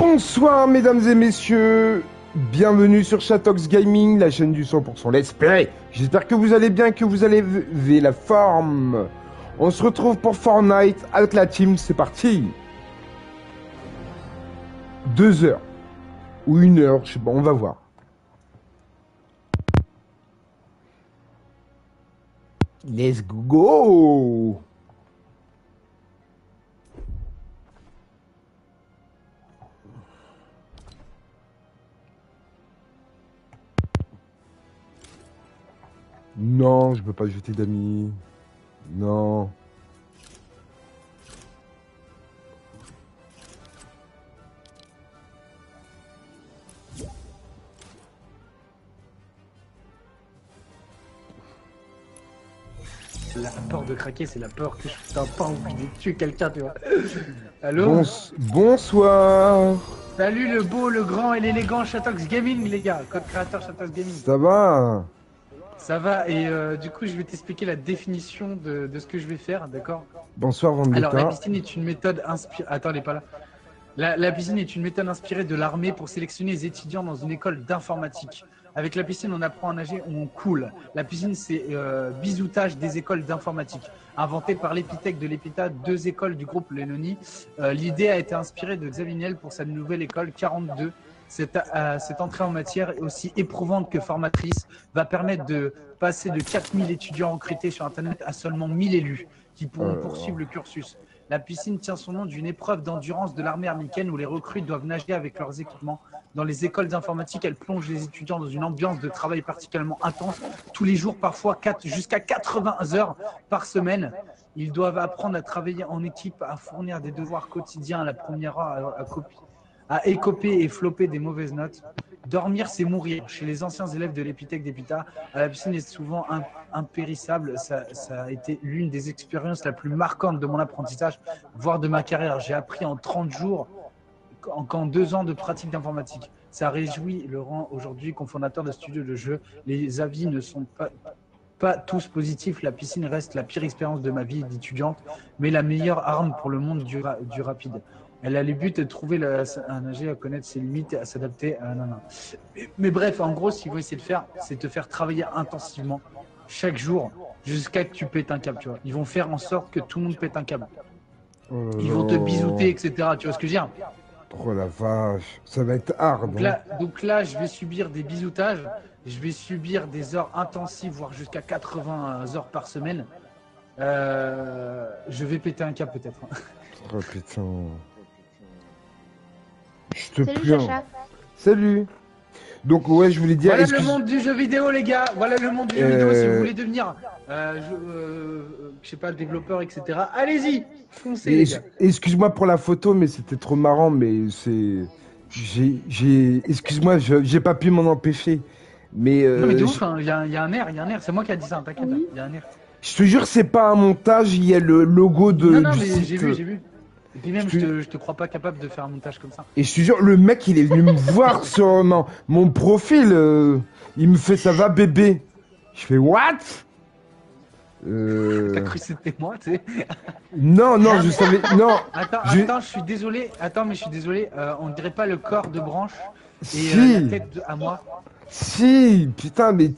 Bonsoir mesdames et messieurs, bienvenue sur Chatox Gaming, la chaîne du 100% Let's Play. J'espère que vous allez bien, que vous allez la forme. On se retrouve pour Fortnite avec la team, c'est parti. Deux heures. Ou une heure, je sais pas, on va voir. Let's go Non, je peux pas jeter d'amis. Non. La peur de craquer, c'est la peur que je t'ai pas envie de tuer quelqu'un, tu vois. Allô Bons- bonsoir. Salut le beau, le grand et l'élégant Chatox Gaming, les gars. Code créateur Chatox Gaming. Ça va? Ça va, et euh, du coup, je vais t'expliquer la définition de, de ce que je vais faire, d'accord? Bonsoir Alors, la Vendetta. piscine est une méthode inspirée. Attends, elle est pas là. La, la piscine est une méthode inspirée de l'armée pour sélectionner les étudiants dans une école d'informatique. Avec la piscine, on apprend à nager on coule. La piscine, c'est euh, bisoutage des écoles d'informatique. Inventé par l'épithèque de l'épita, deux écoles du groupe Lenoni. Euh, L'idée a été inspirée de Xavier Niel pour sa nouvelle école 42. Cette, euh, cette entrée en matière, aussi éprouvante que formatrice, va permettre de passer de 4000 étudiants recrutés sur Internet à seulement 1000 élus qui pourront Oh poursuivre le cursus. La piscine tient son nom d'une épreuve d'endurance de l'armée américaine où les recrues doivent nager avec leurs équipements. Dans les écoles d'informatique, elles plongent les étudiants dans une ambiance de travail particulièrement intense, tous les jours, parfois jusqu'à 80 heures par semaine. Ils doivent apprendre à travailler en équipe, à fournir des devoirs quotidiens à la première heure, à, à copier- à écoper et flopper des mauvaises notes. Dormir, c'est mourir. Chez les anciens élèves de l'épithèque d'Epita, à la piscine est souvent im- impérissable. Ça, a été l'une des expériences la plus marquantes de mon apprentissage, voire de ma carrière. J'ai appris en 30 jours, en, qu'en deux ans de pratique d'informatique. Ça réjouit rang aujourd'hui cofondateur de studio de jeu. Les avis ne sont pas, tous positifs. La piscine reste la pire expérience de ma vie d'étudiante, mais la meilleure arme pour le monde du rapide. Elle a le but de trouver la, un nager à connaître ses limites et à s'adapter à non, non. Mais, mais bref, en gros, ce qu'ils vont essayer de faire, c'est te faire travailler intensivement chaque jour jusqu'à que tu pètes un câble. Tu vois. Ils vont faire en sorte que tout le monde pète un câble. Oh là Ils vont te bisouter, etc. Tu vois ce que je veux dire Oh la vache, ça va être hard. donc hein. là, donc là, je vais subir des bisoutages, je vais subir des heures intensives, voire jusqu'à 80 heures par semaine. Euh, je vais péter un câble peut-être. Oh putain. Je te Salut plains. Chacha. Salut. Donc ouais, je voulais dire. Voilà le monde du jeu vidéo, les gars. Voilà le monde du jeu Euh, vidéo. Si vous voulez devenir, euh, je, euh, je sais pas, développeur, etc. Allez-y, foncez. Excuse-moi pour la photo, mais c'était trop marrant, mais c'est. J'ai. j'ai- Excuse-moi, je- j'ai pas pu m'en empêcher. Mais, euh, Non mais de ouf, hein, il y, a un- il y a un air, il y a un air. C'est moi qui a dit ça, t'inquiète. Oui. Il y a un air. je te jure, c'est pas un montage, il y a le logo de, non, non, du mais site. j'ai vu, j'ai vu. Et puis même, Je je te- te, je te crois pas capable de faire un montage comme ça. Et je te jure, le mec, il est venu me voir sur mon, mon profil. euh, il me fait ça va bébé? Je fais what? Euh... T'as cru que c'était moi, tu sais? Non, non, je savais. Non, Attends, Je- attends, je suis désolé. Attends, mais je suis désolé. euh, on dirait pas le corps de branche et si, euh, la tête de- à moi. si, putain, mais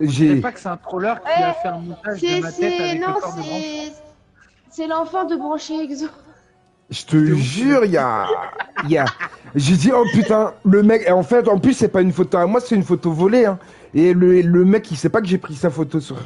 j'ai. pas que c'est un troller qui a Ouais, fait un montage de ma tête avec non, le corps de branche. c'est, c'est l'enfant de brancher Exo. Je te jure, il y a. il Y a... J'ai dit, oh putain, le mec. Et en fait, en plus, c'est pas une photo à moi, c'est une photo volée. Hein. Et le, le mec, il sait pas que j'ai pris sa photo sur.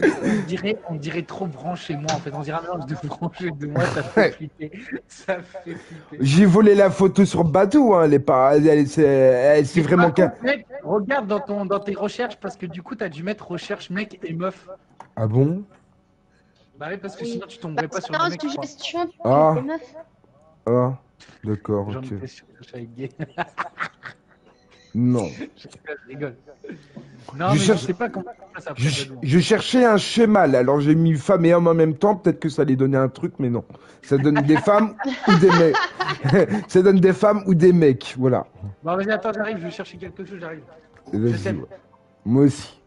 On dirait, on dirait trop branche chez moi en fait. On dirait un mélange de branche et de moi. Ça fait flipper. Ça fait flipper. J'ai volé la photo sur Badou, hein. Elle est pas. C'est elle- c'est vraiment contre, mec, regarde dans, ton, dans tes recherches parce que du coup, t'as dû mettre recherche mec et meuf. Ah bon? Bah oui, parce que sinon tu tomberais pas sur Non, le mec. suggestion pour Ah. les meufs. Ah, d'accord, J'en ok. étais sûr que je gay. Non. Je rigole. Non, Je mais cherche- je sais pas comment ça après. Je, je cherchais un chemal, alors j'ai mis femme et homme en même temps, peut-être que ça allait donner un truc, mais non. Ça donne des femmes ou des mecs. ça donne des femmes ou des mecs, voilà. Bon, vas-y, attends, j'arrive, je vais chercher quelque chose, j'arrive. T'aime. Moi aussi.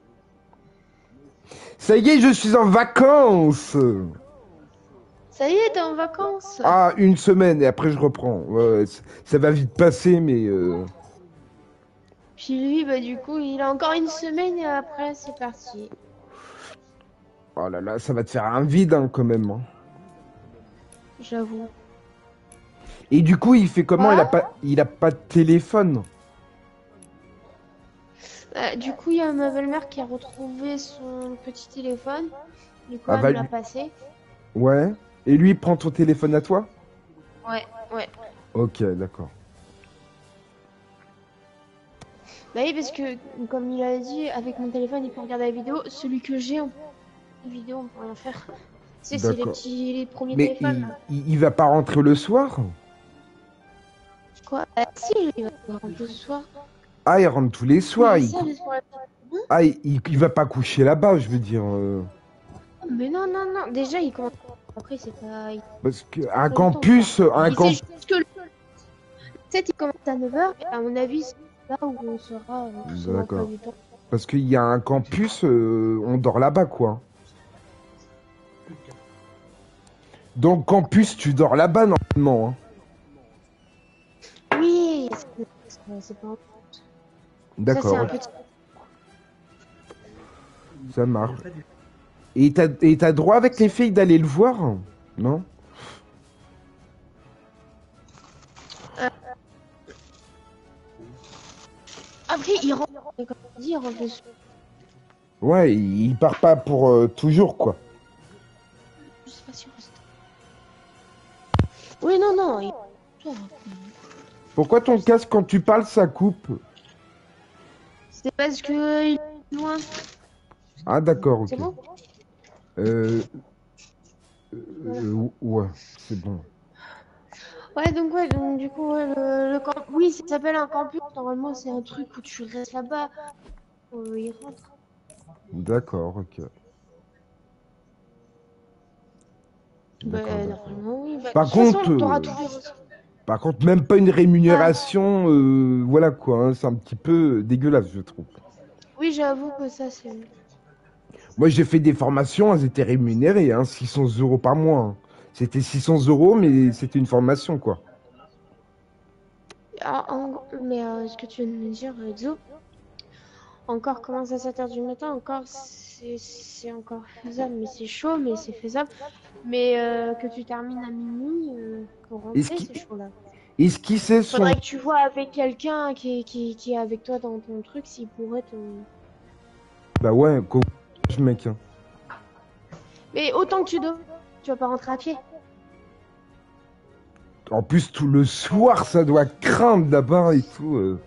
Ça y est, je suis en vacances. Ça y est, t'es en vacances. Ah, une semaine et après je reprends. Ouais, ça va vite passer, mais euh, Puis lui, bah du coup, il a encore une semaine et après, c'est parti. oh là là, ça va te faire un vide hein, quand même. hein. J'avoue. Et du coup, il fait comment? Il a pas, il a pas de téléphone. Euh, du coup, il y a ma belle-mère qui a retrouvé son petit téléphone. Du coup, Ah elle bah, me l'a lui- passé. Ouais. Et lui, il prend ton téléphone à toi? Ouais, ouais. Ok, d'accord. Bah oui, parce que, comme il a dit, avec mon téléphone, il peut regarder la vidéo. Celui que j'ai, en vidéo, on peut rien faire. Tu sais, c'est les petits, les premiers Mais téléphones. il, il, il va pas rentrer le soir? Quoi Ah, si, il va rentrer ce soir. Ah, il rentre tous les soirs. Il, ah, il, il- il va pas coucher là-bas, je veux dire. euh, Mais non, non, non. Déjà, il commence. Après, c'est pas. il- parce que un longtemps, campus, un Il camp. sait juste que le 7 il commence à 9h. Et à mon avis, c'est là où on sera. euh, D'accord. Parce qu'il y a un campus, euh, on dort là-bas, quoi. Donc campus, tu dors là-bas normalement. hein. Oui, c'est pas. Ça, D'accord, un petit. ça marche. Et t'as et t'as droit avec les filles d'aller le voir Non? Après, il rentre. Il. Ouais, il, part pas pour euh, toujours, quoi. Je sais pas si on reste. Oui, non, non. il- Pourquoi ton casque, quand tu parles, ça coupe? C'est parce que. il est loin. Ah, d'accord, ok. C'est bon Euh... euh, ouais, c'est bon. Ouais, donc, ouais, donc, du coup, ouais, le, le camp. Oui, ça s'appelle un campus. Normalement, c'est un truc où tu restes là-bas. Euh, il rentre. D'accord, ok. Bah, normalement, oui. Bah, Par façon, euh. Par contre, même pas une rémunération, euh, voilà quoi, hein, c'est un petit peu dégueulasse, je trouve. Oui, j'avoue que ça, c'est. Moi, j'ai fait des formations, elles étaient rémunérées, hein, 600 euros par mois. hein. C'était 600 euros, mais c'était une formation, quoi. Ah, en- Mais euh, ce que tu viens de me dire, Exo, encore commencer à 7h du matin, encore c'est encore faisable, mais c'est chaud, mais c'est faisable. Mais euh, que tu termines à minuit, euh, pour rentrer, Est-ce qu'il- c'est chaud là. Est-ce qu'il sait son... Faudrait que tu vois avec quelqu'un qui, est- qui, qui est avec toi dans ton truc, s'il pourrait te. Bah ouais, courage, mec. hein. Mais autant que tu dois, tu vas pas rentrer à pied. En plus, tout le soir, ça doit craindre là-bas et tout. euh.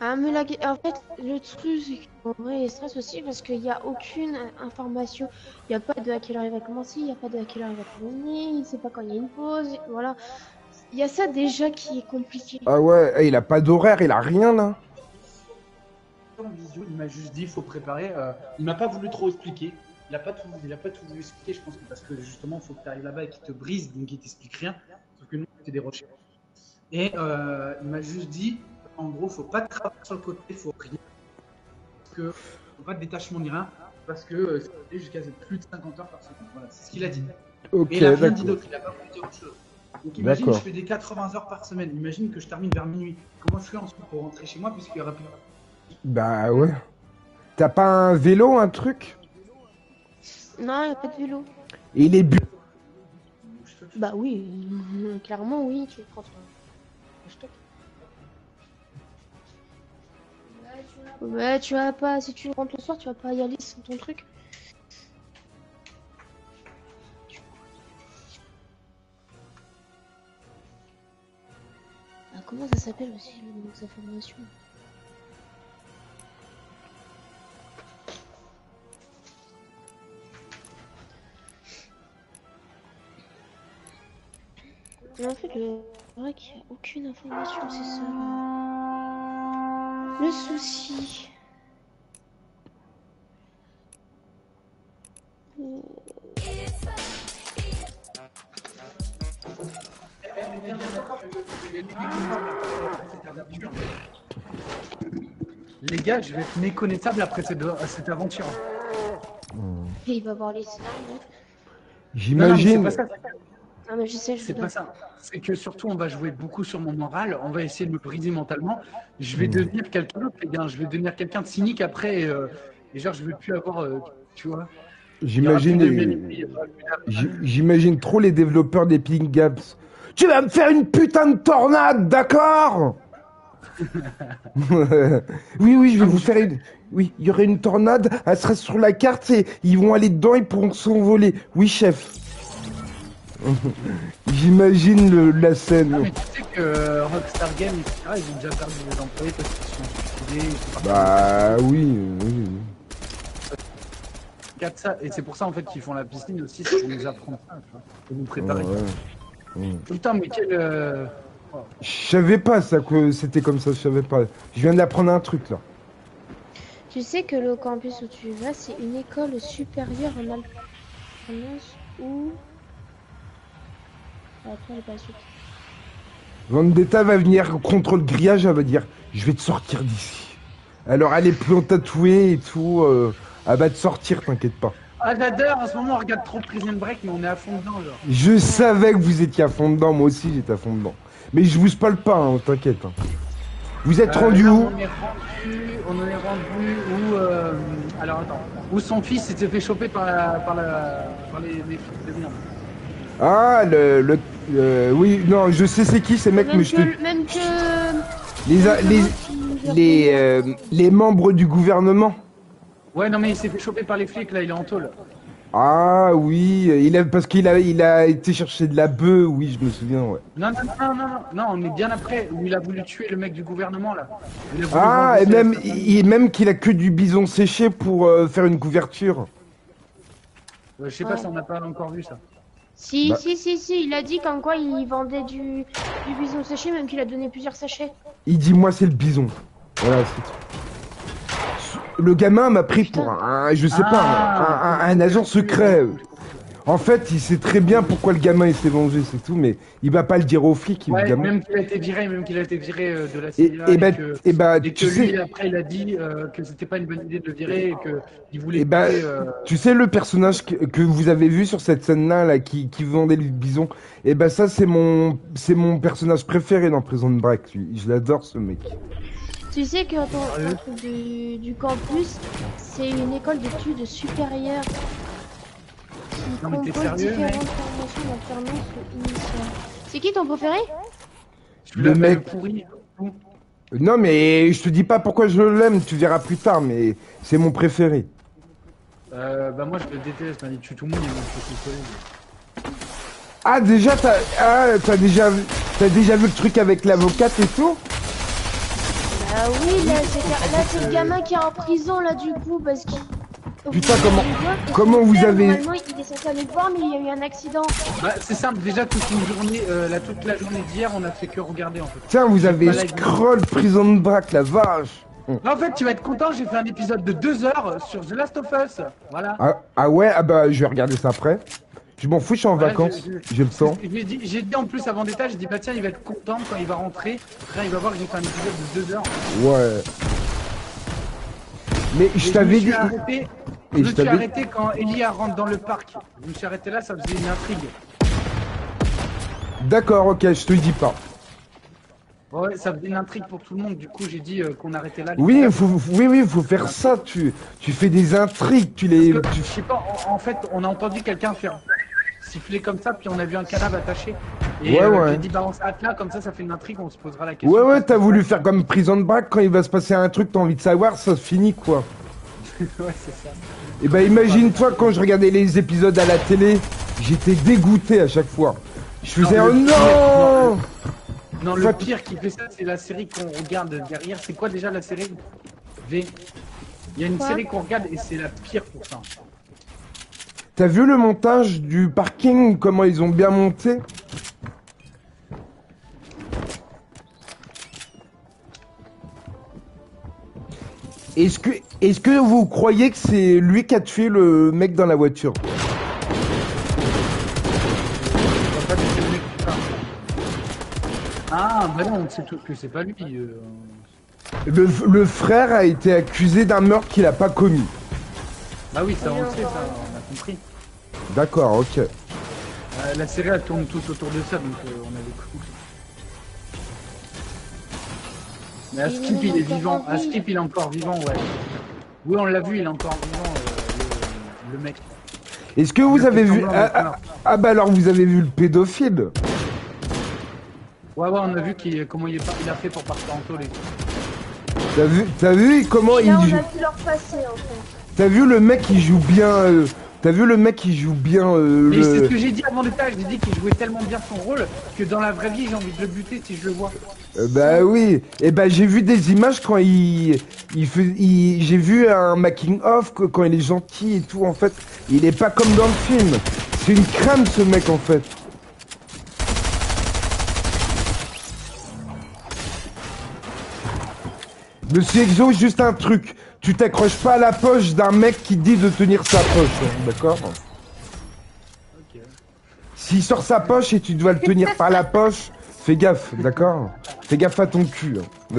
Ah, mais la... en fait, le truc, c'est qu'en vrai, il stresse aussi parce qu'il n'y a aucune information. Il n'y a pas de à quelle heure il va commencer, il n'y a pas de à quelle heure il va terminer, il ne sait pas quand il y a une pause, voilà. Il y a ça déjà qui est compliqué. Ah ouais, eh, il a pas d'horaire, il a rien, là En visio, il m'a juste dit il faut préparer. euh, il m'a pas voulu trop expliquer. Il a pas tout, il a pas tout voulu expliquer, je pense que parce que justement, il faut que tu arrives là-bas et qu'il te brise, donc il t'explique rien. Sauf que nous, c'était des rochers. Et euh, il m'a juste dit, en gros, faut pas te travailler sur le côté, faut rien. Parce que faut pas de détachement ni rien, parce que euh, c'est jusqu'à plus de 50 heures par semaine. Voilà, c'est ce qu'il a dit. Ok, Mais il a rien dit d'autre, il a pas voulu dire autre chose. Donc imagine, je fais des 80 heures par semaine. Imagine que je termine vers minuit. Comment je fais ensuite pour rentrer chez moi puisqu'il y aura plus Bah ouais. T'as pas un vélo, un truc? Non, il n'y a pas de vélo. Et les bus Bah oui, clairement oui, tu prends ton Ouais, tu vas pas, si tu rentres le soir, tu vas pas y aller sans ton truc. Ah, comment ça s'appelle aussi le nom de sa formation? Mais en fait, le vrai qu'il n'y a aucune information, c'est ça. Le, souci. Les gars, je vais être méconnaissable après cette, cette aventure. Il va voir les mais J'imagine. C'est pas ça. Non, mais je sais, je C'est dois- pas ça. C'est que surtout, on va jouer beaucoup sur mon moral. On va essayer de me briser mentalement. Je vais Hmm. devenir quelqu'un d'autre, les gars. Je vais devenir quelqu'un de cynique après. euh, et genre, je vais plus avoir. euh, tu vois. aura J'imagine. trop les développeurs d'Epic Games. Tu vas me faire une putain de tornade, d'accord? Oui, oui, je vais vous faire une. Oui, il y aurait une tornade, elle sera sur la carte et ils vont aller dedans, ils pourront s'envoler. Oui, chef. J'imagine le- la Ah, scène. mais tu sais que euh, Rockstar Games, etc., ils ont déjà perdu des employés parce qu'ils sont suicidés. Bah oui, oui. Ça. Et c'est pour ça, en fait, qu'ils font la piscine aussi, c'est pour nous apprendre ça, tu vois, pour nous préparer. Ouais. Putain, mais quel. euh, Je savais pas ça que c'était comme ça, je savais pas. Je viens d'apprendre un truc là. Tu sais que le campus où tu vas, c'est une école supérieure en alternance où. Elle. Vendetta va venir contre le grillage, elle va dire Je vais te sortir d'ici. Alors elle est plus tatouée et tout. euh, elle va te sortir, t'inquiète pas. Ah, j'adore, en ce moment, on regarde trop Prison Break, mais on est à fond dedans, genre. Je savais que vous étiez à fond dedans, moi aussi j'étais à fond dedans. Mais je vous spoil pas, hein, t'inquiète. hein. Vous êtes Euh, rendu là, où on est rendu, on en est rendu où euh, alors attends, où son fils s'était fait choper par la, par la, par les, les flics de merde. Ah, le. le euh, oui, non, je sais c'est qui ces mecs, Même mais je te. même que. Les, a- les, les, euh, les membres du gouvernement. Ouais, non mais il s'est fait choper par les flics là, il est en tôle. Ah oui, il a, parce qu'il a, il a été chercher de la bœuf, oui, je me souviens, ouais. Non, non, non, non, non, non, on est bien après où il a voulu tuer le mec du gouvernement là. Il a voulu Ah, et même, même qu'il a que du bison séché pour euh, faire une couverture. Euh, je sais pas si on n'a pas encore vu ça. Si, Bah. si, si, si, il a dit qu'en quoi il vendait du, du bison séché, même qu'il a donné plusieurs sachets. Il dit moi c'est le bison. Voilà, c'est tout. Le gamin m'a pris pour un, je sais pas, un, un- un agent secret. En fait, il sait très bien pourquoi le gamin il s'est vengé, c'est tout, mais il va pas le dire aux flics, Ouais, même qu'il a été viré, même qu'il a été viré euh, de la Et, CIA. et bah, que, et bah, et tu que lui, sais, après, il a dit euh, que c'était pas une bonne idée de le virer et qu'il voulait et bah, tuer, euh, tu sais le personnage que, que vous avez vu sur cette scène-là, là, qui, qui vendait le bison. Et bah ça, c'est mon, c'est mon personnage préféré dans Prison Break. lui. Je l'adore ce mec. Tu sais que ton, ton truc du, du campus, c'est une école d'études supérieures qui Non, mais t'es compose sérieux, différentes mec formations d'alternance ou initiale. C'est qui ton préféré? Le mec- pourri. tout. Non, mais je te dis pas pourquoi je l'aime, tu verras plus tard, mais c'est mon préféré. Euh, bah moi je le déteste, hein, il tue tout le monde, il me fait tout seul. Ah, déjà, t'as ah, t'as déjà, vu- t'as déjà vu le truc avec l'avocate et tout? Bah oui, là c'est là, c'est le gamin qui est en prison là du coup parce qu'il. Putain, comment- comment vous avez- Normalement il est censé aller le voir mais il y a eu un accident. Bah c'est simple, déjà toute une journée, euh, là, toute la journée d'hier on a fait que regarder en fait. Tiens, vous avez scroll prison de braque, la vache Là en fait tu vas être content, j'ai fait un épisode de 2 heures sur The Last of Us. Voilà. ah, ah ouais, ah bah, je vais regarder ça après. Je m'en fous, je suis en vacances, je- je- j'ai le temps. J'ai dit, en plus avant d'état, j'ai dit bah tiens il va être content quand il va rentrer. Frère il va voir que j'ai fait un épisode de 2 heures. Ouais. Mais je t'avais dit... arrêté, Et je me suis arrêté quand Elia rentre dans le parc. Je me suis arrêté là, ça faisait une intrigue. D'accord, ok, je te dis pas. Ouais, ça faisait une intrigue pour tout le monde. Du coup, j'ai dit euh, qu'on arrêtait là. Oui, faut, oui, oui, faut faire ça, tu, tu fais des intrigues, tu les... Parce que, tu- je sais pas, en, en fait, on a entendu quelqu'un faire siffler comme ça, puis on a vu un cadavre attaché. Et Ouais, euh, ouais. j'ai dit, bah on s'arrête là, comme ça, ça fait une intrigue, on se posera la question. Ouais, ouais, t'as voulu faire comme prison de braque, quand il va se passer un truc, t'as envie de savoir, ça se finit, quoi. ouais, c'est ça. Et bah imagine-toi quand je regardais les épisodes à la télé, j'étais dégoûté à chaque fois. Je faisais Non, oh non non, Non, le pire qui fait ça, c'est la série qu'on regarde derrière. C'est quoi déjà la série V? Il y a une Quoi? série qu'on regarde et c'est la pire pour ça. T'as vu le montage du parking, comment ils ont bien monté? Est-ce que, est-ce que vous croyez que c'est lui qui a tué le mec dans la voiture? Ah, bah non, on sait tout que c'est pas lui. euh. le, le frère a été accusé d'un meurtre qu'il a pas commis. Bah oui, ça on le sait, ça, on a compris. D'accord, ok. Euh, la série elle tourne tout autour de ça, donc euh, on avait compris. Mais Il Askip est il est vivant. Askip il est encore vivant, ouais. Oui, on l'a vu, il est encore vivant, euh, le, le mec. Est-ce que vous Le avez vu ah, ah, ah, bah alors vous avez vu le pédophile Ouais, ouais, on a vu qu'il- comment il, est pas- il a fait pour partir en tout. T'as vu, t'as vu comment il là, on joue a vu leur passé en fait. T'as vu le mec qui joue bien euh, T'as vu le mec qui joue bien euh, Mais c'est ce que j'ai dit avant le tag, j'ai dit qu'il jouait tellement bien son rôle que dans la vraie vie j'ai envie de le buter si je le vois. Euh, Bah oui. Et bah j'ai vu des images quand il, il fait, il- j'ai vu un making of que- quand il est gentil et tout. En fait, il est pas comme dans le film. C'est une crème ce mec en fait. Monsieur Exo, juste un truc. Tu t'accroches pas à la poche d'un mec qui dit de tenir sa poche, d'accord Ok. S'il sort sa poche et tu dois le tenir par la poche, fais gaffe, d'accord Fais gaffe à ton cul. hein.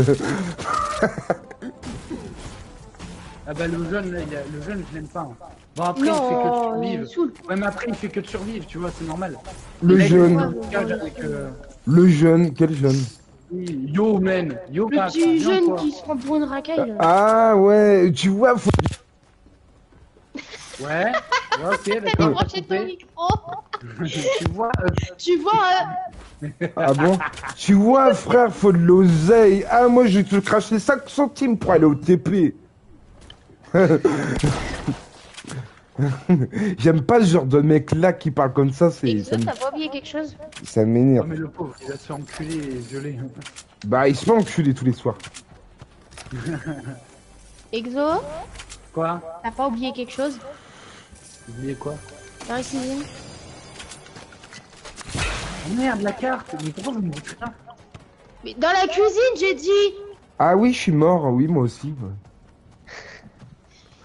Ah bah le jeune, là, il a- le jeune je l'aime pas. hein. Bon après il fait que de survivre. me saoule. Ouais mais après il fait que de survivre, tu vois, c'est normal. Le Là, jeune. avec, euh, Le jeune, quel jeune? Yo man, yo Le petit jeune qui se prend pour une racaille. là. Ah ouais, tu vois, faut... Ouais, ouais ok T'as d'accord. débranché ton compris. micro. tu vois, euh, Tu vois, euh, ah bon? Tu vois, frère, faut de l'oseille. Ah moi, je vais te cracher 5 centimes pour aller au TP. J'aime pas ce genre de mec là qui parle comme ça, c'est ça, me- t'as pas oublié quelque chose ça non m'énerve. mais le pauvre, il va se faire enculer et violer. Bah, il se fait enculer tous les soirs. Exo, Quoi? T'as pas oublié quelque chose? Oubliez quoi? Dans la cuisine Oh, Merde la carte, mais pourquoi vous me dites Mais dans la cuisine, j'ai dit Ah oui, je suis mort, oui, moi aussi. ouais.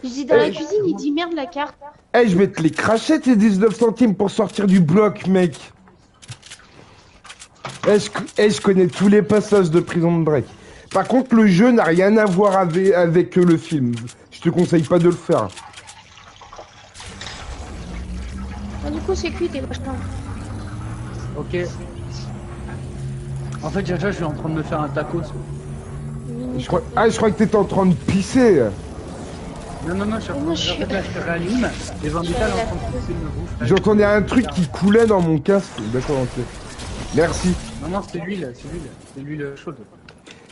Je dis dans la Eh, cuisine, il dit merde la carte. Eh, je vais te les cracher tes 19 centimes pour sortir du bloc, mec. Eh, je, eh, je connais tous les passages de Prison Break? Par contre, le jeu n'a rien à voir avec, avec le film. Je te conseille pas de le faire. Ah, du coup, c'est cuit tes machins. Ok. En fait Jaja je suis en train de me faire un tacos. Je crois... Ah, je crois que t'étais en train de pisser. Non non non, je suis en train Moi, de je suis- en je train de pousser bouffe. J'entendais un truc qui coulait dans mon casque. D'accord, ok. Merci. Non non c'est l'huile, c'est l'huile, c'est l'huile chaude.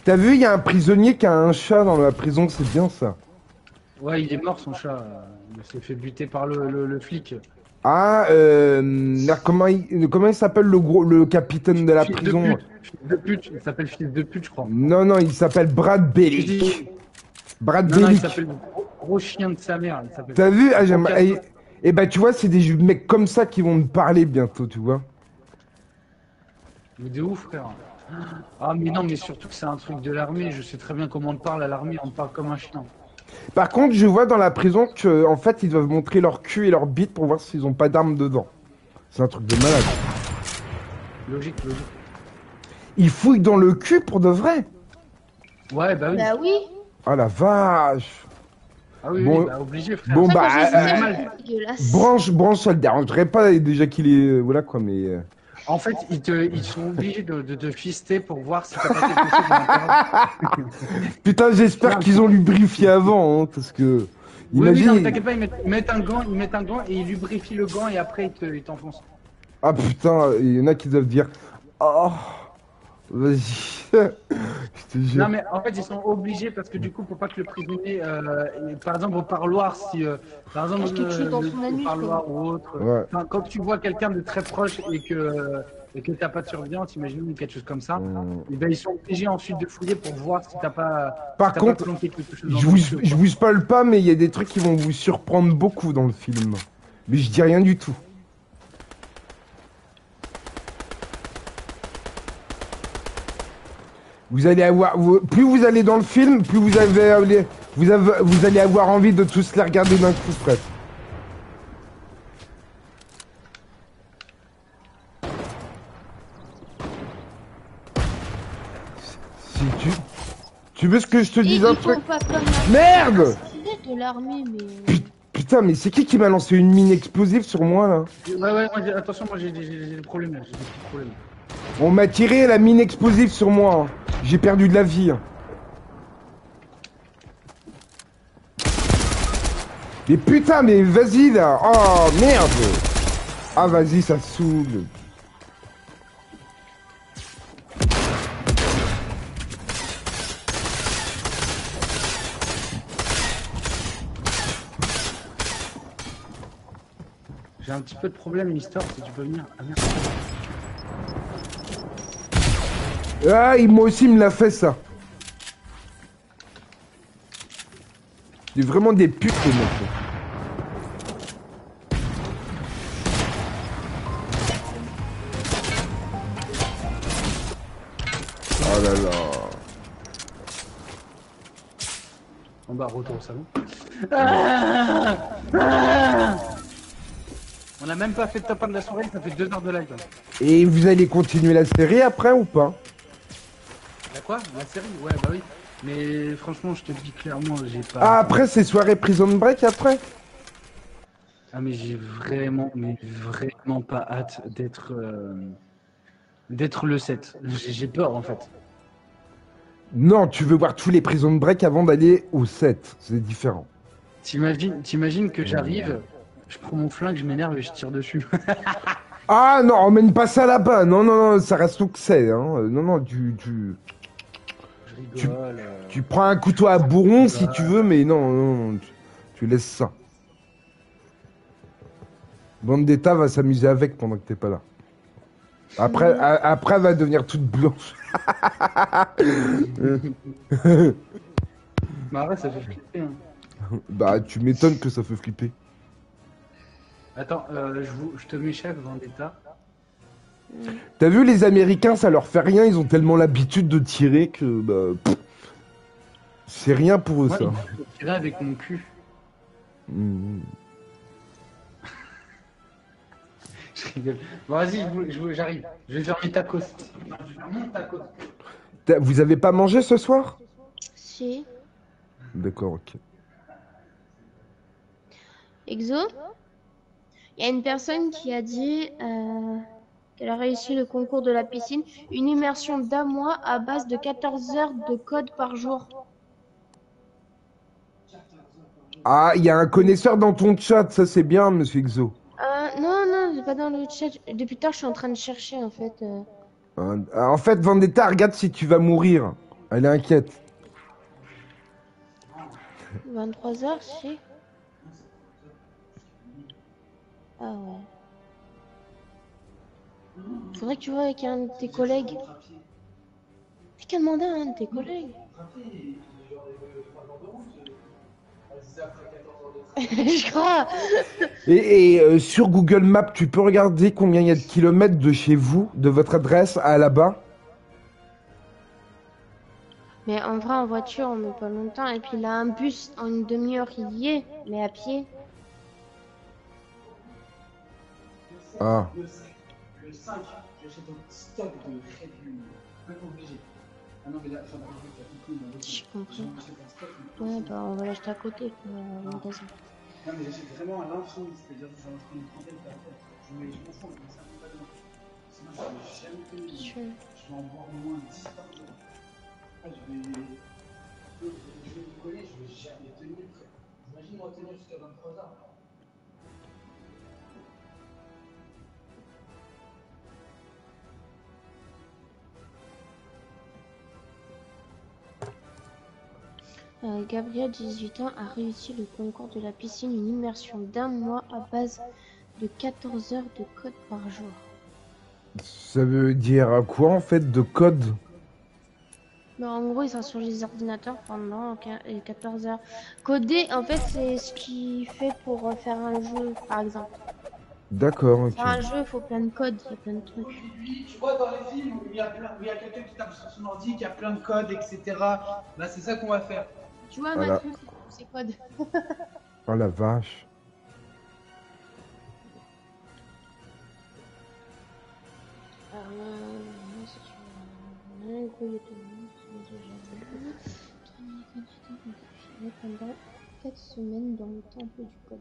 T'as vu, il y a un prisonnier qui a un chat dans la prison, c'est bien ça. Ouais il est mort son chat, il s'est fait buter par le, le, le flic. Ah, euh, comment il, comment il s'appelle le gros, le capitaine de la Fils prison? de pute, fils de pute, il s'appelle fils de pute je crois. Non, non, il s'appelle Brad Bellick. Brad Non non il s'appelle gros, gros chien de sa mère. T'as vu ah, Et, et bah tu vois, c'est des mecs comme ça qui vont me parler bientôt, tu vois. Mais de ouf frère. Ah mais non mais surtout que c'est un truc de l'armée, je sais très bien comment on parle à l'armée, on parle comme un chien. Par contre, je vois dans la prison que en fait, ils doivent montrer leur cul et leur bite pour voir s'ils ont pas d'armes dedans. C'est un truc de malade. Logique, logique. Ils fouillent dans le cul pour de vrai. Ouais bah oui. Bah oui. Ah la vache. Ah oui, Bon- oui, bah obligé frère. bon, Ça, bah, euh. Branche, branche, ça le dérangerait pas déjà qu'il est, euh, voilà quoi, mais. euh, En fait, ils, te, ils sont obligés de, de te fister pour voir si t'as pas quelque chose l'intérieur. Putain, j'espère qu'ils ont lubrifié avant, hein, parce que. Oui, oui, Imagine. t'inquiète pas, ils mettent, un gant, ils mettent un gant et ils lubrifient le gant et après ils te- ils t'enfoncent. ah putain, il y en a qui doivent dire. Oh, vas-y. Je te jure. Non mais en fait ils sont obligés parce que du coup pour pas que le prisonnier, euh, par exemple au parloir, si euh, par exemple le- anus, parloir ou autre, Ouais. quand tu vois quelqu'un de très proche et que et que t'as pas de surveillance, imagine ou quelque chose comme ça, Hum. et ben ils sont obligés ensuite de fouiller pour voir si t'as pas. Par si contre, pas planqué quelque chose dans Je vous, je vous spoil pas, mais il y a des trucs qui vont vous surprendre beaucoup dans le film. Mais je dis rien du tout. Vous allez avoir, vous- plus vous allez dans le film, plus vous avez, vous avez, vous allez avoir envie de tous les regarder d'un coup presque. Si tu, tu veux ce que je te dise un truc Merde Putain mais c'est qui qui m'a lancé une mine explosive sur moi là? Ouais, ouais, moi, attention, moi j'ai des, j'ai des problèmes là, j'ai des petits problèmes. On m'a tiré la mine explosive sur moi. J'ai perdu de la vie. Mais putain, mais vas-y là. Oh merde. Ah vas-y, ça saoule. J'ai un petit peu de problème, Mister, si tu peux venir. Ah. Ah, il moi aussi il me l'a fait ça. C'est vraiment des putes les mecs. Oh là là. On va retour au salon. Ah Ah On a même pas fait de top 1 de la soirée, ça fait 2 heures de live. Et vous allez continuer la série après ou pas? Quoi La série? Ouais, bah oui. Mais franchement, je te dis clairement, j'ai pas. Ah après c'est soirée prison break après? Ah, mais j'ai vraiment, mais vraiment pas hâte d'être. euh, d'être le 7. J'ai peur en fait. Non, tu veux voir tous les prison break avant d'aller au 7. C'est différent. T'imagines t'imagines que j'arrive, je prends mon flingue, je m'énerve et je tire dessus. Ah non, emmène pas ça là-bas. Non, non, non, ça reste où que c'est. Hein. Non, non, tu, tu, euh. tu prends un couteau à bourron si tu veux, mais non, non, tu, tu laisses ça. Vendetta va s'amuser avec pendant que t'es pas là. Après, a- après, elle va devenir toute blanche. Bah ouais, ça fait flipper. hein. bah, tu m'étonnes que ça fait flipper. Attends, euh, je, vous, je te mets chef Vendetta. T'as vu, les Américains, ça leur fait rien. Ils ont tellement l'habitude de tirer que, bah, c'est rien pour eux, ça. faut tirer avec mon cul. Mhm. Je rigole. Bon, vas-y, je je j'arrive. Je vais faire mes tacos. Je vais faire mon tacos. T'as- Vous avez pas mangé ce soir? Si. D'accord, ok. Exo? Il y a une personne qui a dit euh, qu'elle a réussi le concours de la piscine. Une immersion d'un mois à base de 14 heures de code par jour. Ah, il y a un connaisseur dans ton chat, ça c'est bien, monsieur Exo. Euh, non, non, c'est pas dans le chat. Depuis tard, je suis en train de chercher en fait. euh. Euh, En fait, Vendetta, regarde si tu vas mourir. Elle est inquiète. 23 heures, si. Ah ouais. Faudrait que tu vois avec un de tes collègues. T'as qu'à demander à un de tes collègues. Je crois. Et, et, euh, sur Google Maps, tu peux regarder combien il y a de kilomètres de chez vous, de votre adresse à là-bas? Mais en vrai, en voiture, on met pas longtemps. Et puis là, un bus, en une demi-heure, il y est. Mais à pied. Ah. Le 5, j'achète un stock de Red Bull. Pas obligé. Ah non, mais là, enfin, J'ai compris. Ouais, bah on va l'acheter à côté. au magasin. Non, mais j'achète vraiment à l'infini, c'est-à-dire que j'en prends une trentaine par tête. Je mets, je m'en fous, mais ça me va bien. Sinon, je vais jamais tenir. Je- vais en boire au moins 10 par jour. Ah, je vais. Je vais je vais décoller, je vais jamais tenir. Imagine moi tenir jusqu'à 23 Gabriel, 18 ans, a réussi le concours de la piscine, une immersion d'un mois à base de 14 heures de code par jour. Ça veut dire quoi en fait de code? Mais en gros, il sera sur les ordinateurs pendant quin- euh, 14 heures. Coder, en fait, c'est ce qu'il fait pour euh, faire un jeu, par exemple. D'accord, ok. Faire un jeu, il faut plein de codes, il y a plein de trucs. Tu vois, dans les films où il y a, plein- il y a quelqu'un qui tape sur son ordi, qui a plein de codes, etc. Là, c'est ça qu'on va faire. Tu vois, Voilà. Mathieu, c'est quoi de... Oh la vache. Pendant 4 semaines dans le temple du code.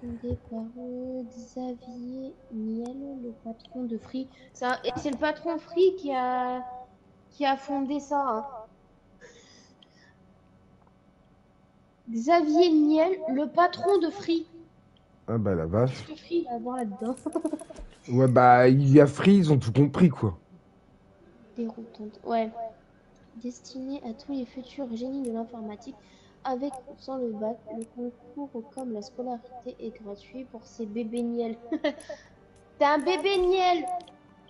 Fondé par euh, Xavier Niel, le patron de Free. C'est le patron Free qui a, qui a fondé ça. hein. Xavier Niel, le patron de Free. Ah bah la vache. Qu'est-ce que Free va avoir là-dedans Ouais, bah, il y a Free, ils ont tout compris, quoi. Déroutante. Ouais. Destiné à tous les futurs génies de l'informatique, avec ou sans le bac, le concours comme la scolarité est gratuit pour ces bébés niels. T'es un bébé niel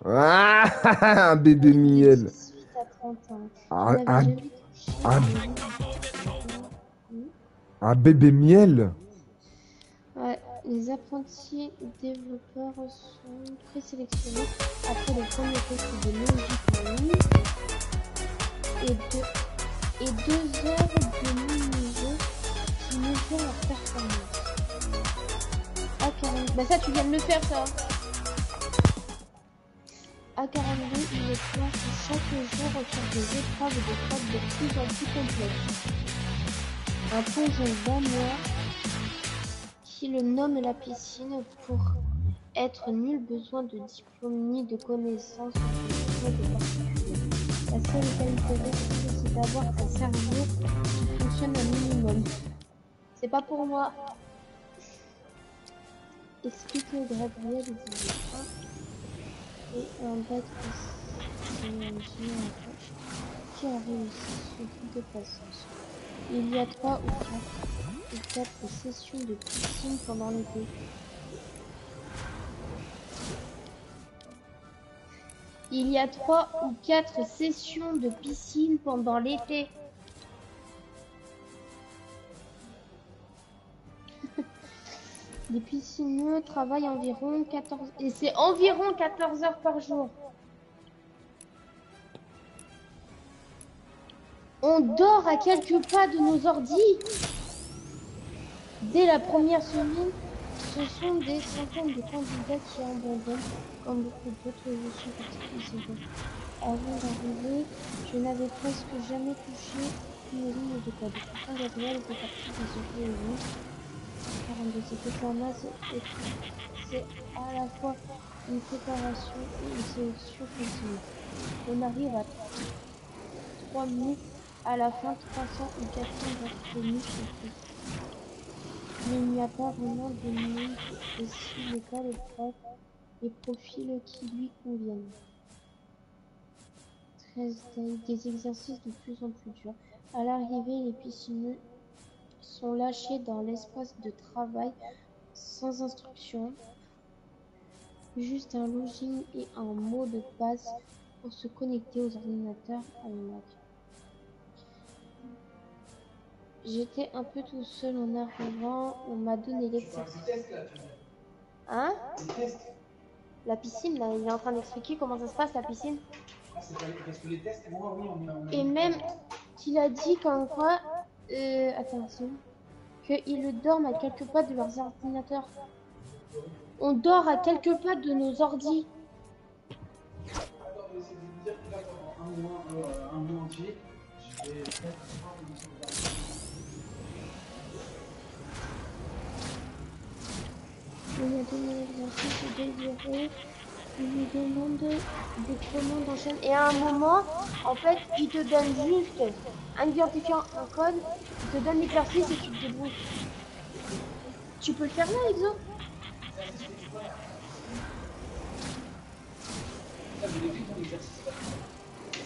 Ah, un bébé miel. 18 à 30 ans. Un, On avait un- jamais touché un- Hmm. Un bébé miel. Ouais, les apprentis développeurs sont présélectionnés après le premier test de logique et deux, et deux heures de mini-jeu qui mesurent leur performance. À 40... Bah ça, tu viens de le faire, ça À 42, il est planche chaque jour sur des épreuves de code de plus en plus complexes. Un plongeon danois qui le nomme la piscine pour être nul besoin de diplôme ni de connaissances de. La seule qualité requise, c'est d'avoir un cerveau qui fonctionne un minimum. C'est pas pour moi. Explique le Gabriel et un ingénieur qui a réussi son guide de. Il y a trois ou quatre quatre sessions de piscine pendant l'été. Il y a trois ou quatre sessions de piscine pendant l'été. Les piscineux travaillent environ 14 et c'est environ 14 heures par jour. On dort à quelques pas de nos ordis. Dès la première semaine, ce sont des centaines de candidats qui abandonnent, comme beaucoup d'autres je suis Avant d'arriver, je n'avais presque jamais touché une ligne de code. Pourtant, Gabriel était parti des yeux 42, c'était moi, c'est à la fois une préparation et une sélection continue. On arrive à 3 minutes, à la fin 300 ou 400 d'entre nous sont. Mais il n'y a pas vraiment de monde et si l'école est les profils qui lui conviennent. 13 tailles, des exercices de plus en plus durs. À l'arrivée, les piscineux sont lâchés dans l'espace de travail sans instruction. Juste un login et un mot de passe pour se connecter aux ordinateurs à la Mac. J'étais un peu tout seul en arrivant. On m'a donné l'exercice. Hein La piscine, là, il est en train d'expliquer comment ça se passe la piscine. Et même qu'il a dit qu'en quoi. Euh, attention. Qu'ils dorment à quelques pas de leurs ordinateurs. On dort à quelques pas de nos ordis. Il y a. Il lui demande des commandes en chaîne. Et à un moment, en fait, il te donne juste un identifiant, un code, il te donne l'exercice et tu te débrouilles. Tu peux le faire là, Exo?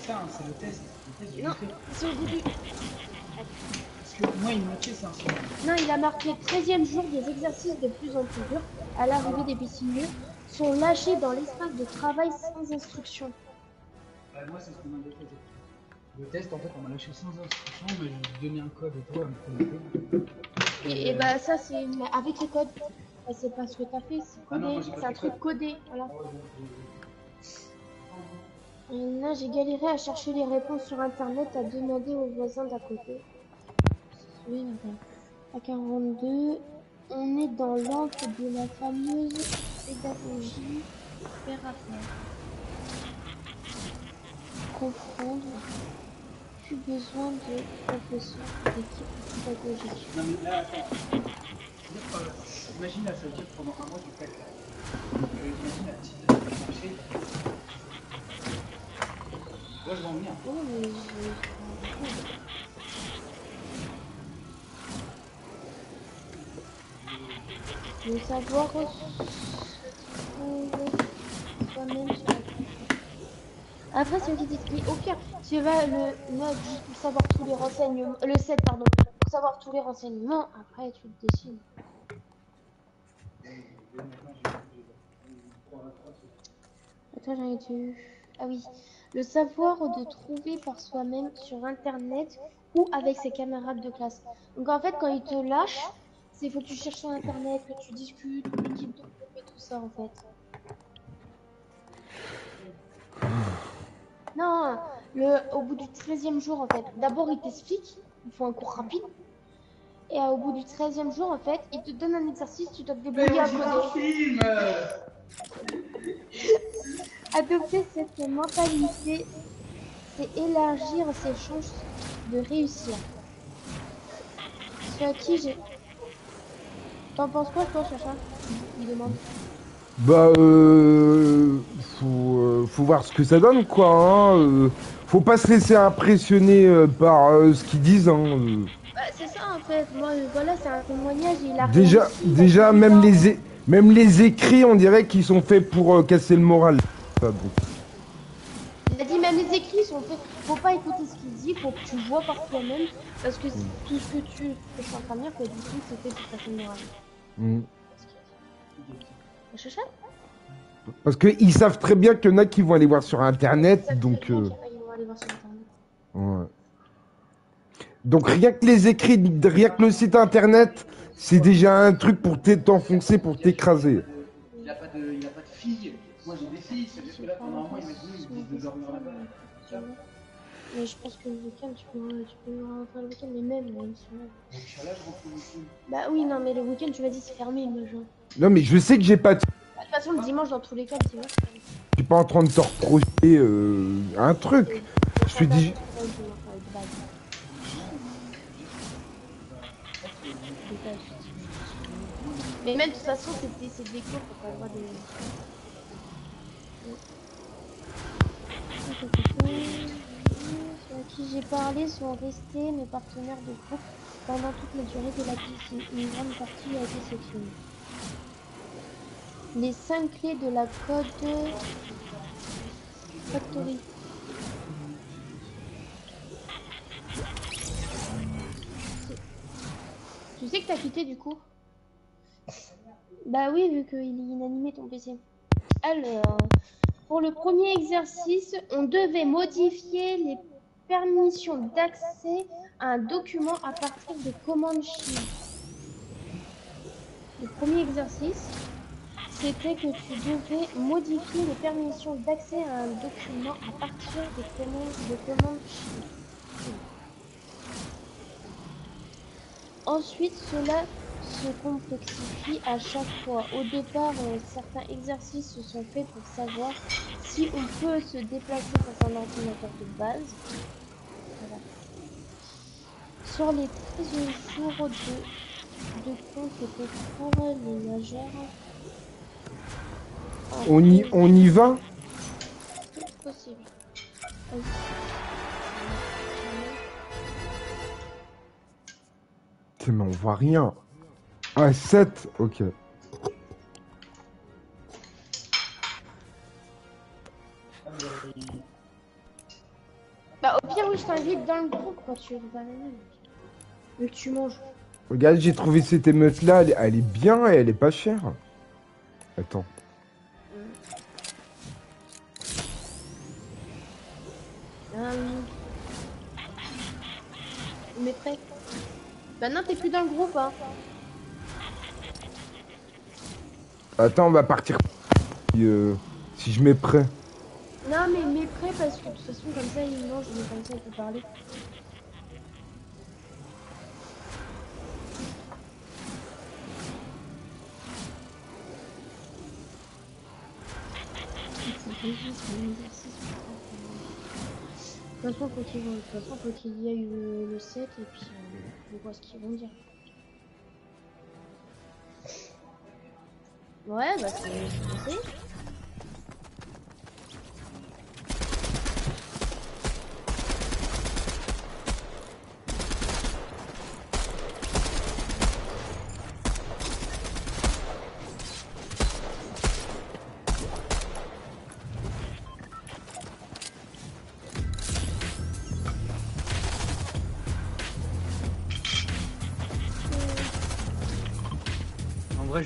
Ça, c'est le test. Le Non, c'est au début. Que moi, il ça. ça. Non, il a marqué 13e jour des exercices de plus en plus durs à l'arrivée des piscineux sont lâchés dans l'espace de travail sans instruction. Ouais, moi, c'est ce qu'on m'avait fait. Le test, en fait, on m'a lâché sans instruction, mais je lui ai donné un code et toi, connecter. Et, et bah ça c'est avec les codes. Bah, c'est pas ce que t'as fait, c'est Ah codé. c'est un truc codé, voilà. Et là j'ai galéré à chercher les réponses sur internet, à demander aux voisins d'à côté. Oui. À 42, on est dans l'encre de la fameuse pédagogie faire. Comprendre, plus besoin de professeurs d'équipe pédagogique. Non mais là, attends. Imagine là, ça veut dire pendant un mois tu fais euh, imagine la petite euh, marché. Moi je vais en venir. Oh, mais je... Le savoir Après, c'est une petite écrit. Au pire, tu vas le note juste pour savoir tous les renseignements. Le 7, pardon. Pour savoir tous les renseignements. Après, tu le dessines. Attends, j'en ai dit. Ah oui. Le savoir de trouver par soi-même sur Internet ou avec ses camarades de classe. Donc en fait, quand il te lâche, c'est faut que tu cherches sur Internet, que tu discutes, de groupe et tout ça en fait. Non, le, au bout du 13e jour en fait, d'abord il t'explique, il faut un cours rapide. Et euh, au bout du 13e jour en fait, il te donne un exercice, tu dois te débrouiller à coder. film Adopter cette mentalité, c'est élargir ses chances de réussir. Ce à qui j'ai. T'en penses quoi, toi, Chacha Il demande. Bah, euh, faut, euh, faut voir ce que ça donne, quoi. Hein. euh, faut pas se laisser impressionner euh, par euh, ce qu'ils disent. Hein. euh. Bah, c'est ça en fait. Moi, euh, voilà, c'est un témoignage. Il a Déjà, réussi, déjà, même les, é- même les écrits, on dirait qu'ils sont faits pour casser le moral. Ah, bon. Il a dit même les écrits sont faits. Faut pas écouter ce qu'il dit, faut que tu vois par toi-même. Parce que c'est- tout ce que tu que je suis en train de dire, que du coup, c'est fait pour casser le moral. Mm. Parce qu'ils savent très bien qu'il y en a qui vont aller voir sur Internet, donc... euh, qu'il y en a, ils vont aller voir sur Internet. ouais. Donc rien que les écrits, rien que le site Internet, c'est déjà un truc pour t'enfoncer, pour t'écraser. Il a pas de, pas filles. Moi j'ai des filles, c'est-à-dire que là pendant un mois, imaginez, ils me disent de dormir là-bas. Mais je pense que le week-end, tu peux, tu peux faire le week-end, mais même, là, ils sont là. Donc je suis là, je rentre le week-end. Bah oui, non, mais le week-end, tu m'as dit, c'est fermé, le jeu. Non mais je sais que j'ai pas... de- Bah, De toute façon, le dimanche, dans tous les cas, le dimanche, c'est fermé. Je suis pas en train de te reprocher euh, un truc. Je te dis... Mais même de toute façon, c'est des, c'est des cours, faut pas avoir des. À j'ai parlé sont restés mes partenaires de groupe pendant toute la durée de la piscine. Une grande partie a été sélectionnée. Les 5 clés de la code Factory. Tu sais que t'as quitté du coup? Bah oui, vu qu'il est inanimé ton PC. Alors, pour le premier exercice, on devait modifier les permissions d'accès à un document à partir de commandes Chine. Le premier exercice, c'était que tu devais modifier les permissions d'accès à un document à partir de commandes, de. Ensuite, cela se complexifie à chaque fois. Au départ, euh, certains exercices se sont faits pour savoir si on peut se déplacer dans un ordinateur de base. Sur les 13 jours de, de pour les nageurs. On y, on y va? Possible. Vas-y. Mais on voit rien. Ah, 7 Ok. Bah au pire oui je t'invite dans le groupe quand tu vas Mais tu manges. Regarde, j'ai trouvé cette émeute-là, elle, elle est bien et elle est pas chère. Attends. On est prêt Bah non t'es plus dans le groupe hein. Attends, on va partir. Si, euh, si je mets prêt. Non mais mets prêt parce que de toute façon comme ça il mange, mais comme ça il peut parler. Façon, faut façon, faut qu'il y ait le, le 7 et puis euh, on voit ce qu'ils vont dire. Ouais, bah c'est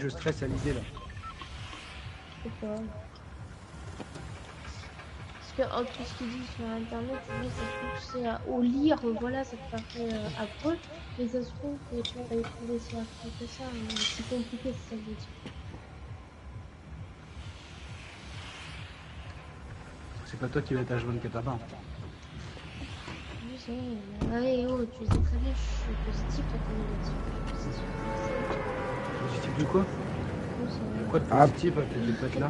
je stresse à l'idée là. Pourquoi Parce que oh, tout ce qu'ils disent sur internet, oui, ça se trouve c'est à- au lire, voilà, ça te paraît euh, affreux, mais ça se trouve que tu vas trouver si affreux que ça, euh, si compliqué, c'est ça que je. C'est pas toi qui vas être H24 là-bas. Je sais, euh, ouais, oh, tu sais très bien, je suis positif, toi t'es négatif. Positif, Positif de quoi Quoi de Ah. positif avec les potes là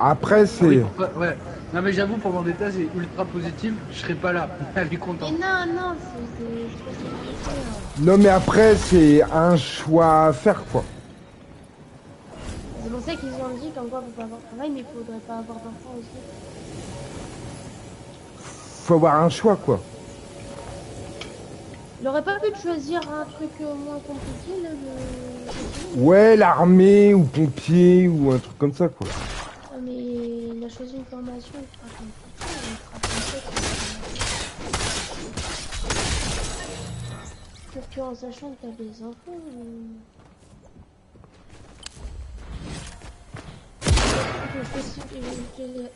Après, Oui, c'est. pourquoi- ouais. Non mais j'avoue pour Vendetta c'est ultra positif, je serais pas là. Elle est contente. Mais non, non, c'est. Non, mais après, c'est un choix à faire, quoi. C'est pour ça qu'ils ont dit qu'en quoi faut pas avoir de travail, mais il faudrait pas avoir d'enfants aussi. Faut avoir un choix, quoi. Il aurait pas pu choisir un truc euh, moins compliqué là. Ouais, l'armée ou pompier ou un truc comme ça, quoi. Ah, mais il a choisi une formation complexe. Surtout en sachant que t'as des enfants. euh.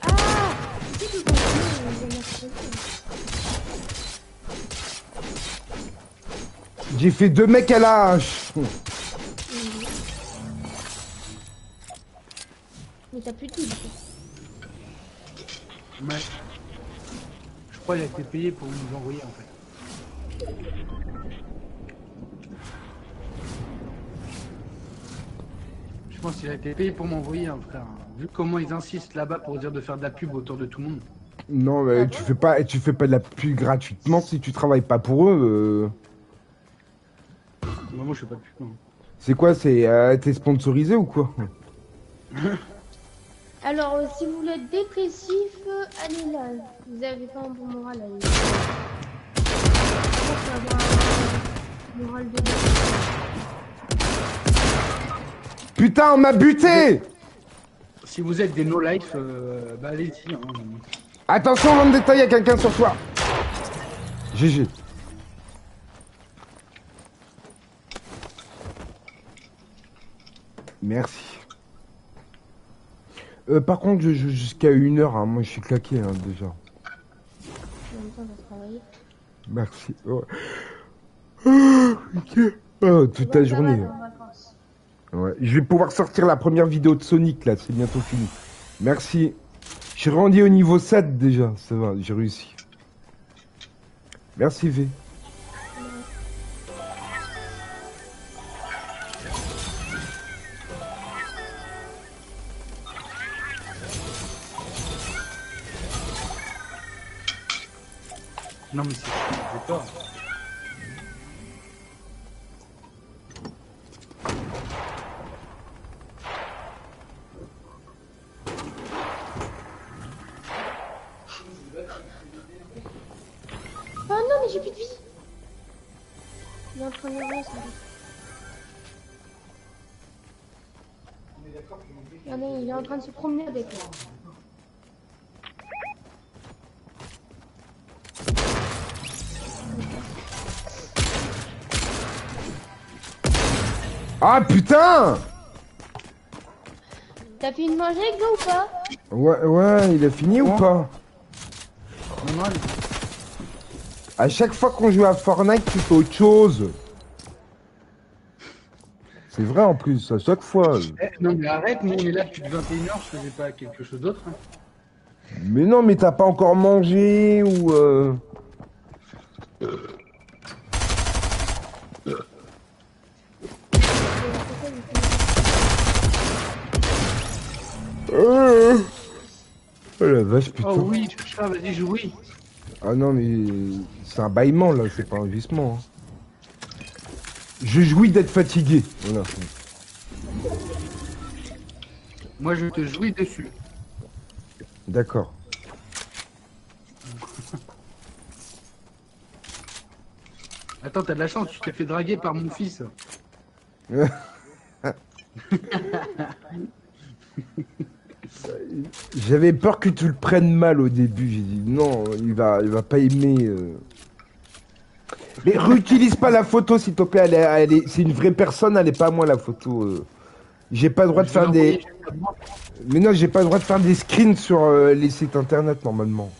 Ah Si tu continues, je vais mettre J'ai fait deux mecs à la hache. Mais t'as plus de vie. Ouais. Je crois qu'il a été payé pour nous envoyer en fait. Je pense qu'il a été payé pour m'envoyer un frère. Vu comment ils insistent là-bas pour dire de faire de la pub autour de tout le monde. Non, mais tu fais pas, tu fais pas de la pub gratuitement si tu travailles pas pour eux. euh. Moi, moi je pas de pub. non. C'est quoi, c'est euh, t'es sponsorisé ou quoi? Alors, euh, si vous voulez être dépressif, euh, allez là. Vous avez pas un bon moral, allez. Faut avoir un moral de Putain, on m'a buté Si vous êtes des no-life, euh, bah allez-y. hein. Attention, dans le détail, y a quelqu'un sur toi. GG. Merci. Euh, par contre, je joue jusqu'à une heure. hein. Moi, je suis claqué hein, déjà. Merci. Ok. Ah, toute la journée. vacances. Ouais. Je vais pouvoir sortir la première vidéo de Sonic là. C'est bientôt fini. Merci. Je suis rendu au niveau 7 déjà. Ça va, j'ai réussi. Merci V. Non mais c'est j'ai. Oh non, mais j'ai plus de vie. Il est en train de mourir, ça. Regardez, il est en train de se promener avec moi. Ah putain T'as fini de manger avec nous ou pas Ouais, ouais, il a fini ou pas non, À chaque fois qu'on joue à Fortnite, tu fais autre chose. C'est vrai en plus, à chaque fois. Eh, non mais arrête, nous on est là depuis 21h, je faisais pas quelque chose d'autre. hein. Mais non, mais t'as pas encore mangé ou... Euh... Euh. Oh la vache, putain. Oh oui, chat, vas-y, joue oui. Ah non, mais c'est un bâillement là, c'est pas un vissement. hein. Je jouis d'être fatigué. Voilà. Moi, je te jouis dessus. D'accord. Attends, t'as de la chance, tu t'es fait draguer par mon fils. J'avais peur que tu le prennes mal au début. J'ai dit non, il va, il va pas aimer. euh. Mais réutilise pas la photo s'il te plaît. Elle est, elle est- c'est une vraie personne, elle est pas à moi la photo. euh. J'ai pas le droit de faire des. Mais non, j'ai pas le droit de faire des screens sur euh, les sites internet normalement.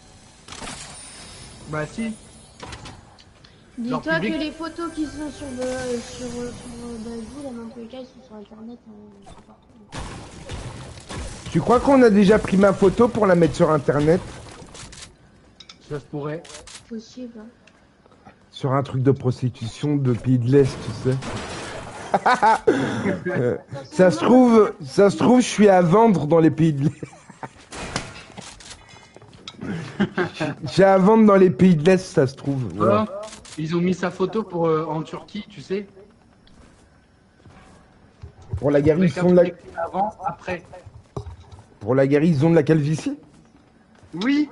Bah si. Dis-toi public. que les photos qui sont sur le, sur, sur là, dans tous les cas, ils sont sur internet. hein, ils sont partout. Tu crois qu'on a déjà pris ma photo pour la mettre sur internet Ça se pourrait. Possible. hein. Sur un truc de prostitution de pays de l'Est, tu sais. Euh, ça se trouve, ça se trouve, je suis à vendre dans les pays de l'Est. J'ai à vendre dans les pays de l'Est, ça se trouve. voilà. Voilà. Ils ont mis sa photo pour euh, en Turquie, tu sais. Pour la un guérison de la, Avant, après. Pour la guérison de la calvitie. Oui.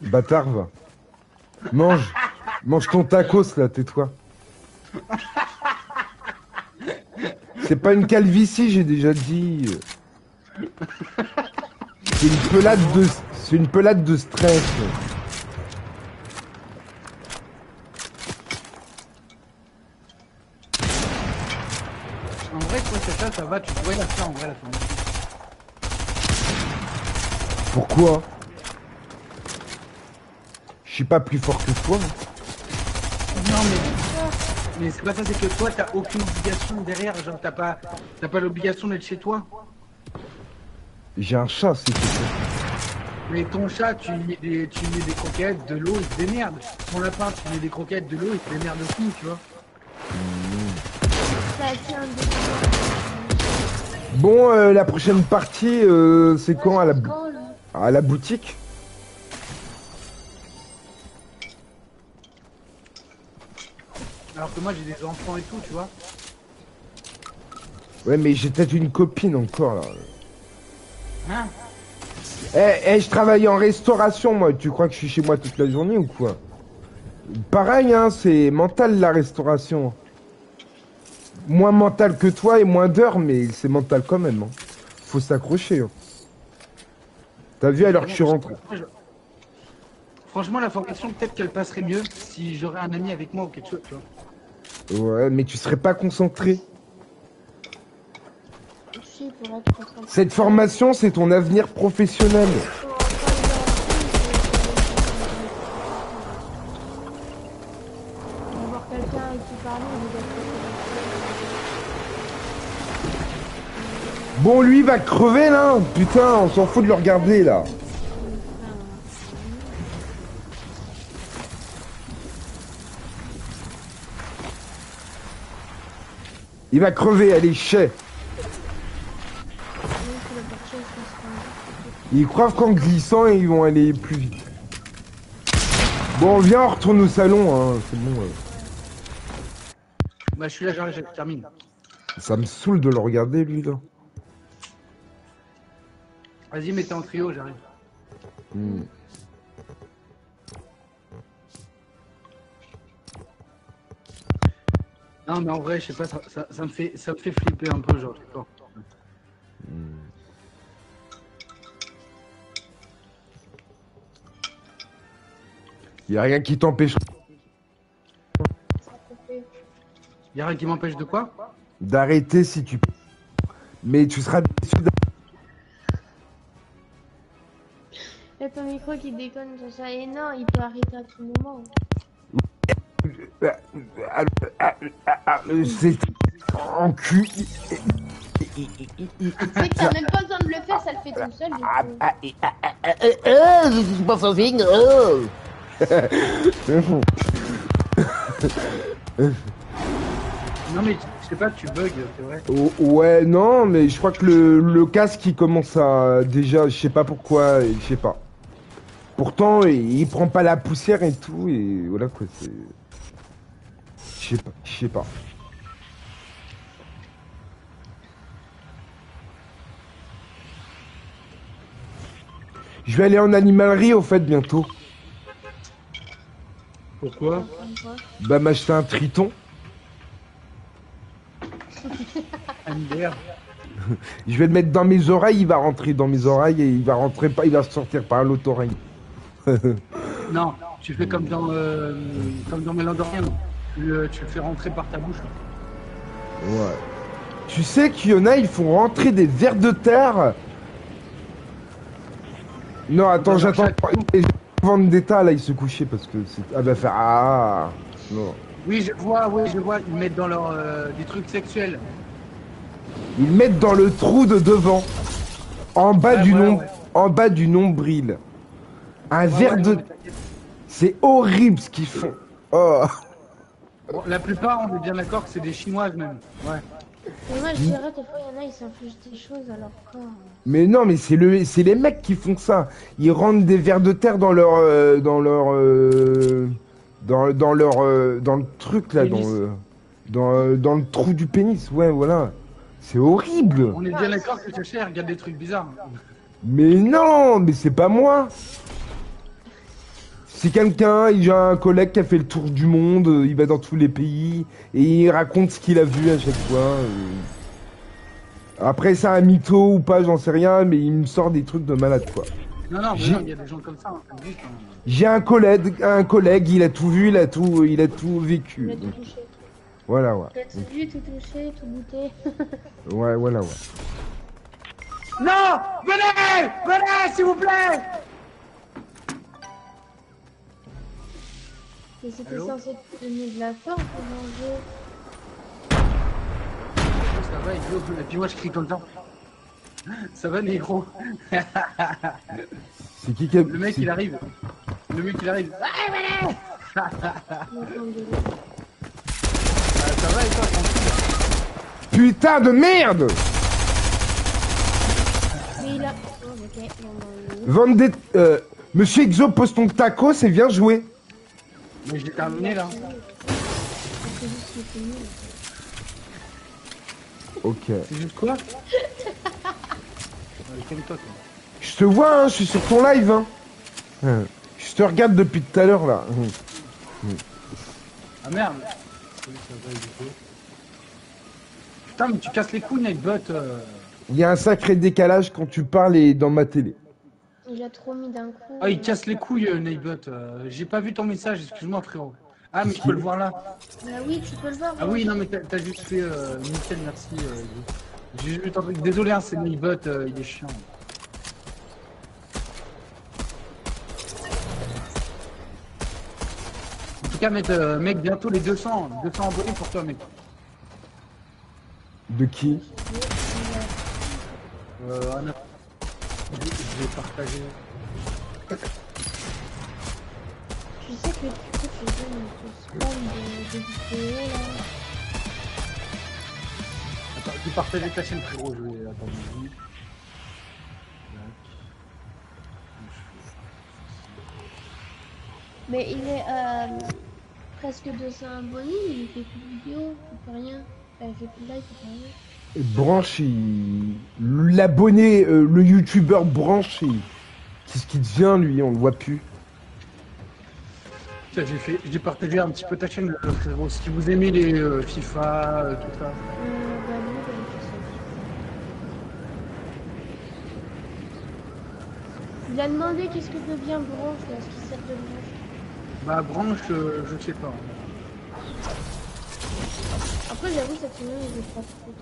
Bâtard, va. Mange. Mange ton tacos, là, tais-toi. C'est pas une calvitie, j'ai déjà dit. C'est une pelade de, c'est une pelade de stress. En vrai, toi, c'est ça, ça va. Tu pourrais la faire en vrai la formation. Pourquoi Je suis pas plus fort que toi. Non, mais. Mais c'est pas ça, c'est que toi, t'as aucune obligation derrière. Genre, t'as pas, t'as pas l'obligation d'être chez toi. J'ai un chat, c'est tout. Mais ton chat, tu lui mets des, tu lui mets des croquettes, de l'eau, il se démerde. Ton lapin, tu mets des croquettes, de l'eau, il se démerde aussi, tu vois. Bon, euh, la prochaine partie, euh, c'est quand à la, à la boutique Alors que moi, j'ai des enfants et tout, tu vois. Ouais, mais j'ai peut-être une copine encore là. Hein? Eh, eh, je travaille en restauration, moi. Tu crois que je suis chez moi toute la journée ou quoi? Pareil, hein, c'est mental la restauration. Moins mental que toi et moins d'heures, mais c'est mental quand même. hein. Faut s'accrocher. hein. T'as vu alors que je suis rentré Franchement, la formation, peut-être qu'elle passerait mieux si j'aurais un ami avec moi ou quelque chose, tu vois. Ouais, mais tu serais pas concentré. Cette formation, c'est ton avenir professionnel. Bon, lui il va crever là. Putain, on s'en fout de le regarder là. Il va crever, allez, chais. Ils croient qu'en glissant, ils vont aller plus vite. Bon, viens, on retourne au salon, hein. c'est bon. Bah, je suis là, j'arrive, je termine. Ça me saoule de le regarder, lui, là. Vas-y, mettez en trio, j'arrive. Hmm. Non, mais en vrai, je sais pas, ça, ça, ça me fait, ça me fait flipper un peu, genre, temps. Y a rien qui t'empêche Y a rien qui m'empêche de quoi? D'arrêter si tu peux. Mais tu seras déçu d'a- Et ton micro qui déconne ça. Et non, il peut arrêter à tout moment. Ah, ah, ah, ah, C'est en cul. Tu sais que t'as même pas besoin de le faire, ça le fait tout seul. du coup. Je suis pas. Oh. Non, mais je sais pas, tu bugs, c'est vrai. Oh, ouais, non, mais je crois que le, le casque il commence à déjà, je sais pas pourquoi, je sais pas. Pourtant, il, il prend pas la poussière et tout, et voilà quoi, c'est. Je sais pas, je sais pas. Je vais aller en animalerie au fait bientôt. Pourquoi? Bah m'acheter un triton. Je vais le mettre dans mes oreilles, il va rentrer dans mes oreilles et il va rentrer pas, il va sortir par l'autre oreille. Non, tu fais comme dans, euh, comme dans. Tu, euh, tu le fais rentrer par ta bouche. Ouais. Tu sais qu'il y en a, ils font rentrer des vers de terre. Non, attends, j'attends. chaque- Vendetta, là, il se couchait parce que c'est. Ah bah faire. Ah Non. Oui, je vois, oui, je vois. Ils mettent dans leur euh, des trucs sexuels. Ils mettent dans le trou de devant. En bas Ouais, du voilà, nom... ouais. En bas du nombril. Un Ouais, verre ouais, de. C'est horrible ce qu'ils font. Oh. Bon, la plupart, on est bien d'accord que c'est des chinoises même. Ouais. Mais moi, je dirais, des fois, il y en a, ils s'infligent des choses à leur corps. Mais non, mais c'est le, c'est les mecs qui font ça. Ils rentrent des vers de terre dans leur, euh, dans leur, euh, dans, dans leur, euh, dans le truc là, dans, le, dans, euh, dans le trou du pénis. Ouais, voilà. C'est horrible. On est bien d'accord que Chaché regarde des trucs bizarres. Mais non, mais c'est pas moi. C'est quelqu'un, il a un collègue qui a fait le tour du monde, euh, il va dans tous les pays et il raconte ce qu'il a vu à chaque fois. euh. Après, c'est un mytho ou pas, j'en sais rien, mais il me sort des trucs de malade quoi. Non, non, il y a des gens comme ça. hein, hein. J'ai un collègue, un collègue, il a tout vu, il a tout, il a tout Il vécu. a tout Donc, touché. voilà, ouais. Il a tout vu, tout touché, tout goûté. Ouais, voilà, ouais. Non Venez Venez, s'il vous plaît Et c'était censé te donner de la force pour manger. Ça va, Hugo Et puis moi, je crie tout le temps. Ça va, négro C'est qui qui a... Le mec, il arrive. Le mec, il arrive. Ah, Ah, Ça va et toi, tranquille Putain de merde Mais il a. Oh, bah. Euh, Monsieur Exo pose ton taco, c'est bien joué. Mais j'ai terminé, là. Ok. C'est juste quoi. Je te vois, hein, je suis sur ton live. Hein. Je te regarde depuis tout à l'heure, là. Ah merde Putain, mais tu casses les couilles, Nightbot. euh. Il y a un sacré décalage quand tu parles et dans ma télé. Il a trop mis d'un coup. Ah, il casse les couilles, euh, Nightbot. euh. J'ai pas vu ton message, excuse-moi, frérot. Ah, mais je peux le voir là. Bah oui, tu peux le voir. Ah oui, non, mais t'as juste fait euh, nickel, merci. euh, J'ai juste vu ton truc. Désolé, hein, c'est Nightbot, euh, il est chiant. En tout cas, mec, euh, mec, bientôt les 200. 200 abonnés pour toi, mec. De qui? Euh, Anna. Je vais partager. Tu sais que tu peux te donner ce spam de, de vidéos là. Attends, je vais partager ta chaîne, frérot. Je vais. Vais- Mais il est euh, presque 200 abonnés, il fait plus de vidéos, il fait rien. Enfin, il fait plus de live, il fait rien. Branche, il- l'abonné, euh, le youtubeur branche, il- qu'est-ce qu'il devient, lui On le voit plus. Tiens, j'ai fait, j'ai partagé un petit peu ta chaîne, euh, frérot. Si vous aimez les euh, FIFA, euh, tout ça. Euh, il a demandé qu'est-ce que devient branche, là, ce qui sert de branche. Bah, branche, euh, je sais pas. Après, j'avoue, cette semaine, il est pas trop.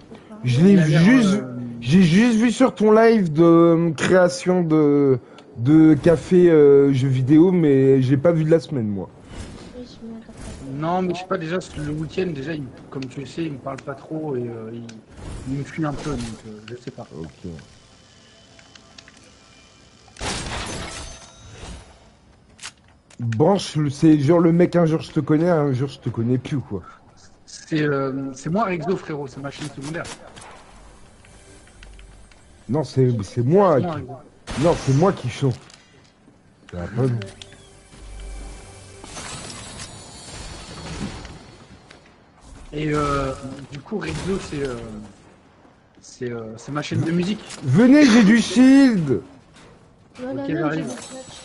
Je l'ai juste, euh, j'ai juste vu sur ton live de euh, création de de café euh, jeux vidéo, mais j'ai pas vu de la semaine, moi. Non, mais je sais pas, déjà, le week-end, déjà, il- comme tu le sais, il me parle pas trop et euh, il, il me fuit un peu, donc euh, je sais pas. Ok. Branche, c'est genre le mec un jour je te connais, un jour je te connais plus quoi. C'est euh, c'est moi, Rexo, frérot, c'est ma chaîne secondaire. Non, c'est c'est moi. C'est moi, qui- Rexo. Non, c'est moi qui chante. Non. Et euh, du coup, Rizzo, c'est euh, c'est euh, c'est ma chaîne de musique. Venez, j'ai du shield Ok, j'arrive. j'ai des clutches.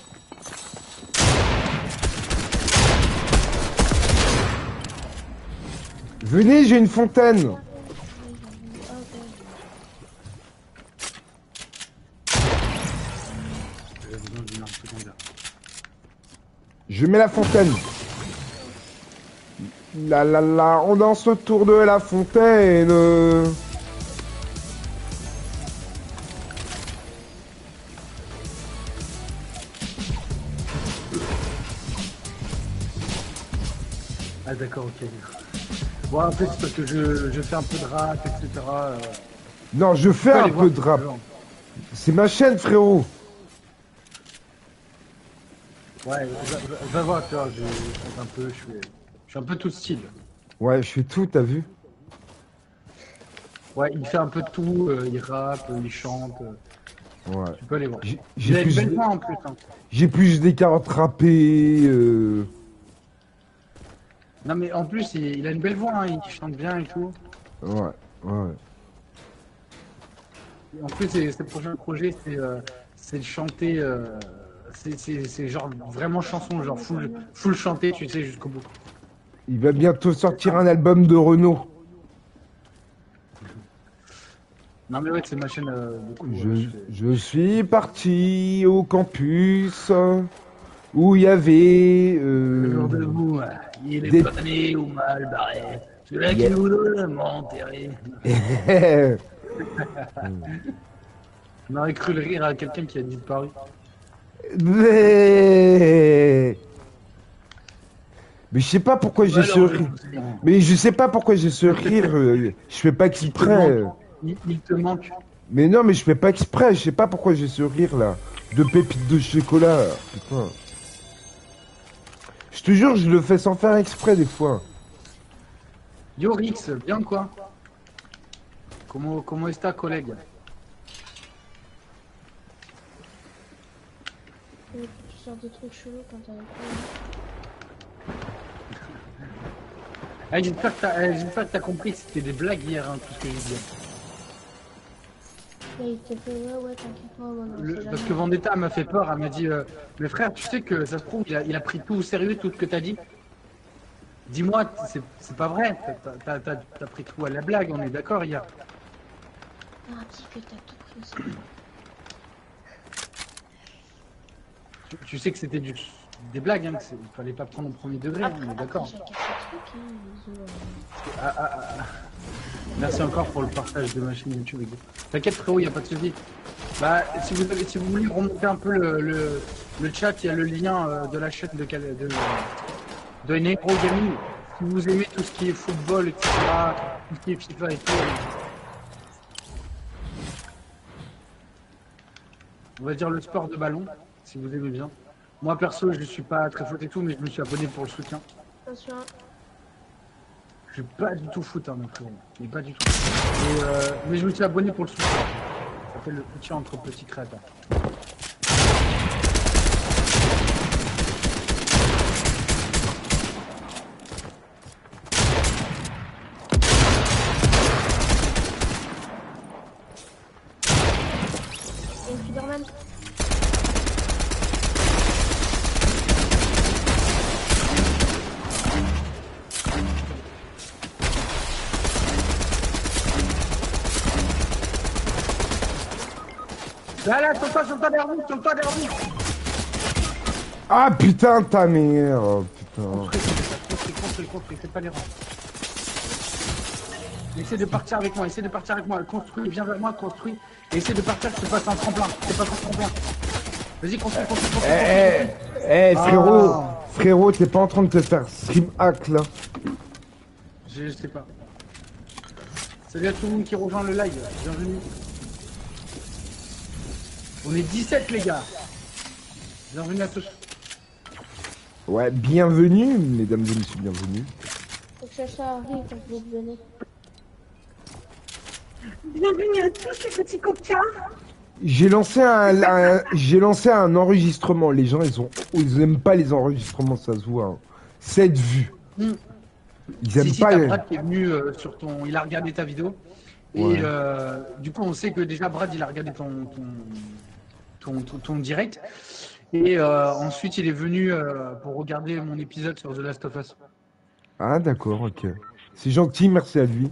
Venez, j'ai une fontaine. Je mets la fontaine. La la la, on danse autour de la fontaine. Ah d'accord, ok. Bon, en fait, c'est parce que je, je fais un peu de rap, etc. euh, Non, je fais un peu de rap. C'est ma chaîne, frérot. Ouais, va, voir, tu vois, je, je chante un peu, je suis, je suis un peu tout style. Ouais, je fais tout, t'as vu? Ouais, il fait un peu de tout, euh, il rappe, il chante, euh, Ouais. tu peux aller voir. J'ai- plus, voix en plus. Hein. j'ai plus des carottes râpées. euh, Non mais en plus, il, il a une belle voix, hein, il chante bien et tout. Ouais, ouais. Et en plus, ses, prochains projets, c'est euh, c'est de chanter, euh, c'est- genre vraiment chanson, genre full, full chanté, tu sais, jusqu'au bout. Il va bientôt sortir un album de Renault. Non mais ouais, c'est ma chaîne euh, du coup. Je, ouais, je suis parti au campus où il y avait. Le jour de Euh, vous, il est des- plané ou mal barré. Celui-là Yeah. qui nous donne m'enterrer. On aurait cru le rire à quelqu'un qui a disparu. Mais mais je sais pas pourquoi j'ai ce rire. Mais je sais pas pourquoi j'ai ce rire. euh, Je fais pas exprès. il te manque. Mais non, mais je fais pas exprès. Je sais pas pourquoi j'ai ce rire là. De pépites de chocolat. Putain. Je te jure, je le fais sans faire exprès des fois. Yo Rix, bien quoi Comment, comment est ta collègue Tu sors des trucs chelous quand t'as Eh, J'espère que t'as eh, j'espère que t'as compris que c'était des blagues hier, hein, tout ce que j'ai dit. Là, il te fait ouais, ouais, t'inquiète pas, moi, non, Le- parce que Vendetta m'a fait peur, elle m'a dit euh, Mais frère, tu sais que ça se trouve, il a, il a pris tout au sérieux, tout ce que t'as dit Dis-moi, c'est pas vrai, t'as- t'as pris tout à la blague, on est d'accord hier. Ah, petit que t'as tout pris au sérieux. Tu, tu sais que c'était du- des blagues, hein, que c'est- il fallait pas prendre au premier degré, Après, d'accord. hein, ont, euh, Ah, ah, ah. Merci encore pour le partage de ma chaîne YouTube. T'inquiète frérot, y a pas de souci. Bah, si vous, avez- si vous voulez remonter un peu le, le, le chat, il y a le lien euh, de la chaîne de, de, de Negro Gaming. Si vous aimez tout ce qui est football, etc., tout ce qui est FIFA et tout, on va dire le sport de ballon, si vous aimez bien. Moi perso, je suis pas très foot et tout, mais je me suis abonné pour le soutien. Attention, Je suis pas du tout foot, hein, mon frérot. Mais pas du tout. Et, euh, mais je me suis abonné pour le soutien. Ça fait le soutien entre petits créateurs. il y a une Spiderman. Là, là, sur toi, sur toi, derrière toi, derrière. Ah putain, ta mère. oh, Putain. Construis, pas les rangs. Essaie de partir avec moi, essaie de partir avec moi. Construis, viens vers moi, construis. Et essaie de partir, je te passe un tremplin. Te passe un tremplin. Vas-y, construis, construis, construis. Eh, eh, eh, frérot, frérot, t'es pas en train de te faire stream hack là Je, je sais pas. Salut à tout le monde qui rejoint le live. Bienvenue. On est 17 les gars. Bienvenue à tous. Ouais, bienvenue, mesdames et messieurs, bienvenue. Faut que ça, ça arrive quand vous venez. Bienvenue à tous les petits coquins. J'ai lancé un, un- j'ai lancé un enregistrement. Les gens, ils ont, ils aiment pas les enregistrements, ça se voit. hein. 7 vues. Hmm. Ils aiment Si, si, pas. les- Brad qui est venu euh, sur ton. Il a regardé ta vidéo. Et Ouais. euh, du coup, on sait que déjà Brad, il a regardé ton, ton, ton, direct. Et euh, ensuite, il est venu euh, pour regarder mon épisode sur The Last of Us. Ah d'accord, ok. C'est gentil, merci à lui.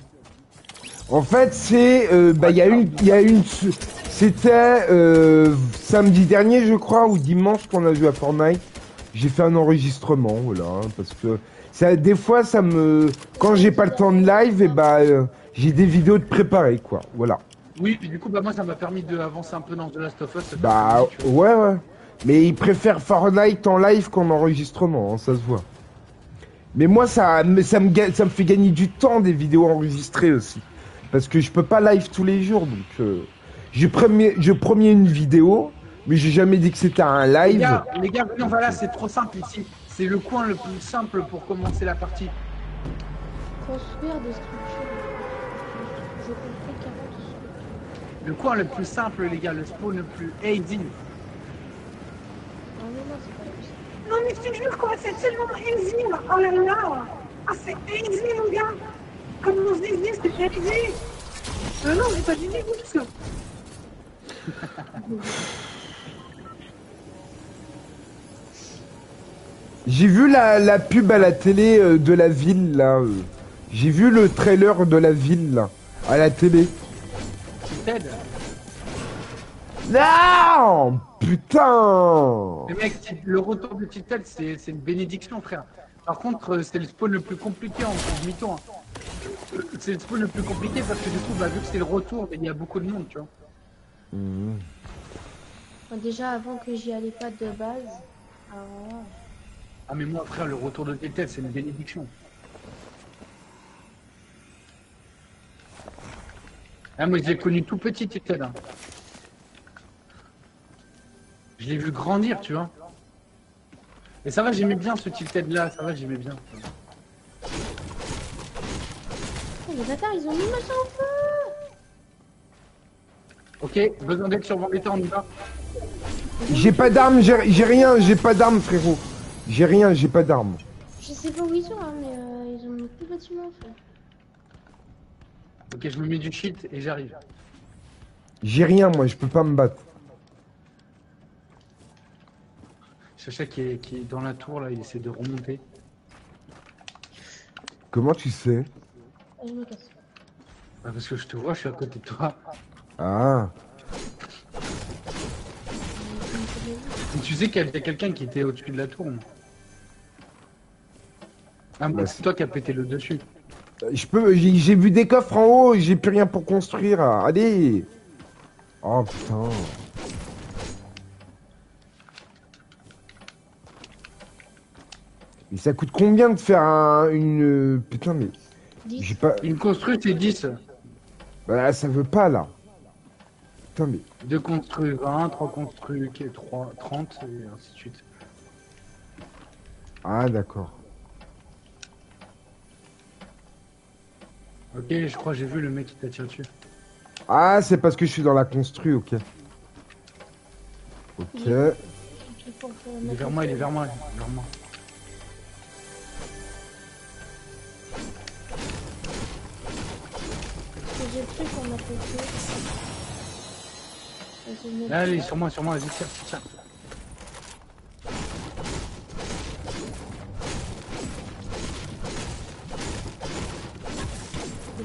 En fait, c'est, euh, bah, il y a une, y a une, c'était euh, samedi dernier, je crois, ou dimanche qu'on a joué à Fortnite. J'ai fait un enregistrement, voilà, parce que ça, des fois, ça me, quand j'ai pas le temps de live, et bah, euh, j'ai des vidéos de préparer, quoi, voilà. Oui, puis du coup, bah, moi, ça m'a permis d'avancer un peu dans The Last of Us. Bah ouais ouais. Mais ils préfèrent Fortnite en live qu'en enregistrement, hein, ça se voit. Mais moi ça me ça me ça me fait gagner du temps des vidéos enregistrées aussi. Parce que je peux pas live tous les jours donc euh, j'ai premier je premier une vidéo mais j'ai jamais dit que c'était un Les live. gars, les gars, venez, on va là, c'est trop simple ici. C'est le coin le plus simple pour commencer la partie. Construire des structures. Je construis 40 structures. Le coin le plus simple, les gars, le spawn le plus easy. Non, c'est pas possible. Non mais je te jure quoi, c'est tellement easy, oh là là Ah c'est easy mon gars Comme on se disait, c'était easy euh, Non, j'ai pas dit vous parce que... J'ai vu la, la pub à la télé euh, de la ville là. euh. J'ai vu le trailer de la ville là à la télé. Non Putain Mais mec, le retour de Tilted, c'est c'est une bénédiction, frère. Par contre, euh, c'est le spawn le plus compliqué en demi-tour. hein. C'est le spawn le plus compliqué parce que du coup, bah, vu que c'est le retour, il y a beaucoup de monde, tu vois. Enfin, déjà, avant que j'y allais pas de base. Alors Ah, mais moi, frère, le retour de Tilted, c'est une bénédiction. Ah, moi, je l'ai connu tout petit, Tilted. hein. Je l'ai vu grandir, tu vois. Et ça va, j'aimais bien ce Tilted là, ça va, j'aimais bien. Oh, les bâtards, ils ont mis machin en feu Ok, besoin d'être sur Vendetta, on y va. J'ai pas d'armes, j'ai j'ai rien, j'ai pas d'armes frérot. J'ai rien, j'ai pas d'armes. Je sais pas où ils sont, hein, mais euh, ils ont mis tout le bâtiment en feu. Ok, je me mets du shit et j'arrive. J'ai rien moi, je peux pas me battre. Chacha qui est, qui est dans la tour là, il essaie de remonter. Comment tu sais? Ah, je me casse. Bah, parce que je te vois, je suis à côté de toi. Ah, Et tu sais qu'il y a quelqu'un qui était au-dessus de la tour. moi. Ah, moi, Bah, c'est toi qui as pété le dessus. Je peux, j'ai j'ai vu des coffres en haut, j'ai plus rien pour construire. Allez. Oh putain. Mais ça coûte combien de faire un, une putain mais 10. j'ai pas, Une construite, c'est 10. bah là, ça veut pas là. Putain mais Deux construits 20, trois construits 3, 30 et ainsi de suite. ah d'accord. Ok, je crois que j'ai vu le mec qui t'a tiré dessus. Ah c'est parce que je suis dans la construit, ok. Ok. Il est vers moi, il est vers moi, il est vers moi. J'ai allez, sur moi, sur moi, vas-y, tire, tire.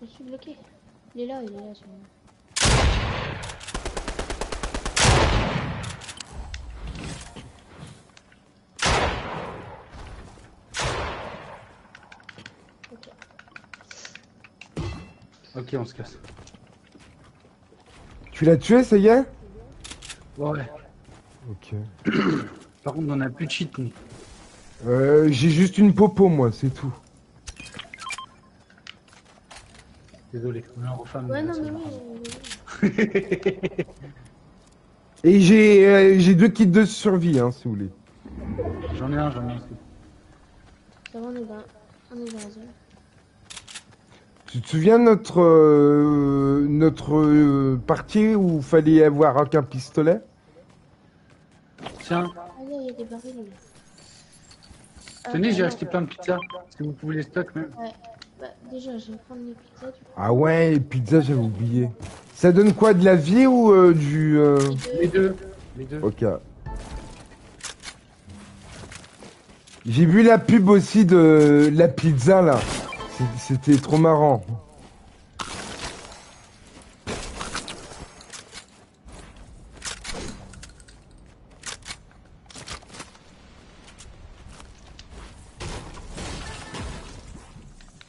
Je me suis bloqué. Il est là, il est là. celui-là. Ok. Ok, on se casse. Tu l'as tué, ça y est Ouais. Ok. Par contre, on a plus de cheat, nous. Euh, j'ai juste une popo, moi, c'est tout. Désolé, on est en femme. Ouais, non, mais oui. euh, Et j'ai euh, j'ai deux kits de survie, hein, si vous voulez. J'en ai un, j'en ai un. Ça va, on est dans, on est dans la zone. Tu te souviens de notre euh, notre euh, partie où fallait avoir qu'un pistolet? Tiens, Ah, il y a des barils tenez, j'ai bah, acheté plein de pizzas. Si vous pouvez les stocks même. Bah, déjà, je vais prendre les pizzas. Du coup. Ah ouais, les pizzas, j'avais oublié. Ça donne quoi, de la vie ou euh, du... euh, Les deux. Les deux. Ok. J'ai vu la pub aussi de la pizza, là. C'était trop marrant.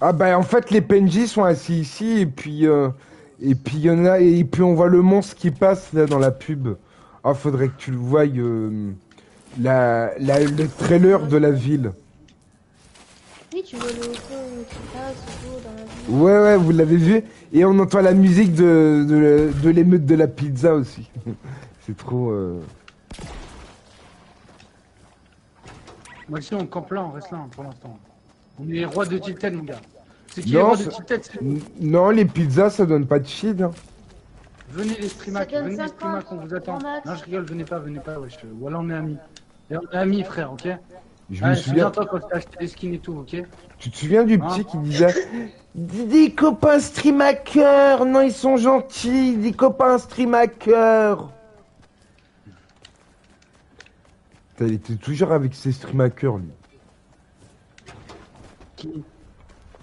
Ah bah en fait les PNJ sont assis ici et puis euh, et puis il y en a et puis on voit le monstre qui passe là dans la pub. Ah faudrait que tu le voies euh, la, la- le trailer de la ville. Oui, tu vois le qui passe dans la ville. Ouais ouais vous l'avez vu et on entend la musique de de, de l'émeute de la pizza aussi. C'est trop. euh, Maxime, on campe là, on reste là hein, pour l'instant. On est roi de Tilted, mon gars. C'est qui Non, est roi de c'est- Tilted Non les pizzas ça donne pas de shield. hein. Venez les streamacs, venez les 50, streamacs, on vous attend. Non, je rigole, venez pas, venez pas, wesh. Voilà, on est amis. Et on est amis, frère, ok? Je me souviens. souviens-toi quand t'as acheté des skins et tout, ok? Tu te souviens du Hein? petit qui disait Des copains stream hackers Non, ils sont gentils, des copains stream hackers Putain, Il était toujours avec ses stream hackers, lui. Qui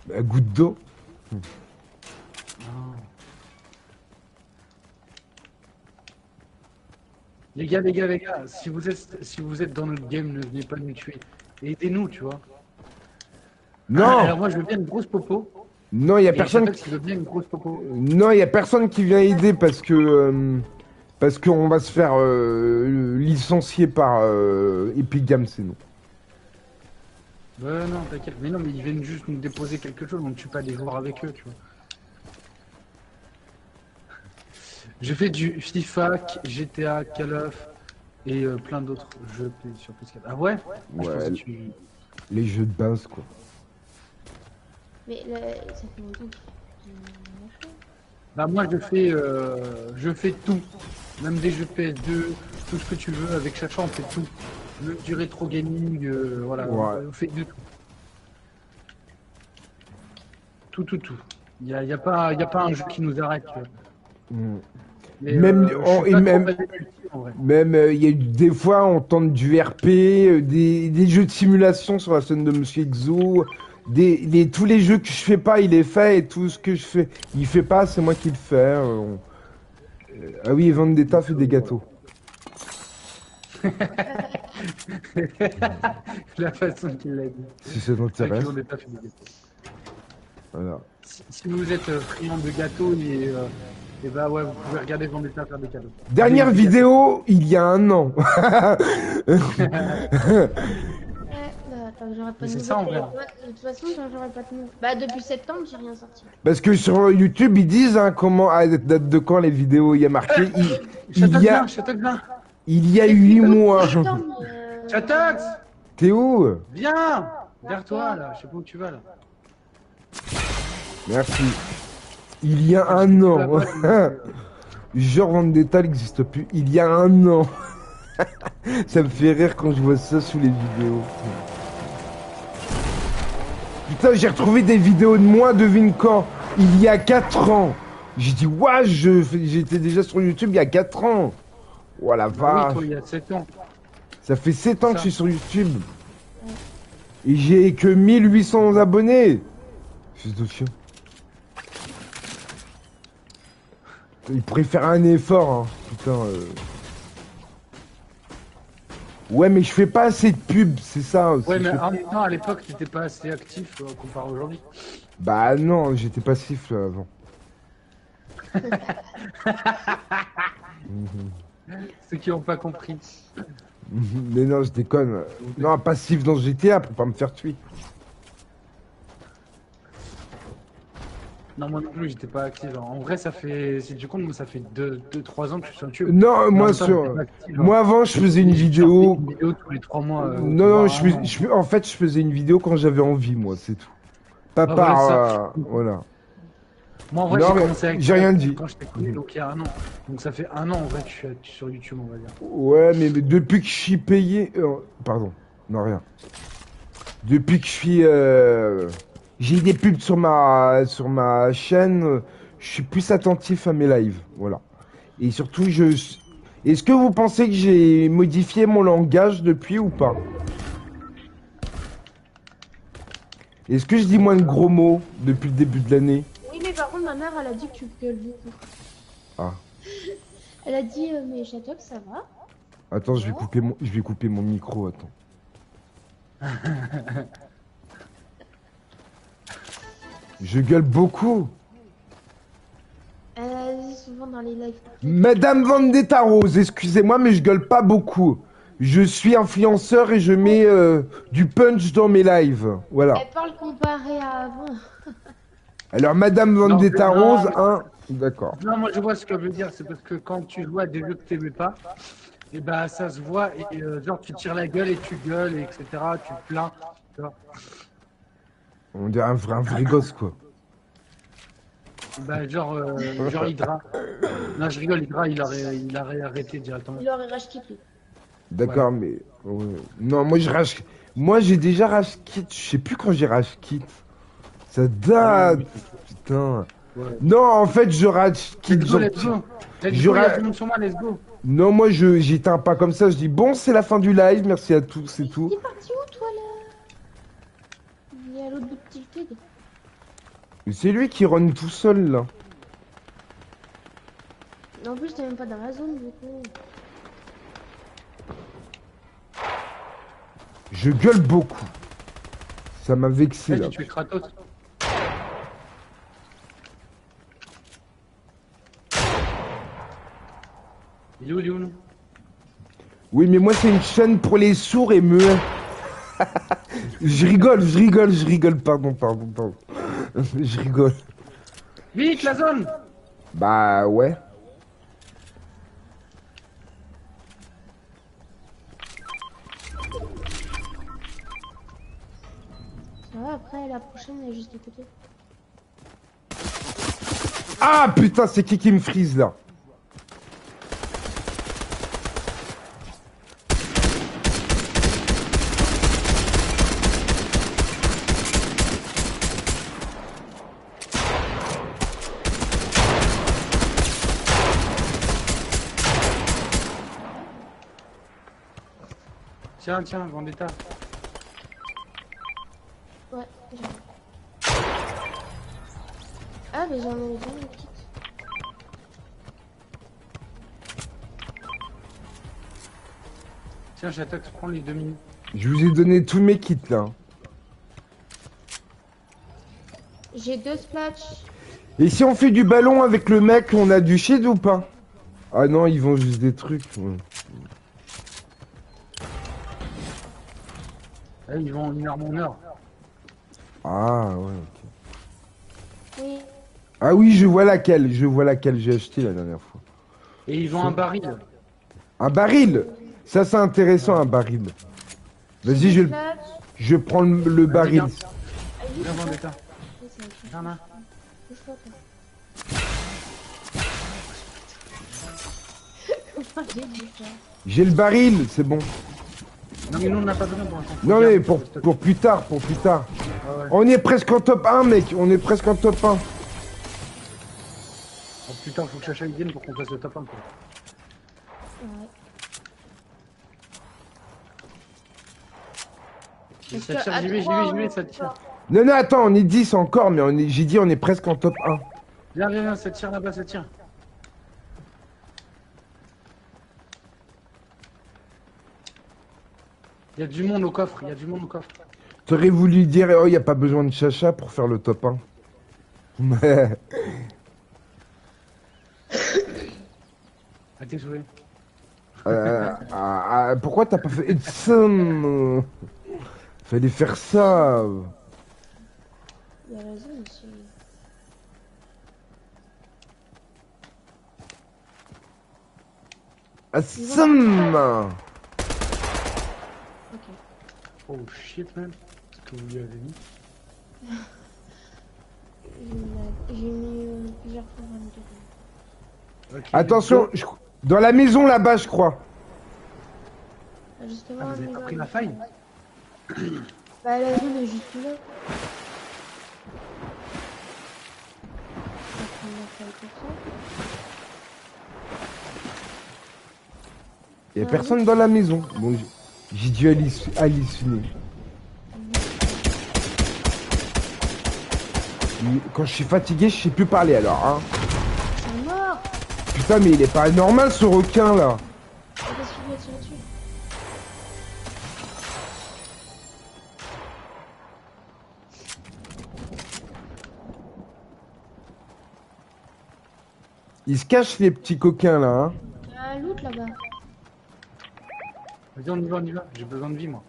Bah, goutte d'eau. Les gars, les gars, les gars, si vous êtes, si vous êtes dans notre game, ne venez pas nous tuer. Aidez-nous, tu vois. Non Alors moi, je veux bien une grosse popo. Non, il y a Et personne veut bien une grosse popo. Non, il y a personne qui vient aider parce que... euh, parce qu'on va se faire euh, licencier par euh, Epic Games, c'est nous. Ouais, non, t'inquiète. Mais non, mais ils viennent juste nous déposer quelque chose, on ne tue pas des joueurs avec eux, tu vois. Je fais du FIFA, GTA, Call of et euh, plein d'autres jeux sur PS4. Ah ouais? Ah, je Ouais. tu- Les jeux de base, quoi. Mais là, ça fait longtemps que tu machin. Bah moi je fais euh, je fais tout. Même des jeux PS2, tout ce que tu veux, avec Chacha on fait tout. Du rétro gaming, euh, voilà, Ouais. on fait de tout. Tout, tout, tout. Il n'y a, y a, pas- y a pas un jeu qui nous arrête. Mm. Mais, Même- et même- euh, il y a eu des fois, on tente du RP, euh, des, des jeux de simulation sur la scène de Monsieur Exo. Des, des- tous les jeux que je fais pas, il les fait, et tout ce que je fais, il fait pas, c'est moi qui le fais. euh, on- euh, ah oui, Vendetta fait des gâteaux. La façon qu'il l'a dit. Si ça C'est gâteaux. Voilà. Si, si vous êtes euh, friand de gâteaux, et, euh, et bah ouais, vous pouvez regarder Vendetta faire des cadeaux. Dernière vidéo, il y a un an. Bah, c'est ça, en vrai. De toute façon, j'aurais pas de nouveau. Bah, depuis septembre, j'ai rien sorti. Parce que sur YouTube, ils disent hein, comment, à date de quand les vidéos, il y a marqué, il, il y a. il y a 8 mois. Euh, Chatox T'es où Viens Vers toi, là, je sais pas où tu vas, là. Merci. Il y a un an. Genre Vendetta n'existe plus. Il y a un an. ça me fait rire quand je vois ça sous les vidéos. Putain, j'ai retrouvé des vidéos de moi, devine quand Il y a 4 ans. J'ai dit, ouais, je fais- j'étais déjà sur YouTube il y a 4 ans. Oh la Ah oui, vache. toi, il y a 7 ans. Ça fait 7 ans que je suis sur YouTube. Et j'ai que 1800 abonnés. Fils de chien. Il pourrait faire un effort, hein. Putain. euh. Ouais, mais je fais pas assez de pubs, c'est ça. Ouais, mais en même temps, à l'époque, t'étais pas assez actif euh, comparé à aujourd'hui. Bah non, j'étais passif là, avant. Ceux qui n'ont pas compris. Mais non, je déconne. Non, passif dans GTA pour pas me faire tuer. Non, moi non plus, j'étais pas actif. En vrai, ça fait, si tu comptes, moi, ça fait 2-3 ans que je suis sur YouTube. Non, moi temps, sur. actif, hein. Moi avant, je faisais une vidéo. Une vidéo tous les 3 mois. euh, Non, non, je, fais- en fait, je faisais une vidéo quand j'avais envie, moi, c'est tout. Pas Ah, par. voilà, ça. euh, voilà. Moi, en vrai, j'ai commencé avec j'ai rien dit. Quand je t'ai connu, donc il y a un an. Donc ça fait un an, en vrai, que je suis sur YouTube, on va dire. Ouais, mais, mais depuis que je suis payé. euh, pardon, non, rien. Depuis que je suis. euh, J'ai des pubs sur ma, sur ma chaîne, euh, je suis plus attentif à mes lives. Voilà. Et surtout, je. Est-ce que vous pensez que j'ai modifié mon langage depuis ou pas? Est-ce que je dis moins de gros mots depuis le début de l'année? Par contre, ma mère, elle a dit que tu gueules beaucoup. Ah. Elle a dit, euh, mais Chatox, ça va Attends, je vais couper mon, je vais couper mon micro, attends. Je gueule beaucoup. Elle a dit souvent dans les lives. Madame Vendetta Rose, excusez-moi, mais je gueule pas beaucoup. Je suis influenceur et je mets euh, du punch dans mes lives. Voilà. Elle parle comparé à avant. Alors, Madame Vendetta non, Rose, hein. D'accord. Non, moi je vois ce qu'elle veut dire, c'est parce que quand tu joues à des jeux que t'aimais pas, et bah ça se voit, et euh, genre tu tires la gueule et tu gueules, et etc., tu plains. tu vois. On dirait un vrai, un vrai gosse, quoi. Bah genre, euh, genre Hydra. Non, je rigole, Hydra, il aurait, il aurait arrêté directement. Il aurait rage. D'accord, mais. ouais. Non, moi, je rage. Moi, j'ai déjà rage kit. Je sais plus quand j'ai rage kit. Ça date. Putain. Ouais. Non, en fait, je kit. Let's go, let's go. Let's Je go, il y a ra- tout le monde sur moi, let's go. Non, moi, je j'éteins pas comme ça. Je dis, bon, c'est la fin du live. Merci à tous, c'est tout. Il est parti où, toi, là? Il est à l'autre bout de Tilted. C'est lui qui run tout seul, là. En plus, t'es même pas dans la zone, du coup. Je gueule beaucoup. Ça m'a vexé, Là, tu Kratos. Il est où, il est où, nous? Oui, mais moi, c'est une chaîne pour les sourds et muets. je rigole, je rigole, je rigole. Pardon, pardon, pardon. je rigole. Vite, la zone Bah, ouais. Va, après, la prochaine, elle est juste à côté. Ah, putain, c'est qui qui me frise, là? Tiens, tiens, Vendetta. Ouais, j'ai. Ah, mais j'en ai déjà une petite. Tiens, j'attaque, prends les deux minutes. Je vous ai donné tous mes kits, là. J'ai deux splatchs. Et si on fait du ballon avec le mec, on a du shit ou pas? Ah non, ils vendent juste des trucs. ouais. Eh, ils vont une heure mon heure. Ah, ouais, ok. Oui. Ah oui, je vois laquelle, je vois laquelle j'ai acheté la dernière fois. Et ils vont un baril. Un baril Ça, c'est intéressant, un baril. Vas-y, je, je prends le, le baril. viens. Ah, Viens. Viens J'ai le baril, c'est bon. Non, mais nous, on n'a pas besoin pour l'instant. Non, mais pour, plus tard, pour plus tard. Ah ouais. On est presque en top 1, mec. On est presque en top 1. Oh, putain, faut que Chacha vienne pour qu'on fasse le top 1. Quoi. Ouais. Ça tire, j'y vais, j'y vais, j'y vais, ça tire. Non, non, attends, on est 10 encore, mais j'ai dit on est presque en top 1. Viens, viens, viens, ça tire là-bas, ça tire. Il y a du monde au coffre, il y a du monde au coffre. T'aurais voulu dire, oh, y a pas besoin de chacha pour faire le top 1. Mais- Ah, désolé. Euh, ah, ah, pourquoi t'as pas fait Edson? Fallait faire ça. Il y a raison aussi. Edson. Oh shit, man. Ce que vous lui avez mis. J'ai mis, euh, plusieurs fois 22. Ok, Attention, je- dans la maison là-bas, je crois. Ah, Justement, Ah, vous avez pas pris la faille Bah, la zone est juste là. Il y a personne dans la maison. Bon, j'ai dû halluc- halluciner. Quand je suis fatigué, je sais plus parler alors. Hein. Putain, mais il est pas normal ce requin là. Il se cache les petits coquins là. Hein. Un loot là-bas. Vas-y, on y va, on y va. J'ai besoin de vie, moi.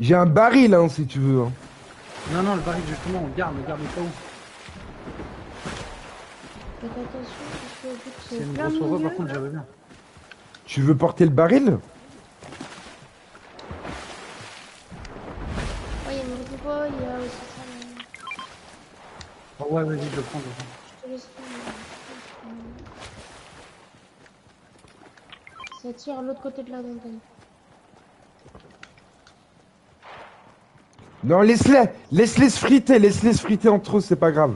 J'ai- un baril hein, si tu veux. hein. Non, non, le baril, justement, on le garde, on le garde au cas où. Faites attention parce que vu que C'est c'est une plein grosse de horreur, milieu. par contre, j'avais bien. Tu veux porter le baril? Ouais, il y a une pas, il y a aussi ça. là. Oh, ouais, vas-y, je le prends, je le prends. Je te laisse prendre, euh, Ça tire à l'autre côté de la montagne. Non, laisse-les, laisse-les se friter, laisse-les se friter entre eux, c'est pas grave.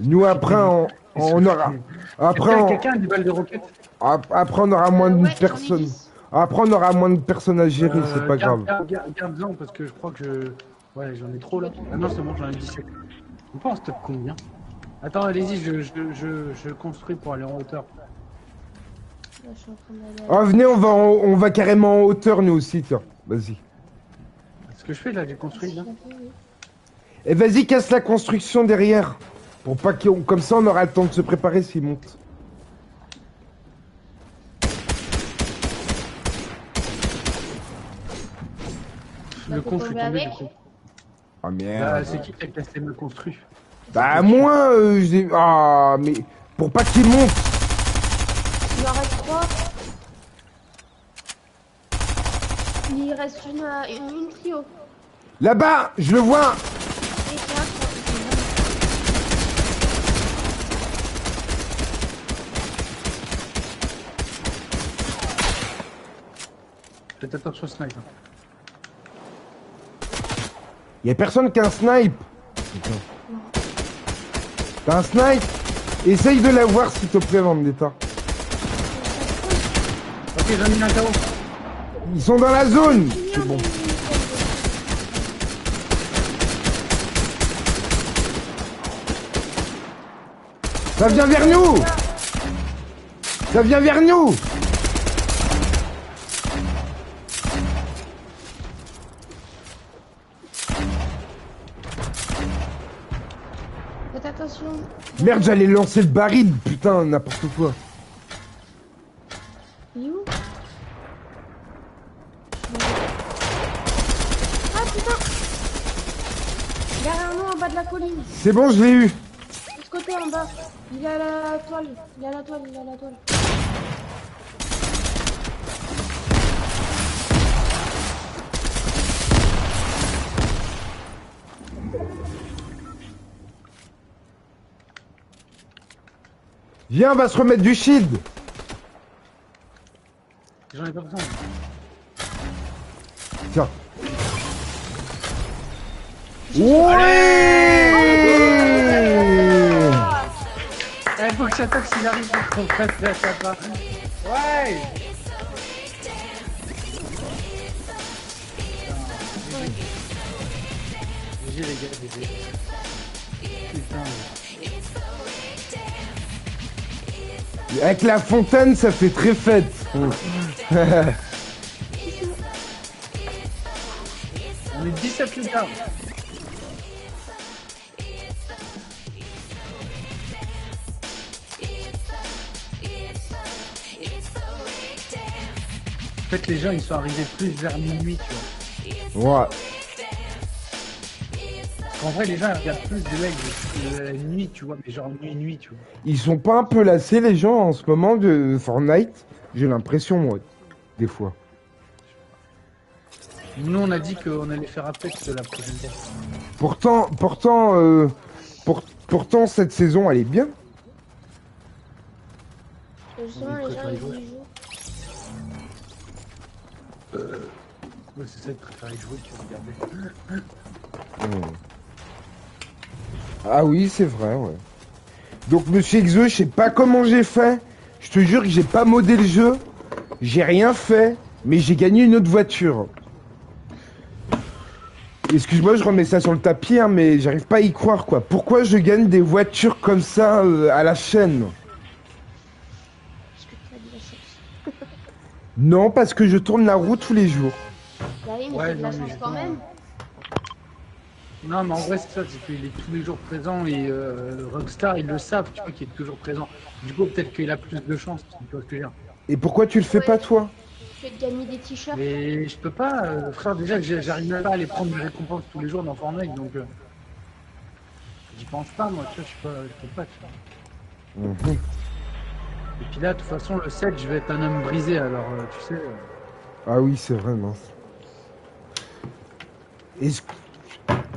Nous après on, on aura, après Quelqu'un on, quelqu'un a des balles de roquette ap- après on aura moins de ouais, personnes. 10. Après on aura moins de personnes à gérer, Euh, c'est pas garde- grave. Garde, garde, garde-en parce que je crois que je. Ouais, j'en ai trop là. Ah non, c'est bon, j'en ai 17. On peut en stock combien? Attends, allez-y, je, je, je, je construis pour aller en hauteur. Là, je suis en train d'aller. Oh venez, on va, en- on va carrément en hauteur nous aussi, tiens. Vas-y. Ce que je fais là, j'ai construit là. Et vas-y, casse la construction derrière. Pour pas qu'on, comme ça on aura le temps de se préparer s'il monte. Le con, je suis tombé du coup. Ah Bah, merde. c'est qui qui a cassé ma construit? Bah moi, euh, j'ai, ah mais pour pas qu'il monte. Il en reste 3. Il reste une, euh, une, une trio. Là-bas, je le vois. Et 4. Faites attention au snipe. hein. Y a personne qui a un snipe. T'as un snipe? Essaye de l'avoir s'il te plaît, Vendetta. Ok, j'en ai mis un KO. Ils sont dans la zone. C'est bon. Ça vient vers nous Ça vient vers nous Faites attention. Merde, j'allais lancer le baril, putain, n'importe quoi. Il est où Ah putain Derrière nous en bas de la colline. C'est bon, je l'ai eu. De ce côté en bas. Il est à la toile. Il est à la toile. Il est à la toile. Viens, on va se remettre du shield. J'en ai pas besoin. Tiens. Ouais Eh, faut que Chatox il arrive pour qu'on fasse la chapa. Ouais GG les gars, GG. Putain. Avec la fontaine, ça fait très fête. On est 17 plus tard. Les gens, ils sont arrivés plus vers minuit, tu vois. Ouais. En vrai, les gens, ils regardent plus de live de la nuit, tu vois, mais genre nuit, nuit, tu vois. Ils sont pas un peu lassés, les gens, en ce moment, de Fortnite J'ai l'impression, moi, des fois. Nous, on a dit qu'on allait faire Apex la prochaine fois. Pourtant, pourtant, euh, pour- pourtant, cette saison, elle est bien. Justement, les gens, ils. Hmm. Ah oui, c'est vrai, ouais. Donc, Monsieur Exo, je sais pas comment j'ai fait. Je te jure que j'ai pas modé le jeu. J'ai rien fait, mais j'ai gagné une autre voiture. Excuse-moi, je remets ça sur le tapis, hein, mais j'arrive pas à y croire, quoi. Pourquoi je gagne des voitures comme ça euh, à la chaîne? Non, parce que je tourne la roue tous les jours. Bah oui, mais Ouais, de la non, mais chance quand même. Non, mais en vrai, c'est ça, c'est qu'il est tous les jours présent et euh, Rockstar, ils le savent, tu vois, qu'il est toujours présent. Du coup, peut-être qu'il a plus de chance, tu vois ce que je veux dire. Et pourquoi tu le fais pas, toi? Tu vas te gagner des t-shirts. Mais je peux pas, euh, frère, déjà que j'arrive même pas à aller prendre mes récompenses tous les jours dans Fortnite, donc. euh, J'y pense pas, moi, tu vois, je suis pas, je peux pas, tu vois. Mhm. Et puis là, de toute façon, le 7, je vais être un homme brisé, alors, euh, tu sais. euh, Ah oui, c'est vrai, mince. Est-ce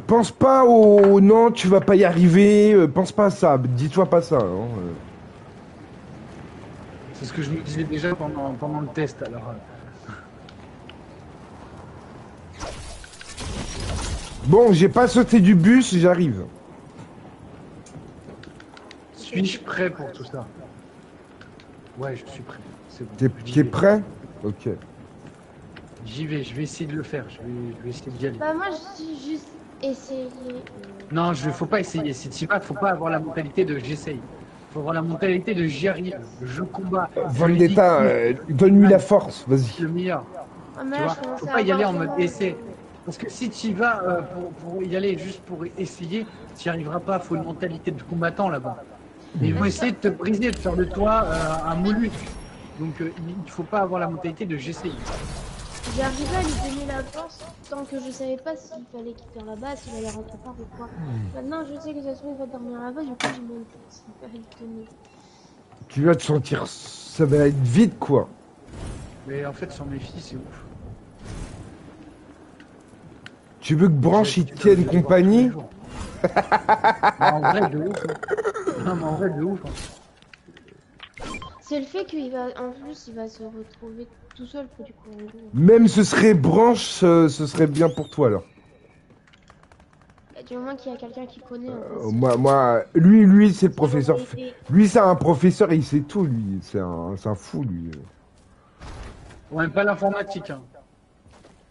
Pense pas au non, tu vas pas y arriver, euh, pense pas à ça, dis-toi pas ça. hein. C'est ce que je me disais déjà pendant, pendant le test, alors. Bon, j'ai pas sauté du bus, j'arrive. Suis-je prêt pour tout ça? Ouais, je suis prêt. C'est bon. T'es t'es prêt? Ok. J'y vais, je vais essayer de le faire, je vais, je vais essayer d'y aller. Bah moi, je dis juste essayer. Non, je faut pas essayer. Si tu y vas, faut pas avoir la mentalité de j'essaye. Faut avoir la mentalité de j'y arrive, je dis Vendetta, euh, donne-lui la force, vas-y. le meilleur. Ah, mais Tu là, vois, faut pas y aller en mode essai. Parce que si tu y vas euh, pour, pour y aller juste pour essayer, tu n'y arriveras pas. Faut une mentalité de combattant là-bas. Et ils vont essayer de te briser, de faire de toi euh, un mollusque. Donc euh, il faut pas avoir la mentalité de j'essaye. J'ai arrivé à lui donner la force tant que je savais pas s'il fallait qu'il dort là-bas, s'il allait rentrer part ou quoi. Maintenant, je sais que ça se trouve, il va dormir là-bas, du coup, j'ai mon s'il fallait le. Tu vas te sentir. Ça va être vide, quoi. Mais en fait, sur mes filles, c'est ouf. Tu veux que Branche, dois tienne compagnie en vrai, de ouf. hein. Non, mais en vrai, de ouf. hein. C'est le fait qu'il va, en plus, il va se retrouver tout seul près du courant d'eau. Même ce serait Branche, ce, ce serait bien pour toi, alors. A du moment qu'il y a quelqu'un qui connaît. en Euh, fait. moi, moi, lui, lui, c'est le professeur. Lui, c'est un professeur, il sait tout, lui. C'est un, c'est un fou, lui. Ouais, pas l'informatique. Hein.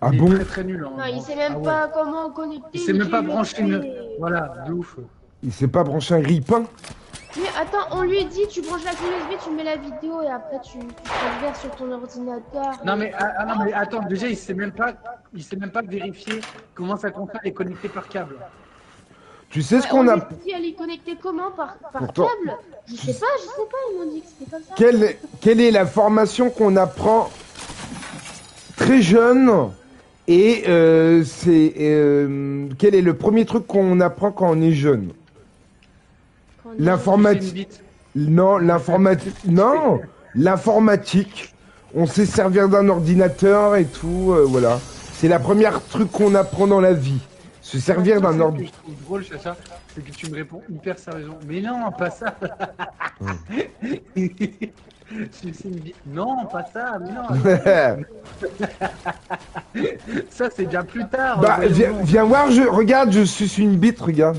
Ah il est bon très très nul. hein. Non, il sait même Ah ouais. pas comment connecter. Il sait même pas brancher une. Voilà, de ouf. Il sait pas brancher un grille-pain Mais attends, on lui dit, tu branches la clé USB, tu mets la vidéo et après tu, tu transfères sur ton ordinateur. Non mais, ah, ah, non mais attends, déjà il sait même pas, il sait même pas vérifier comment sa console est connectée par câble. Tu sais ce qu'on on a... dit à les connecter comment Par, par Pourtant- câble Je sais pas, je sais pas, ils m'ont dit que c'était comme ça. Quelle, quelle est la formation qu'on apprend très jeune et euh, c'est euh, quel est le premier truc qu'on apprend quand on est jeune L'informatique. Non, l'informatique. Non, l'informatique. On sait servir d'un ordinateur et tout, euh, voilà. C'est la première truc qu'on apprend dans la vie. Se servir d'un Ce que ordinateur. je trouve drôle, Chacha, c'est que tu me réponds hyper sérieusement. Mais non, pas ça. Une bite. Non, pas ça. Mais non. Ça c'est bien plus tard. bah, viens, viens voir, je regarde, je suis une bite, regarde.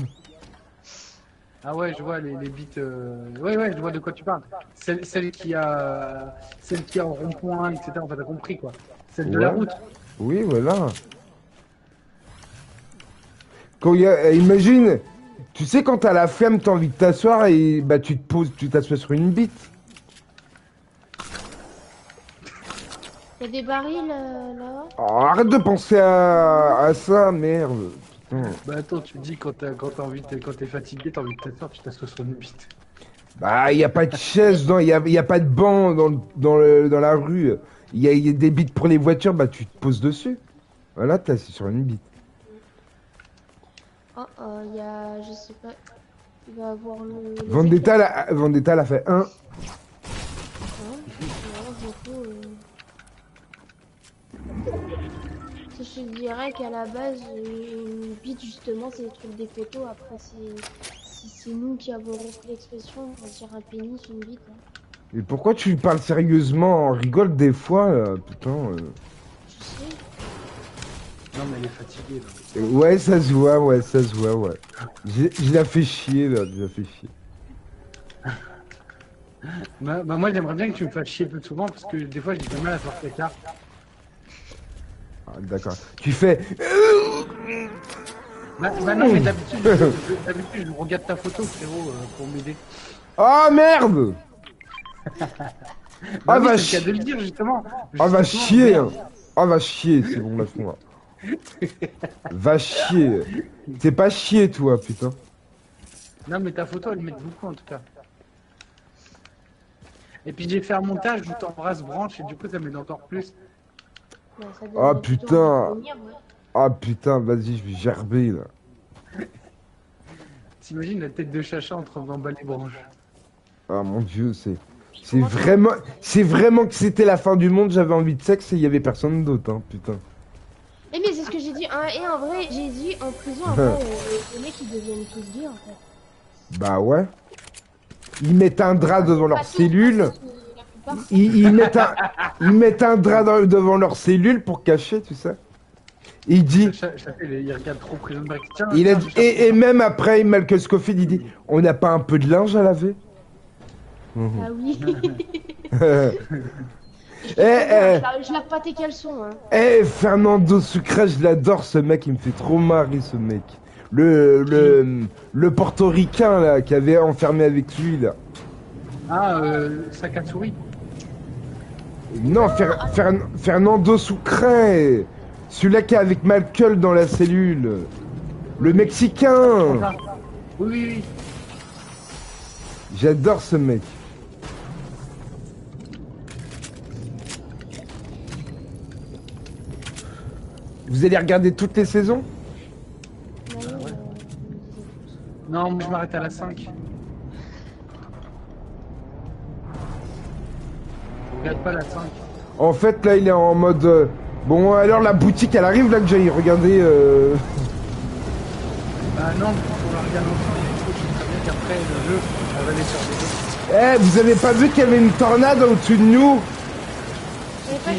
Ah ouais, je vois les, les bites. euh, Ouais, ouais, je vois de quoi tu parles. Celle, celle qui a, celle qui a en rond-point, etc. Enfin, t'as compris quoi. Celle de la route. Oui, voilà. Quand y a, euh, imagine, tu sais quand t'as la flemme, t'as envie de t'asseoir et bah tu te poses, tu t'assois sur une bite. Des barils euh, là. Oh, arrête de penser à, à ça, merde. Putain. Bah attends, tu me dis quand t'as, quand t'as envie, de- quand t'es fatigué, t'as envie de t'asseoir, tu t'assois sur une bite. Bah, il y a pas de chaise, il y a, y a pas de banc dans, le- dans, le, dans la rue. il y, a, il y a des bits pour les voitures, bah tu te poses dessus. Voilà, t'es assis sur une bite. Oh, oh, il y a, je sais pas, il va avoir le. Vendetta, elle a, Vendetta, elle a fait 1. éclats. Hein Non, du coup, euh, Je te dirais qu'à la base, euh, une bite, justement, c'est des trucs des photos. Après, c'est si c'est nous qui avons repris l'expression, on va dire un pénis, une bite. hein. Et pourquoi tu parles sérieusement? On rigole des fois, là, putain. euh. Je sais. Non, mais elle est fatiguée, là. Euh, Ouais, ça se voit, ouais, ça se voit, ouais. J'ai- Je la fait chier, là, je la fait chier. Bah, bah, moi, j'aimerais bien que tu me fasses chier plus souvent parce que des fois, j'ai du mal à faire tes cartes. Ah, D'accord. Tu fais... Bah, bah non, mais d'habitude, je- d'habitude, je regarde ta photo, frérot, euh, pour m'aider. Oh merde Bah Ah, oui, va c'est le cas de le dire, justement. Ah va Justement, chier merde. hein. Ah va chier, c'est bon, lâche-moi. Va chier. T'es pas chier, toi, putain. Non, mais ta photo, elle m'aide beaucoup, en tout cas. Et puis, j'ai fait un montage où t'embrasses branche, et du coup, ça m'aide encore plus. Ouais, ça Ah, putain. venir, ouais. Ah putain, vas-y, je vais gerber, là. T'imagines la tête de chacha en train d'emballer branche. Ah mon dieu, c'est... C'est vraiment... C'est vraiment que c'était la fin du monde, j'avais envie de sexe et il y avait personne d'autre, hein, putain. Eh mais c'est ce que j'ai dit. hein, et en vrai, j'ai dit en prison, après, les mecs ils deviennent tous gays en fait. Bah ouais. Ils mettent un drap devant leur cellule. Ils, ils mettent un, ils mettent un drap dans- devant leur cellule pour cacher, tu sais. Il dit, il il regarde trop Prison Break. Tiens, il a tiens, dit- et, et même après, Malcolm Scofield, il dit, on n'a pas un peu de linge à laver? Mhm. Ah oui. Eh, eh, Je la- Je lave pas tes caleçons. Hein. eh, Fernando Sucre, je l'adore, ce mec, il me fait trop marrer, ce mec. Le, le, le portoricain, là, qui avait enfermé avec lui, là. Ah, euh, sac à souris. Non, Fer- Fer- Fernando Sucre, celui-là qui est avec Malcolm dans la cellule. Le Mexicain. Oui, oui, oui. J'adore ce mec. Vous allez regarder toutes les saisons? Non, moi je m'arrête à la 5. Regarde pas la 5. En fait, là, il est en mode... euh, Bon, alors la boutique, elle arrive là que j'aille regarder... euh, Bah non, on la regarde ensemble. Coup, je sais très bien qu'après le jeu, on va aller sur des jeux. Eh, vous avez pas vu qu'il y avait une tornade au-dessus de nous? Pas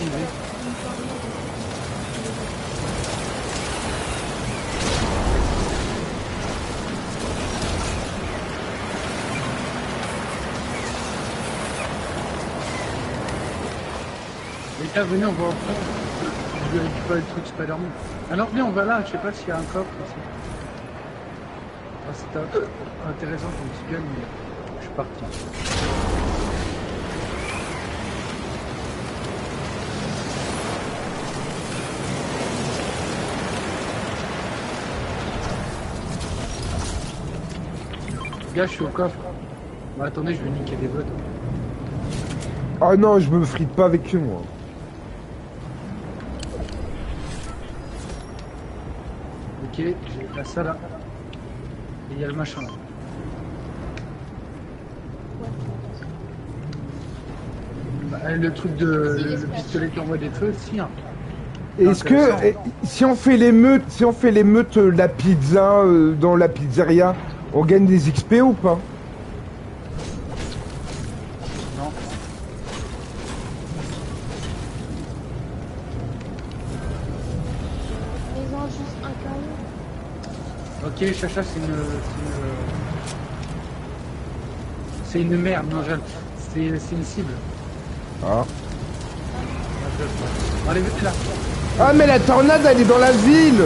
Venez, on va au fond. Je vais récupérer le truc Spider-Man. Alors, venez, on va là. Je sais pas s'il y a un coffre ici. Ah, c'est un- intéressant comme petit gun, mais je suis parti. Gars, je suis au coffre. Bah, attendez, je vais niquer des bottes. Oh non, je me frite pas avec eux, moi. Ok, j'ai la ça là. Et il y a le machin là. Bah, le truc de. Le, pistolet qui envoie des feux, si. Hein. Est-ce que eh, si on fait l'émeute, si on fait l'émeute euh, la pizza euh, dans la pizzeria, on gagne des XP ou pas? Ok, Chacha, c'est une. C'est une... c'est une merde, non, c'est une cible. Ah. Allez, là. Ah mais la tornade elle est dans la ville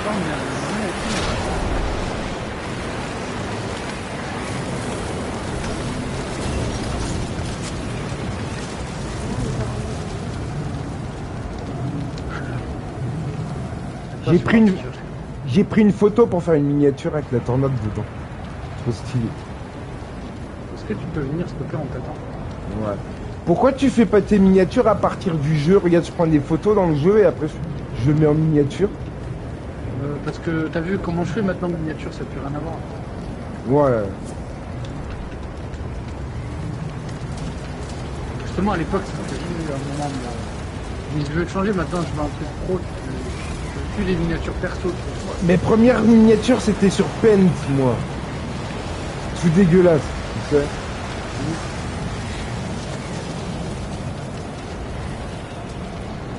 Attends, mais, euh, ouais, ok. pas J'ai pris une- l'article. J'ai pris une photo pour faire une miniature avec la tornade dedans. Trop stylé. Est-ce que tu peux venir, s'il te plaît, on t'attend Ouais. Pourquoi tu fais pas tes miniatures à partir du jeu? Regarde, je prends des photos dans le jeu et après je, mets en miniature. Euh, Parce que t'as vu comment je fais maintenant miniature, ça n'a plus rien à voir. Ouais. Justement, à l'époque, faisait un moment. Mais... je veux le changer maintenant, je mets un truc pro. Plus les miniatures perso. Mes premières miniatures c'était sur Paint, moi. Tout dégueulasse, tu sais.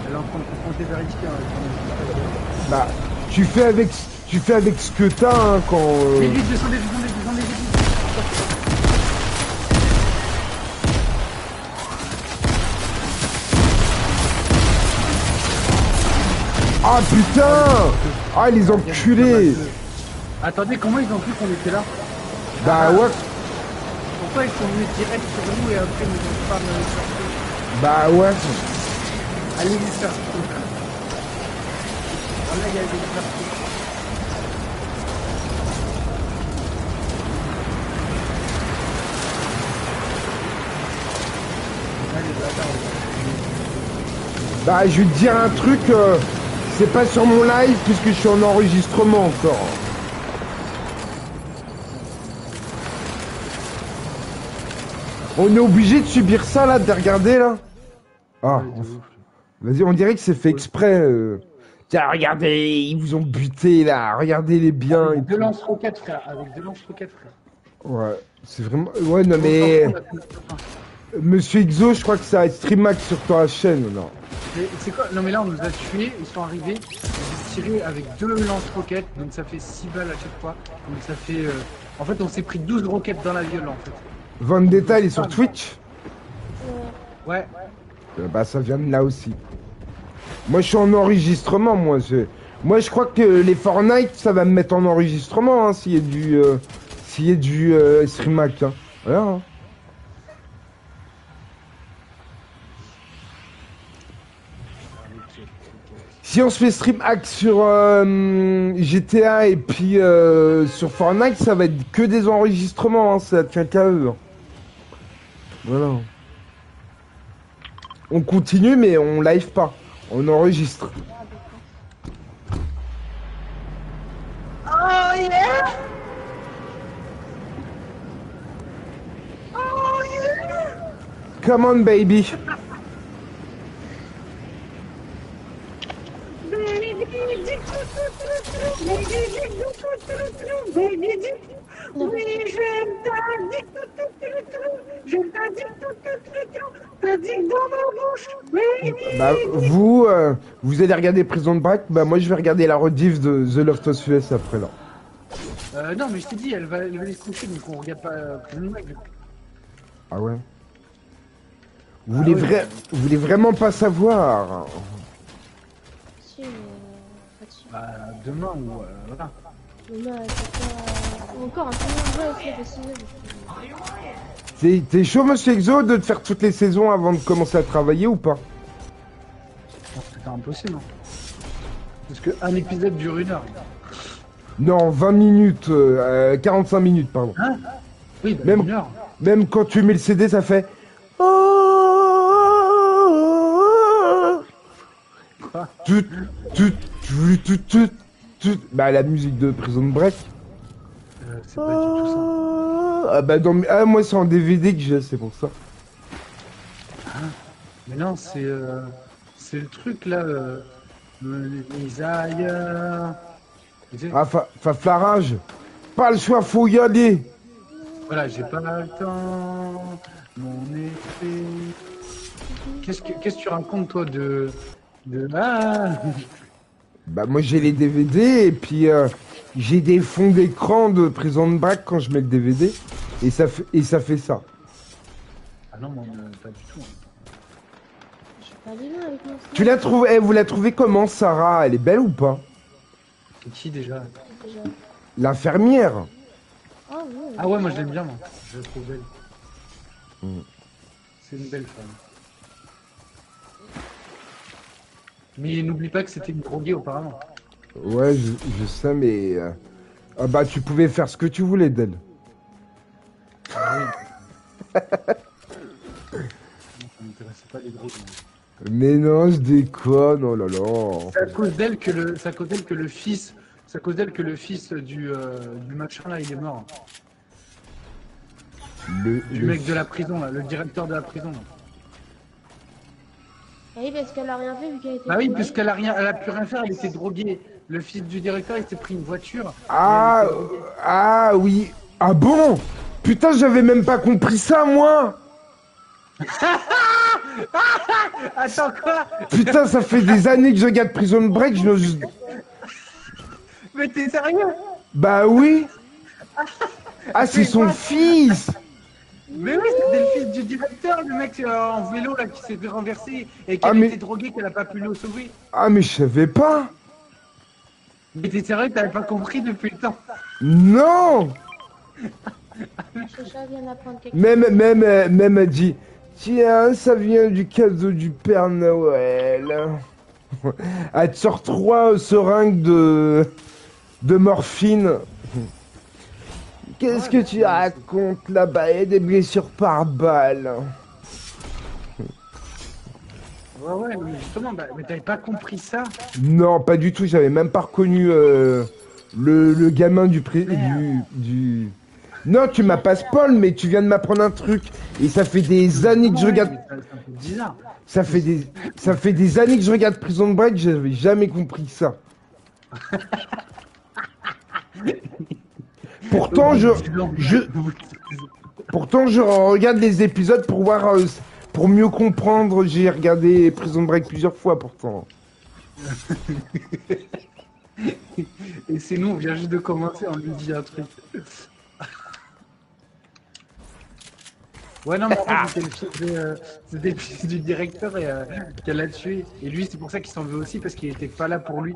Elle est en train de confronter. Hein, Bah, tu fais avec, tu fais avec ce que t'as hein, quand. euh, Mais vite, descendez, descendez, Ah putain Ah les enculés Attendez, comment ils ont cru qu'on était là Bah ouais, Pourquoi ils sont venus direct sur nous et après ils nous ont pas me chercher bah ouais. Allez les faire Ah là, il y a des bâtard. Bah je vais te dire un truc, euh, c'est pas sur mon live puisque je suis en enregistrement encore. On est obligé de subir ça là, de regarder là Ah, vas-y, on dirait que c'est fait exprès. euh. Tiens, regardez, ils vous ont buté là, regardez les biens Avec deux lance-roquettes, frère. Avec deux lance-roquettes, frère. Ouais, c'est vraiment... Ouais, non mais... Monsieur Exo, je crois que ça stream max sur ta chaîne, non C'est quoi? Non mais là on nous a tués, ils sont arrivés, ils ont tiré avec deux lance-roquettes, donc ça fait 6 balles à chaque fois. Donc ça fait... euh, En fait on s'est pris 12 roquettes dans la gueule en fait. Vendetta, il est sur Twitch? Ouais. Ouais, Euh, Bah ça vient de là aussi. Moi je suis en enregistrement moi. Moi je crois que les Fortnite ça va me mettre en enregistrement hein, s'il y a du euh, s'il y a du euh, streamac. Hein. Voilà, hein. Si on se fait stream hack sur euh, GTA et puis euh, sur Fortnite, ça va être que des enregistrements, hein, ça tient qu'à eux. hein. Voilà. On continue mais on live pas, on enregistre. Oh yeah! Oh yeah! Come on baby. Bah vous, euh, vous allez regarder Prison Break, bah moi je vais regarder la rediff de The Love of Us après là. Euh, non, mais je t'ai dit, elle va, elle va aller se coucher, donc on regarde pas euh, Prison Break. Ah ouais. Vous voulez, ouais. vra- vous voulez vraiment pas savoir? Mais euh, pas. Bah, demain ou. euh, voilà. Demain, c'est pas... Ou encore un peu ouais, c'est possible. T'es chaud monsieur Exo de te faire toutes les saisons avant de commencer à travailler ou pas? Je pense que c'est impossible. hein. Parce que un épisode dure une heure. Non, 20 minutes, euh, euh, 45 minutes pardon. Oui, bah, Même- une heure. Même quand tu mets le CD, ça fait. Quoi Tout, tout, tout, tout, tout, tout. Bah la musique de Prison Break. Euh, c'est pas du tout ça. Ah bah dans ah moi c'est en DVD que j'ai, c'est pour ça. Mais non, c'est euh, c'est le truc là. Euh, les ailleurs. Ah fa, fa flarage. Pas le choix, faut y aller. Voilà, j'ai pas le temps. Mon effet. Qu'est-ce que qu'est-ce que tu racontes toi de ah Bah moi j'ai les DVD et puis euh, j'ai des fonds d'écran de Prison Break quand je mets le DVD et ça fait et ça fait ça. Ah non, moi, euh, pas du tout. Je suis pas allé loin avec mon Tu l'as trouvé eh, vous la trouvez comment Sarah? Elle est belle ou pas? C'est qui déjà. L'infirmière. Ah ouais. Ah ouais, moi je l'aime bien, moi. Je la trouve belle. Mm. C'est une belle femme. Mais n'oublie pas que c'était une droguée auparavant. Ouais, je, je sais, mais... euh, Ah bah, tu pouvais faire ce que tu voulais d'elle. Ça m'intéressait pas les drogues. Mais non, je déconne, oh là là. C'est à cause d'elle que le, c'est à cause d'elle que le fils, c'est à cause d'elle que le fils du, euh, du machin là, il est mort. Le, Du le- mec de la prison là, le directeur de la prison. là. Ah oui, parce qu'elle a rien fait vu qu'elle était. Bah oui, droguée. puisqu'elle a rien, elle a pu rien faire, elle était droguée. Le fils du directeur, il s'est pris une voiture. Ah, ah oui. Ah bon? Putain, j'avais même pas compris ça, moi Attends quoi? Putain, ça fait des années que je regarde Prison Break, je n'ose... Mais t'es sérieux? Bah oui Ah, c'est son fils Mais oui, c'était le fils du directeur, le mec euh, en vélo là qui s'est fait renverser et qui Ah, mais- était drogué, qu'elle a pas pu le sauver. Ah, mais je savais pas Mais t'es sérieux, t'avais pas compris depuis le temps Non. Même, même, même a dit Tiens, ça vient du cadeau du Père Noël. Elle te sort trois seringues de, de morphine. Qu'est-ce que tu racontes là-bas a des blessures par balle? Ouais, ouais, mais justement, bah, mais t'avais pas compris ça? Non, pas du tout. J'avais même pas reconnu euh, le, le gamin du, pré- du, du. Non, tu m'as pas spoil, mais tu viens de m'apprendre un truc. Et ça fait des années que je regarde. Ça fait des, ça fait des années que je regarde Prison Break, j'avais jamais compris ça. Pourtant, je, je, pourtant, je regarde les épisodes pour voir, euh, pour mieux comprendre. J'ai regardé Prison Break plusieurs fois, pourtant. Et c'est nous, on vient juste de commencer, on lui dit un truc. Ouais, non, mais en fait, c'était le euh, c'était le fils du directeur et, euh, qu'elle l'a tué. Et lui, c'est pour ça qu'il s'en veut aussi, parce qu'il était pas là pour lui.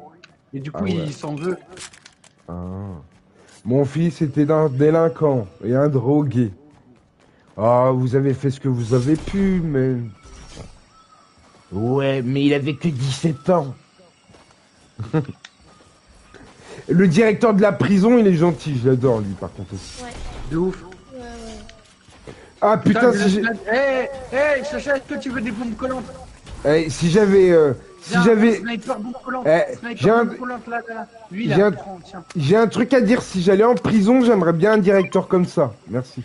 Et du coup, Ah ouais. il s'en veut. Ah. Mon fils était un délinquant et un drogué. Ah, vous avez fait ce que vous avez pu, mais. Ouais, mais il avait que 17 ans. Le directeur de la prison, il est gentil, je l'adore lui par contre aussi. De ouf. Ouais, ouais. Ah putain, si j'ai- Hé, hé, Chacha, est-ce que tu veux des bombes collantes? Eh, si j'avais, euh, si j'avais. Eh, j'ai un- un- truc à dire. Si j'allais en prison, j'aimerais bien un directeur comme ça. Merci.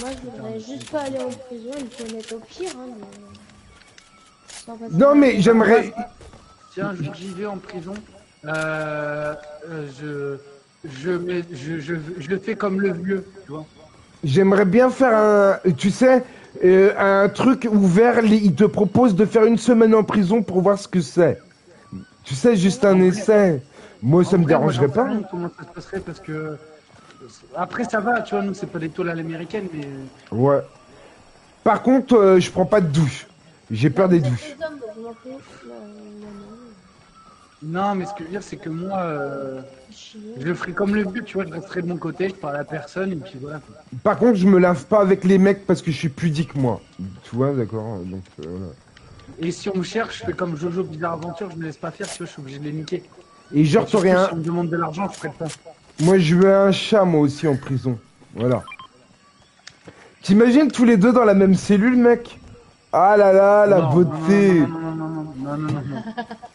Moi, je voudrais juste pas aller en prison, il faut mettre au pire. Hein, mais... Non mais j'aimerais, Tiens, je- j'y vais en prison. Euh, euh, je, je, mets- je, je, je le fais comme le vieux, tu vois. J'aimerais bien faire un, tu sais, euh, un truc ouvert. Il te propose de faire une semaine en prison pour voir ce que c'est. Tu sais, juste un essai. Moi, ça En me vrai, dérangerait pas. rien Comment ça se passerait parce que après ça va, tu vois, nous c'est pas des tôles à l'américaine, mais Ouais. Par contre, euh, je prends pas de douche. J'ai peur des douches. Non, mais ce que je veux dire c'est que moi, euh. Je le ferai comme le but, tu vois, je resterai de mon côté, je parle à personne, et puis voilà. Par contre, je me lave pas avec les mecs parce que je suis pudique, moi. Tu vois, d'accord Donc, euh, voilà. Et si on me cherche, je fais comme Jojo Bizarre Aventure, je me laisse pas faire, tu vois, je suis obligé de les niquer. Et genre, t'aurais un... Si on me demande de l'argent, je ferai pas. Moi, je veux un chat, moi aussi, en prison. Voilà. T'imagines tous les deux dans la même cellule, mec? Ah là là, la beauté Non, non, non, non, non, non, non, non.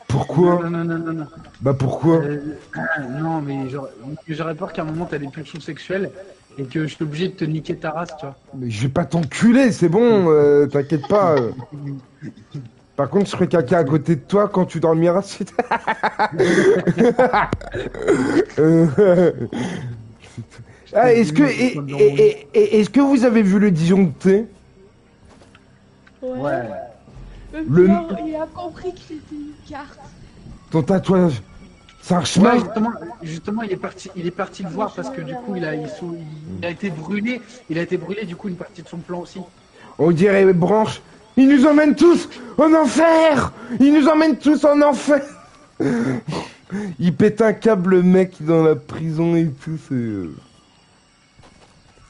Pourquoi non, non, non, non, non. Bah pourquoi Euh, non, mais j'aurais j'aurais peur qu'à un moment t'as des pulsions sexuelles et que je suis obligé de te niquer ta race, tu vois. Mais je vais pas t'enculer, c'est bon, euh, t'inquiète pas. euh. Par contre, je ferai caca à côté de toi quand tu dormiras. Euh, ah, est-ce que, et- et- et- et- est-ce que vous avez vu le disjoncté? Ouais. Le- Le... il a compris que c'était une carte. Ton tatouage C'est un Ouais, chemin justement, justement, il est parti, il est parti le voir parce que du coup, il a, il, sou- il a été brûlé, il a été brûlé, du coup, une partie de son plan aussi. On dirait branche. Ils nous emmènent tous en enfer Ils nous emmènent tous en enfer Il pète un câble, le mec, dans la prison et tout, c'est... euh,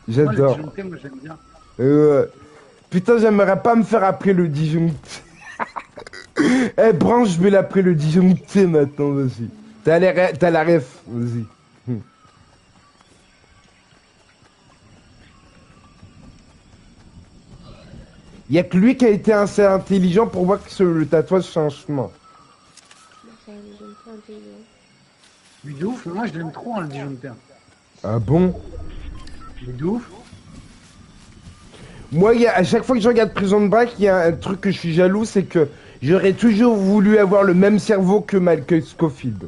J'adore. disjoncté, moi, j'aime bien. Euh, putain, j'aimerais pas me faire appeler le disjoncté. Eh, branche, je vais le disjoncté maintenant, vas-y. T'as la, la ref, vas-y. Il a que lui qui a été assez intelligent pour voir que ce- le tatouage chemin. J'aime pas intelligent. Mais de ouf, moi je l'aime trop, hein, le disjoncteur. Ah bon? Mais de ouf. Moi, il y a, à chaque fois que je regarde Prison Break, il y a un truc que je suis jaloux, c'est que j'aurais toujours voulu avoir le même cerveau que Michael Scofield.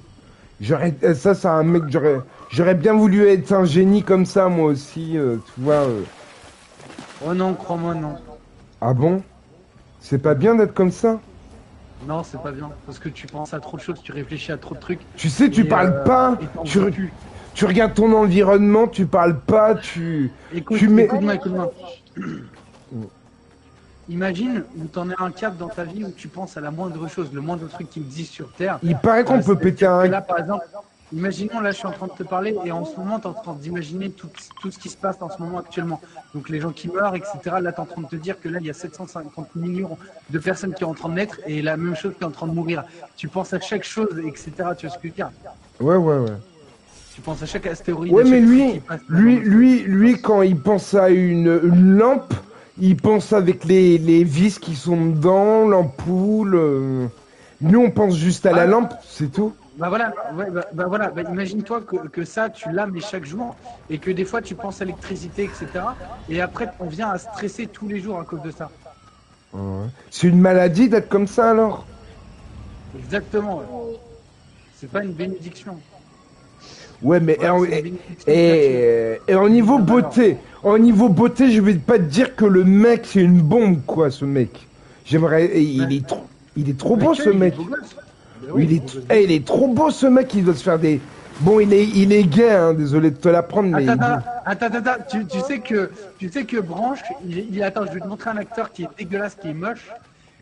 J'aurais, euh, ça, c'est un mec, j'aurais, j'aurais bien voulu être un génie comme ça, moi aussi, euh, tu vois. euh. Oh non, crois-moi, non. Ah bon? C'est pas bien d'être comme ça? Non, c'est pas bien. Parce que tu penses à trop de choses, tu réfléchis à trop de trucs. Tu sais, tu Et, parles euh, pas, tu, re- regardes ton environnement, tu parles pas, tu... Écoute, Tu mets- écoute-moi, écoute-moi. Imagine où t'en es un cap dans ta vie où tu penses à la moindre chose, le moindre truc qui existe sur Terre. Il paraît qu'on peut péter un... Là, par exemple, imaginons, là, je suis en train de te parler et en ce moment, tu es en train d'imaginer tout, tout ce qui se passe en ce moment actuellement. Donc, les gens qui meurent, etc. Là, tu es en train de te dire que là, il y a 750 millions de personnes qui sont en train de naître et la même chose qui est en train de mourir. Tu penses à chaque chose, etc. Tu vois ce que je veux dire? Ouais, ouais, ouais. Tu penses à chaque astéroïde. Ouais, mais lui, lui, lui, lui, quand il pense à une, une lampe, il pense avec les, les vis qui sont dedans, l'ampoule. euh. Nous, on pense juste à la lampe, c'est tout. Bah voilà, ouais, bah, bah voilà, bah imagine-toi que, que ça, tu l'as mais chaque jour, et que des fois tu penses à l'électricité, etc. Et après, on vient à stresser tous les jours à cause de ça. Ouais. C'est une maladie d'être comme ça alors? Exactement. ouais. C'est pas une bénédiction. Ouais, mais Ouais, et, et, et en niveau beauté, en niveau beauté, je vais pas te dire que le mec c'est une bombe quoi, ce mec. J'aimerais, et il est trop, il est trop beau ce mec. il est, eh, il est trop beau ce mec. Il doit se faire des. Bon, il est, il est gay. Hein, désolé de te l'apprendre, mais. Attends, attends, attends, attends, attends, tu, tu sais que, tu sais que Branche, il, il- attends, je vais te montrer un acteur qui est dégueulasse, qui est moche.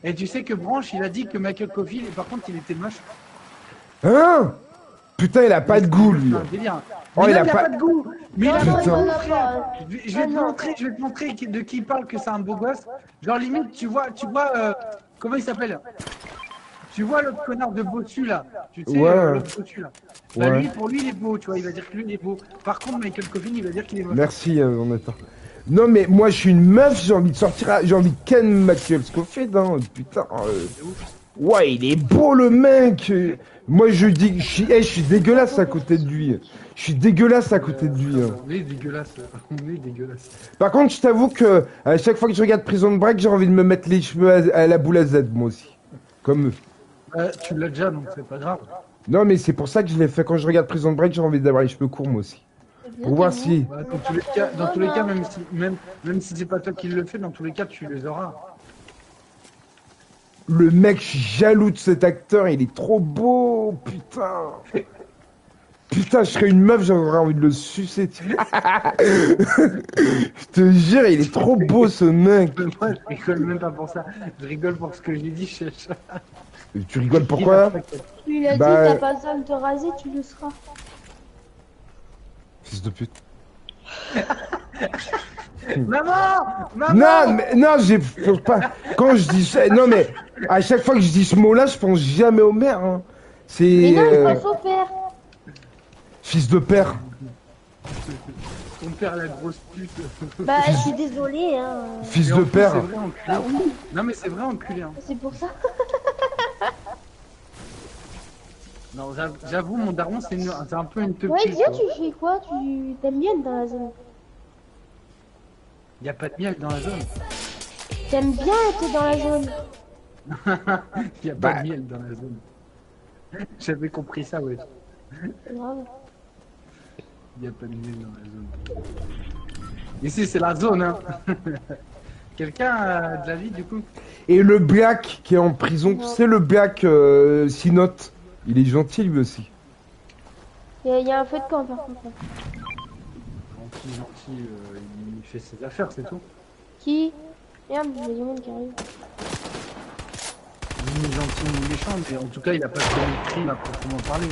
Et tu sais que Branche, il a dit que Michael et par contre, il était moche. Hein? Putain, il a pas de goût lui. Oh, il a il a pas- pas de goût. Mais il a non. Je vais, te montrer, je vais te montrer de qui il parle que c'est un beau gosse. Genre limite, tu vois, tu vois, euh, comment il s'appelle? Tu vois l'autre connard de Bossu là Tu sais, Ouais. euh, l'autre Bossu là. Bah, Ouais. lui, pour lui, il est beau, tu vois, il va dire que lui, il est beau. Par contre, Michael Coffin, il va dire qu'il est moche. Merci, euh, on attend. Non, mais moi je suis une meuf, j'ai envie de sortir, à- j'ai envie de ken Michael Scofield, hein. Putain. euh, Ouais, il est beau le mec. Moi je dis, je suis, eh, je suis dégueulasse à côté de lui. Je suis dégueulasse à côté de lui. hein. On est dégueulasse, on est dégueulasse. Par contre, je t'avoue que à chaque fois que je regarde Prison Break, j'ai envie de me mettre les cheveux à, à la boule à Z, moi aussi. Comme eux. Euh, tu l'as déjà, donc c'est pas grave. Non, mais c'est pour ça que je l'ai fait. Quand je regarde Prison Break, j'ai envie d'avoir les cheveux courts, moi aussi. Pour voir si. Bah, dans tous les cas, dans tous les cas même si, même, même si c'est pas toi qui le fais, dans tous les cas, tu les auras. Le mec, je suis jaloux de cet acteur, il est trop beau, putain. Putain, je serais une meuf, j'aurais envie de le sucer. tu- je te jure, il est trop beau ce mec. Moi, je rigole même pas pour ça. Je rigole pour ce que j'ai dit. Je... Tu rigoles pourquoi Tu lui as Bah, dit, t'as pas besoin de te raser, tu le seras. Fils de pute. Maman Maman Non, mais non, j'ai pas. Quand je dis ça, non mais à chaque fois que je dis ce mot-là, je pense jamais au maire. hein. C'est Mais non, il euh, faut faire. Fils de père. Ton père, la grosse pute. Bah, je suis désolée, hein. Fils Et de père. Vrai, enculé. Non, mais c'est vrai, enculé. Hein. C'est pour ça. Non, j'av- j'avoue, mon daron, c'est une- un peu une teuf. Ouais, dis, tu fais quoi? Tu t'aimes bien être dans la zone? Il y a pas de miel dans la zone. T'aimes bien être dans la zone? Il y a pas Bah. de miel dans la zone. J'avais compris ça, ouais. Grave. Il n'y a pas de miel dans la zone. Ici, c'est la zone, hein. Quelqu'un a de la vie, du coup? Et le Black qui est en prison, sais le Black euh, Sinote, il est gentil lui aussi. Il y, a- y un feu de camp, par contre. Gentil, gentil, euh, il fait ses affaires, c'est tout. Qui? Merde, il y a du monde qui arrive. Ni gentil ni méchant, mais en tout cas, il a pas commis de crime à proprement parler.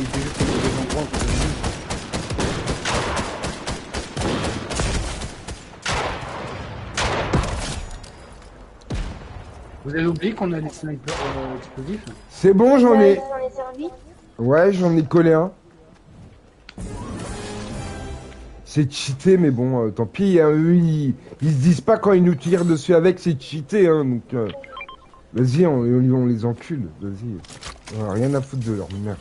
Il était juste au mauvais endroit au mauvais moment. Vous avez oublié qu'on a des snipers euh, explosifs? C'est bon, j'en ai. Ouais, j'en ai collé un. C'est cheaté, mais bon, euh, tant pis. hein, eux, ils, ils se disent pas quand ils nous tirent dessus avec, c'est cheaté. Hein, donc, euh, vas-y, on, on- on les encule. Vas-y. On a rien à foutre de leur merde.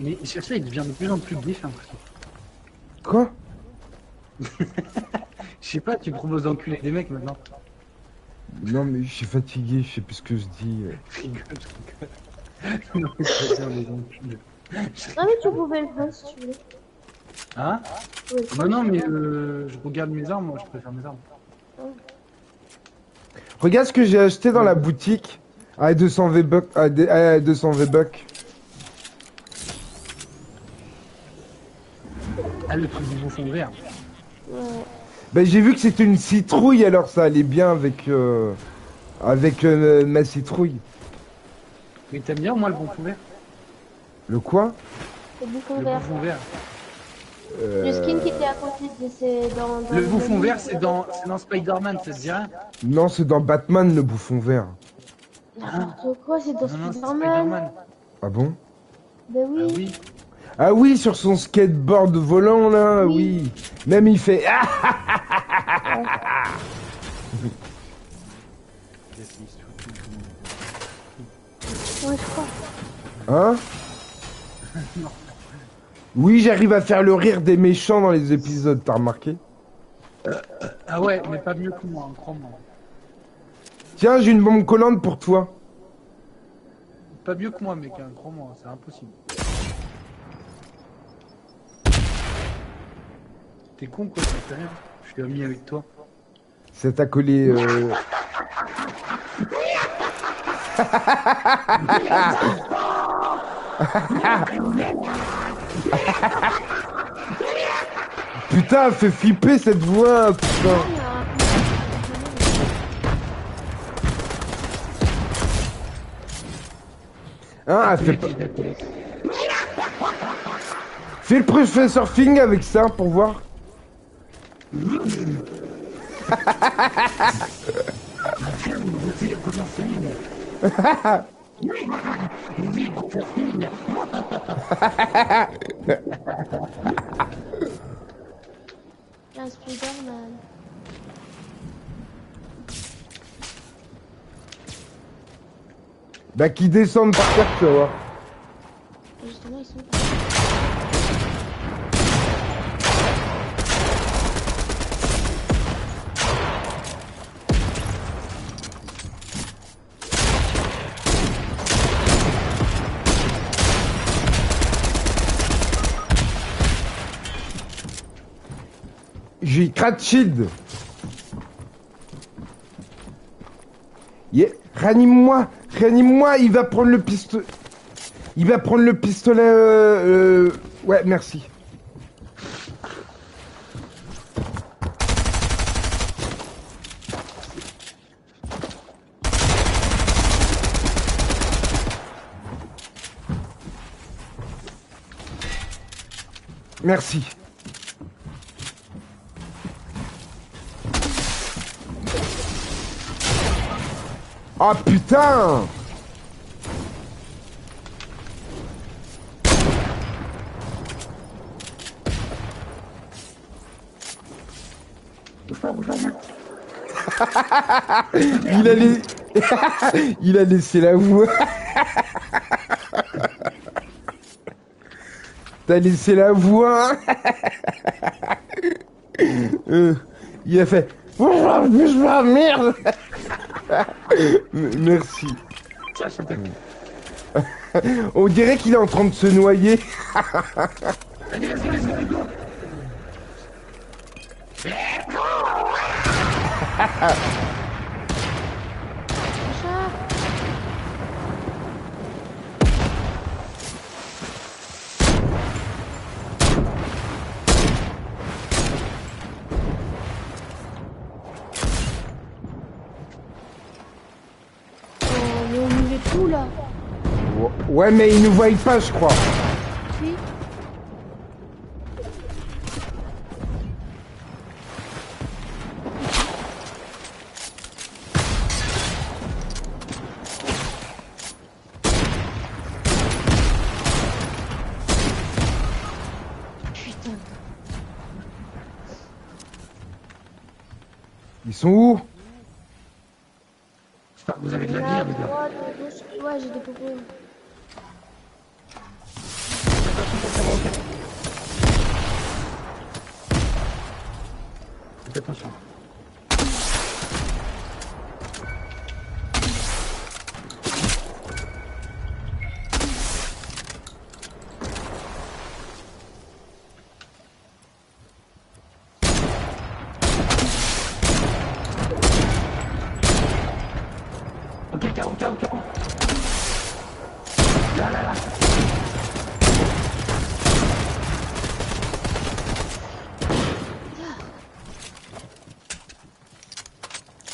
Mais sur ça, il devient de plus en plus gay, j'ai l'impression. Quoi Je sais pas, tu proposes d'enculer des mecs maintenant. Non, mais je suis fatigué, je sais plus ce que je dis. Je rigole, je rigole. non, mais je préfère les enculer. Non, mais tu pouvais le prendre si tu veux. Hein Bah non, mais euh, je regarde mes armes, moi je préfère mes armes. Regarde ce que j'ai acheté dans la boutique à 200 V-Bucks. À, des- à 200 V-Bucks. Ah, le truc du bouffon vert. Ouais. Ben, j'ai vu que c'était une citrouille, alors ça allait bien avec, euh, avec euh, ma citrouille. Mais t'aimes bien, moi, le bouffon vert? Le quoi? Le bouffon Le vert. bouffon vert. Le skin qui était à côté c'est dans, dans Le bouffon vert, c'est dans, c'est dans Spider-Man, ça te dit rien? Non, c'est dans Batman le bouffon vert. N'importe quoi, c'est dans Spider-Man. Spider-Man. Ah bon? Ben Ah oui. Ah oui, sur son skateboard volant là, oui. Oui. Même il fait ah Ouais, je crois. hein? Oui, j'arrive à faire le rire des méchants dans les épisodes, t'as remarqué? Ah ouais, mais pas mieux que moi, hein, crois-moi. Tiens, j'ai une bombe collante pour toi. Pas mieux que moi, mec, hein, crois-moi, c'est impossible. T'es con, quoi, ça rien. Je suis ami avec toi. Ça t'a collé. euh, Putain, fait flipper cette voix, putain. Il y a un- elle fait... Fais le professeur Fing avec ça pour voir. Un Spider-Man. Bah, qui descendent par terre, tu vas voir. Justement, ils sont. J'ai crack shield. Yeah. Ranime-moi, ranime-moi, il va prendre le pistolet. Il va prendre le pistolet. Euh, euh, Ouais, merci. Merci. Ah putain Il a, lai- Il a laissé la voix. T'as laissé la voix. Euh, il a fait. Merde. M- Merci. On dirait qu'il est en train de se noyer. Chat Oh, mais on y est tout là. Ouais, mais il nous voit pas, je crois. Si. sont où J'espère que vous avez de la vie, Là, hein, les gars. droite, gauche. Ouais, j'ai des popos. Faites attention. Ok, KO, KO, KO. Là, là, là.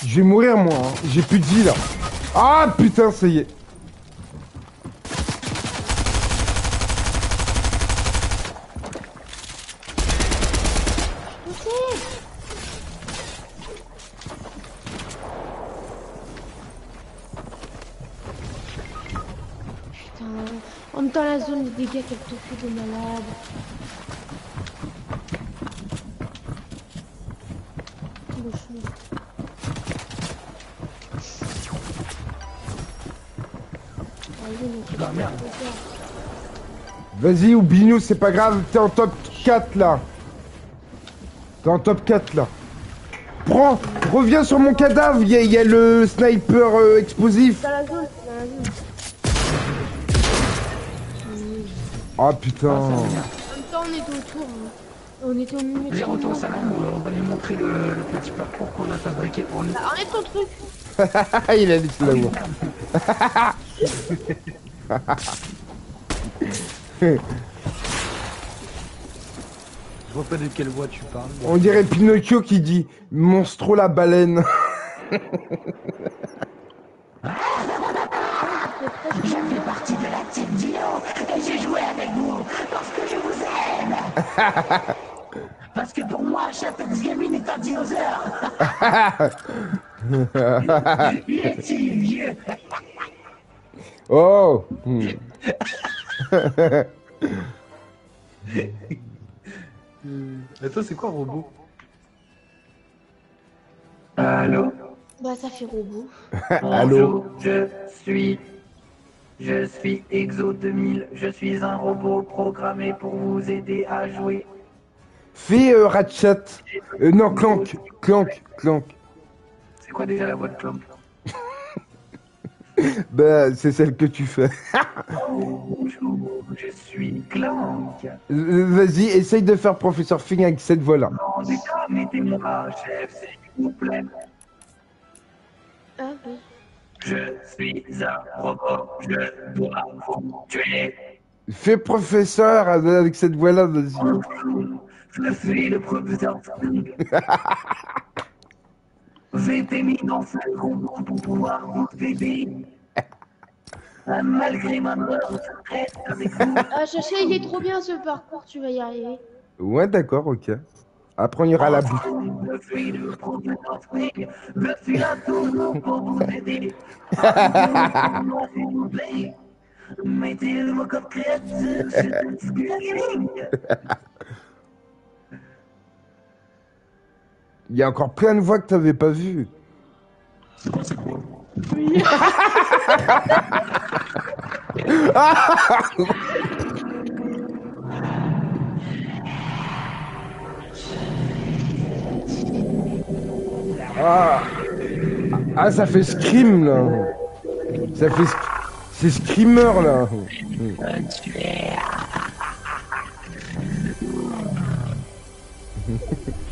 Je vais mourir moi, hein. J'ai plus de vie là. Ah putain, ça y est. Putain. En même temps, la zone, les dégâts qu'elle te fait de Vas-y, oublie-nous, c'est pas grave, t'es en top 4 là. T'es en top 4 là. Prends, reviens sur mon cadavre, il y, a- il y a le sniper euh, explosif. Dans la zone, dans la zone. Ah putain. En même temps, on était autour. hein. On était au milieu le retours au salon, on va lui montrer le, le petit parcours qu'on a fabriqué pour lui. Bah, Enlève ton truc. il a laissé la voix. Je vois pas de quelle voix tu parles. On dirait Pinocchio qui dit Monstro la baleine. Parce que pour moi, Château's Gaming est un dinosaure. Il est si vieux. Oh hmm. Attends, c'est quoi robot Allô Bah, ça fait robot. Allô Bonjour, je suis. Je suis Exo 2000. Je suis un robot programmé pour vous aider à jouer. Fais euh, Ratchet. Euh, non, Clank. Clank. Clank. C'est quoi déjà la voix de Clank? Bah, c'est celle que tu fais. Bonjour, je suis Clank. Vas-y, essaye de faire Professeur Fing avec cette voix-là. Non, déconne, mettez-moi, chef, s'il vous plaît. Ah, oui. Je suis un robot, je dois vous tuer. Fais Professeur avec cette voix-là, vas-y. Je suis le professeur Fing. J'ai été mis dans ce concours pour pouvoir vous aider. Euh, Malgré ma mort, je reste avec vous. Ah, je sais, il est trop bien ce parcours, tu vas y arriver. Ouais, d'accord, ok. Après, on ira à la bouffe. Je suis le professeur Fing. Je suis là toujours pour vous aider. Mettez le mot code créatif sur le Il y a encore plein de voix que t'avais pas vues. Ah. ah, ça fait Scream là. Ça fait. sc- C'est Screamer là.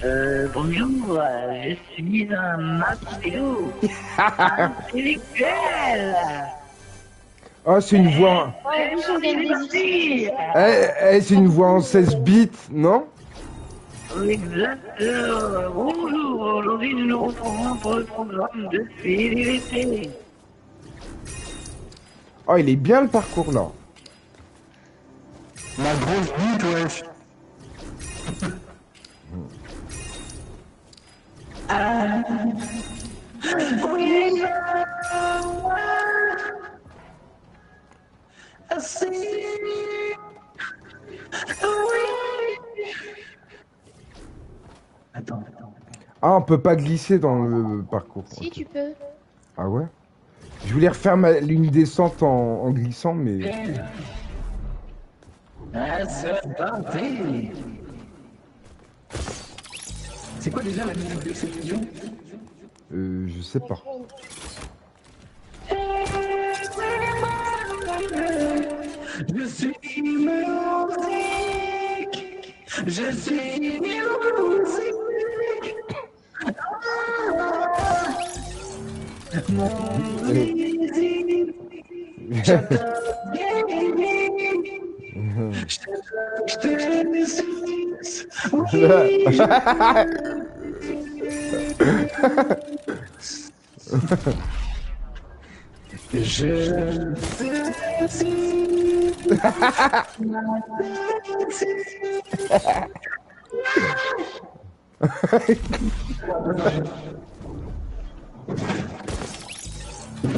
Euh, bonjour, euh, je suis un Mathéo intellectuel. Ah, c'est une voix. Ouais, Eh, eh, c'est une voix en 16 bits, non? Exactement. Bonjour, aujourd'hui nous nous retrouvons pour le programme de fidélité. Oh, il est bien le parcours là. La grosse bite, wesh. Attends, attends. Ah, on peut pas glisser dans le parcours. Si, tu peux. Ah ouais? Je voulais refaire ma ligne descente en, en glissant, mais... Ah, c'est quoi déjà la musique de cette vision? Euh, je sais pas. Je suis musique. Je suis musique. Mon musique Thank.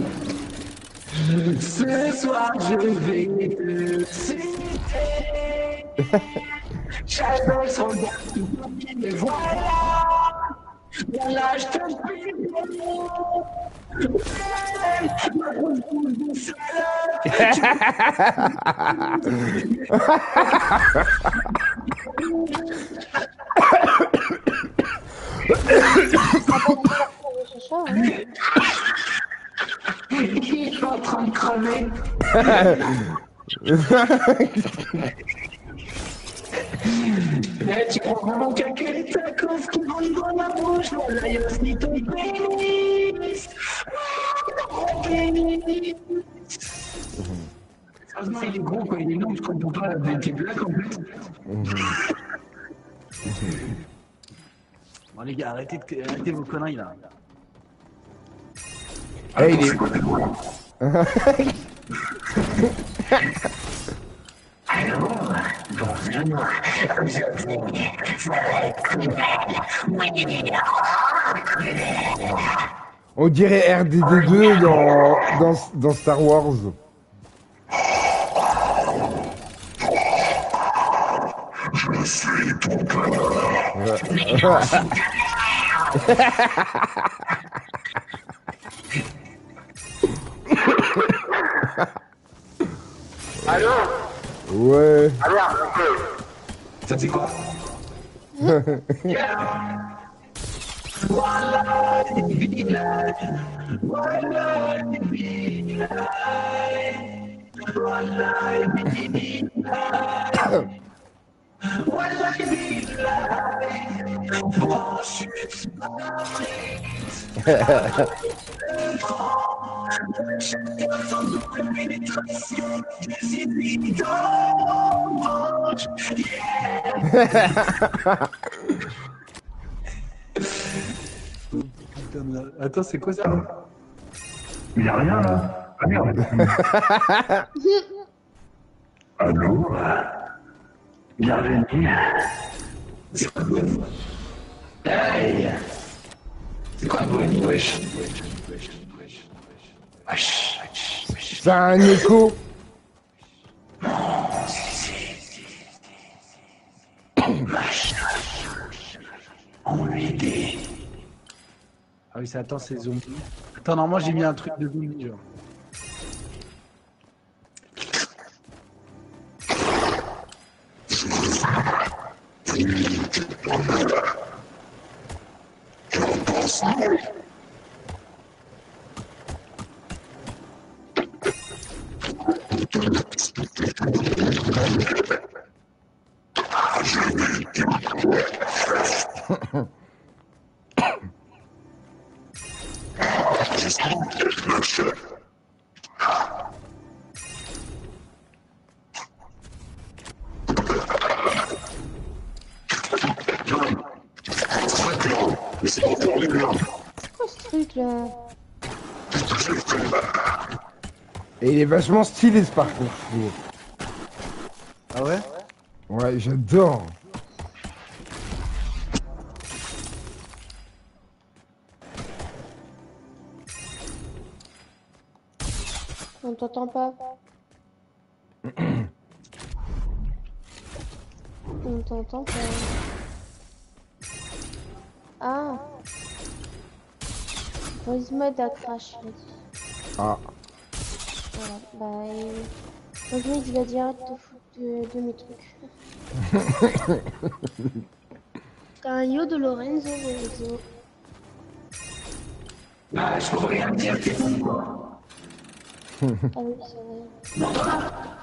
Ce soir, je vais te citer. J'adore son garçon, et voilà. Voilà, je te. Ma grosse boule de. Il est en train de crever. Eh, tu crois vraiment qu'il y a que les tacos qui vont dans la bouche Voilà, il y a aussi ton pénis Oh, pénis Sérieusement, il est gros, quoi. Il est long, je comprends pas. T'es black, en fait. Bon, les gars, arrêtez, de... arrêtez vos conneries, là. Il est... On dirait RDD2 dans, dans, dans Star Wars. Ouais. Ça, c'est quoi Voilà les villages, voilà les villages, voilà les villages, Attends, c'est quoi ça Il y a rien là. Ah merde. Allô? Bienvenue. C'est quoi bonne Hey C'est quoi bonne Wesh Wesh Wesh Ça a un écho. On lui dit. Ah oui, c'est attends, c'est zombie. Attends, normalement j'ai mis un truc de zombie, genre. Quoi Et il est vachement stylé ce parcours. Ah ouais? Ouais, j'adore. On t'entend pas. On t'entend pas. Ah. Faut se mettre à crash, il a dit. Ah. Voilà. Bah, et... Donc, lui, il a dit arrête de te foutre de, de mes trucs. T'as un yo de Lorenzo, Lorenzo. Ah, je peux rien dire, t'es bon, quoi. Ah oui, c'est vrai.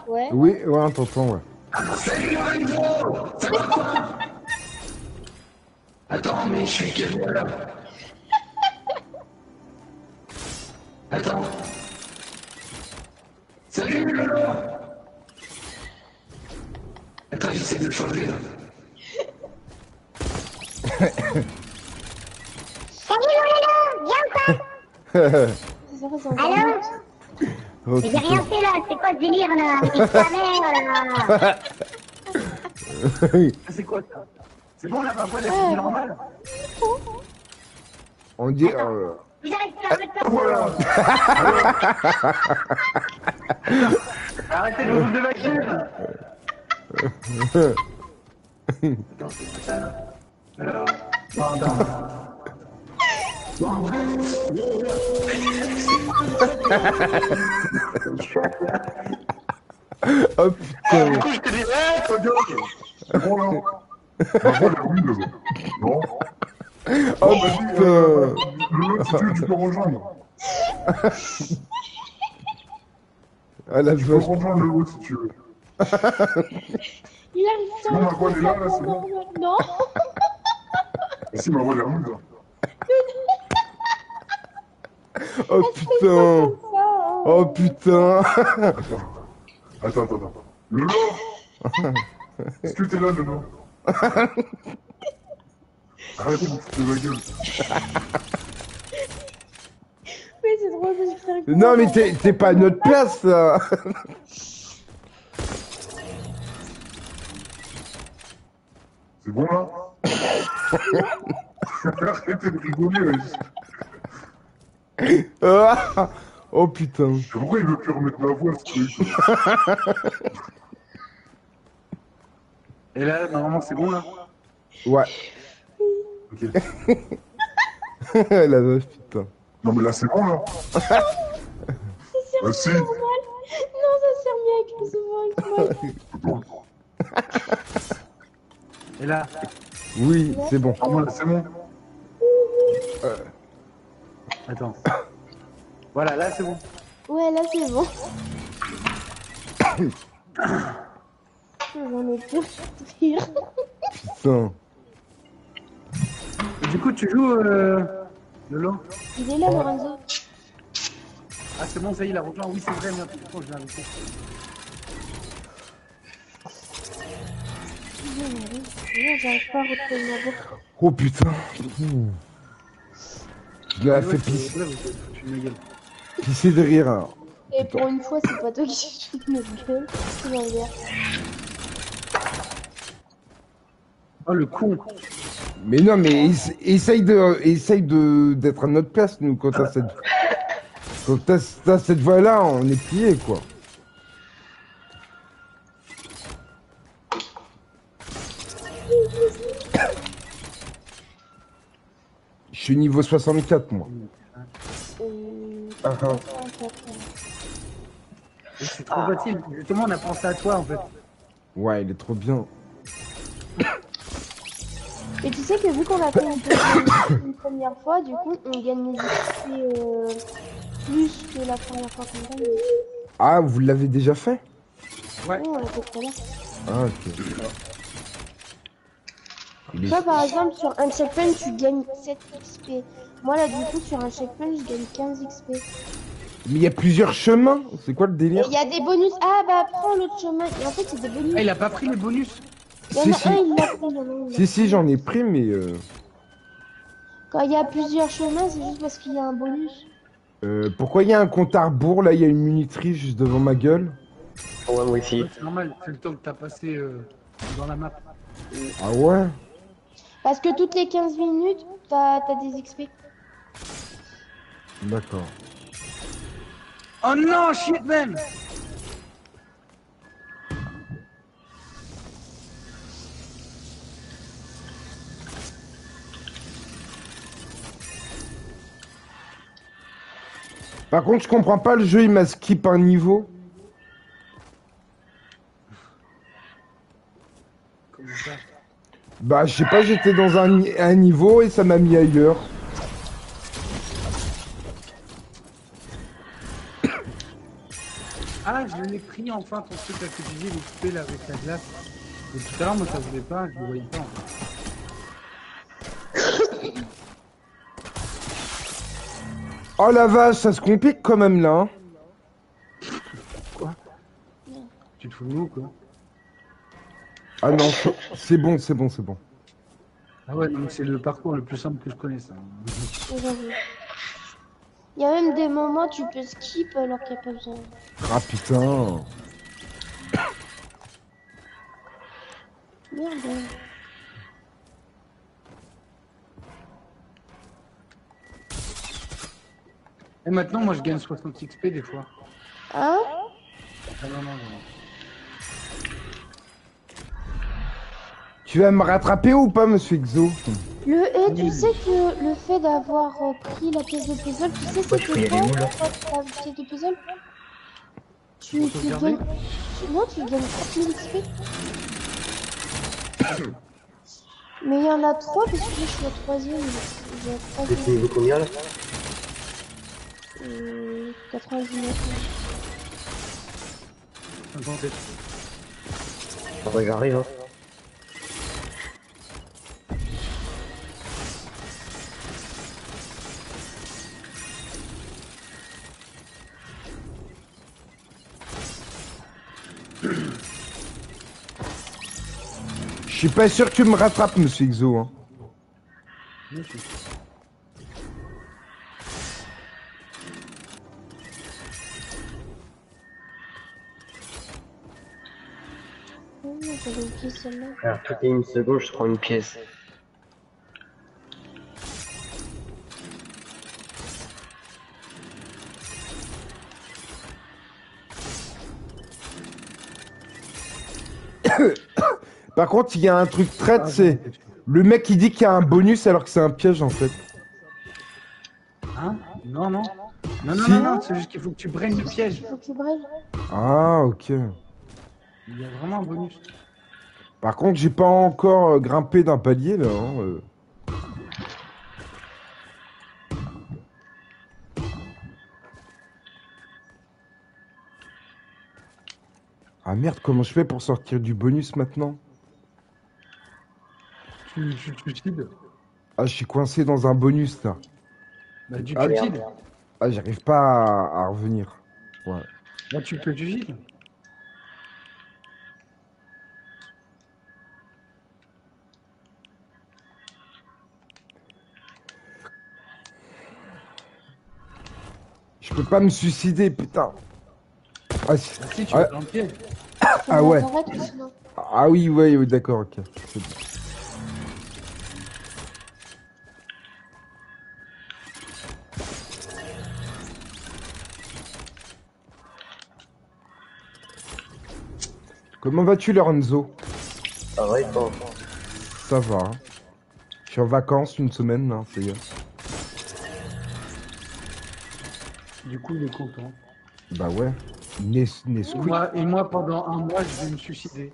Ouais. Oui, ouais, on t'entend, ouais. Salut Lorenzo Ça va quoi Attends, mais je suis quelle heure Attends. Salut Lolo Attends, j'essaie de changer là. Salut Lolo, viens C'est c'est encore Allô mieux. Oh, Mais j'ai rien fait là, c'est quoi ce délire là? Nique ta mère là. Ah, C'est quoi ça? C'est bon là, ma voix elle est normale. On dit... euh, Vous arrêtez là, faites pas Arrêtez de vous de. Alors. Oh putain. Est oui, Lolo. Non Oh Vas-y, putain. euh, Lolo, si tu veux, tu peux rejoindre. Ah la Tu peux rejoindre Lolo si tu veux. Il arrive Sinon, ma voix, elle est là, là, c'est bon. Non Et si ma voix, elle est rude. Oh putain. Oh putain. Attends, attends, attends. Lolo Est-ce que t'es là, Lolo Arrêtez de vous foutre de ma gueule. Mais c'est drôle parce que ça arrive Non mais t'es t'es pas à notre place là. C'est bon là Arrêtez de rigoler, wesh. Ah. Oh putain. Pourquoi il veut plus remettre ma voix, ce truc Et là, normalement, c'est bon là Ouais. Ok. la vache putain. Non, mais là, c'est bon, là Bah, si normal. Non, ça sert mieux avec le second Et là Oui, c'est bon. Ah, voilà, c'est bon. Attends. Voilà, là c'est bon. Ouais, là c'est bon. J'en ai plus rire. Putain. Du coup, tu joues euh, Lolo Il est là, Lorenzo. Ah, c'est bon, ça y est, il a rejoint. Oui, c'est vrai, mais je l'ai invité. Non, j'arrive pas à retrouver ma voix. Oh putain. Je l'ai Ouais, fait pisser, là, ma pisser de rire. hein. Et pour une fois, c'est pas toi qui de notre gueule. C'est l'envers. Oh, le con Mais non, mais ess- essaye de, essaye de d'être à notre place, nous, quand t'as cette, quand t'as, t'as cette voix-là, on est plié, quoi. Je suis niveau 64, moi. Ah, ah. C'est trop facile. Justement, on a pensé à toi en fait. Ouais, il est trop bien. Et tu sais que vu qu'on a fait une, première- une première fois, du coup, on gagne euh, plus que la première fois qu'on gagne. Ah, vous l'avez déjà fait? Oui, on l'a fait tout. Ah, ok. Est- Toi, par exemple, sur un checkpoint, tu gagnes 7 XP. Moi, là, du coup, sur un checkpoint, je gagne 15 XP. Mais il y a plusieurs chemins. C'est quoi le délire? Il y a des bonus. Ah, bah, prends l'autre chemin. Et en fait, c'est des bonus. Ah, il a pas pris les bonus? Il y en Si, a si. un, il l'a pris, il Si, si, j'en ai pris, mais euh, Quand il y a plusieurs chemins, c'est juste parce qu'il y a un bonus. euh, pourquoi il y a un compte à rebours Là, il y a une minuterie juste devant ma gueule? Ouais, moi aussi. C'est normal, c'est le temps que t'as passé euh, dans la map. Ah ouais? Parce que toutes les 15 minutes, t'as as des XP. D'accord. Oh non, shit man Par contre, je comprends pas le jeu, il m'a skip un niveau. Comment ça Bah, je sais pas, j'étais dans un, un niveau et ça m'a mis ailleurs. Ah, je l'ai pris enfin ton truc là que tu dis, il est coupé là avec la glace. Et tout à l'heure, moi ça voulait pas, je le voyais pas. Oh la vache, ça se complique quand même là. hein. Tu te fous de nous quoi Ah non, c'est bon, c'est bon, c'est bon. Ah ouais, donc c'est le parcours le plus simple que je connaisse. ça. J'avoue. Il y a même des moments tu peux skip alors qu'il n'y a pas besoin. Ah putain. Merde. Et maintenant, moi je gagne 60 XP des fois. Hein Ah non, non, non. Tu vas me rattraper ou pas, monsieur Exo Le et tu sais que le fait d'avoir euh, pris la pièce de puzzle, tu sais c'était aller quoi la pièce de puzzle Tu, tu gagnes... tu- Non, tu gagnes 4000 XP. Mais il y en a trois parce que je suis la troisième. J'ai combien là? Euh, 99. Attendez. Ah bah j'arrive hein. Je suis pas sûr que tu me rattrapes, monsieur Exo. Hein. Alors toutes les une seconde je prends une pièce. Par contre, il y a un truc traite, c'est le mec qui dit qu'il y a un bonus alors que c'est un piège en fait. Hein? Non, non. Non, non, Si. non, non, c'est juste qu'il faut que tu brennes le piège. Faut que tu brèves. Ah, ok. Il y a vraiment un bonus. Par contre, j'ai pas encore euh, grimpé d'un palier là. hein, euh. Ah merde, comment je fais pour sortir du bonus maintenant? Tu, tu te suicides? Ah, je suis coincé dans un bonus là. Bah, du Ah, suicide. Ah, j'arrive pas à, à revenir. Ouais. Là, tu peux suicide. Je peux pas me suicider, putain. Ah, si- si, tu Ah. vas dans le piège. Faut Ah ouais. ah oui, ouais, ouais, d'accord, ok. C'est bon. Comment vas-tu, Lorenzo? Ça va toi Ça va. hein. Je suis en vacances une semaine, là, ça Du coup, il est content. Bah ouais. Nes Nesquik. moi, et moi, pendant un mois, je vais me suicider.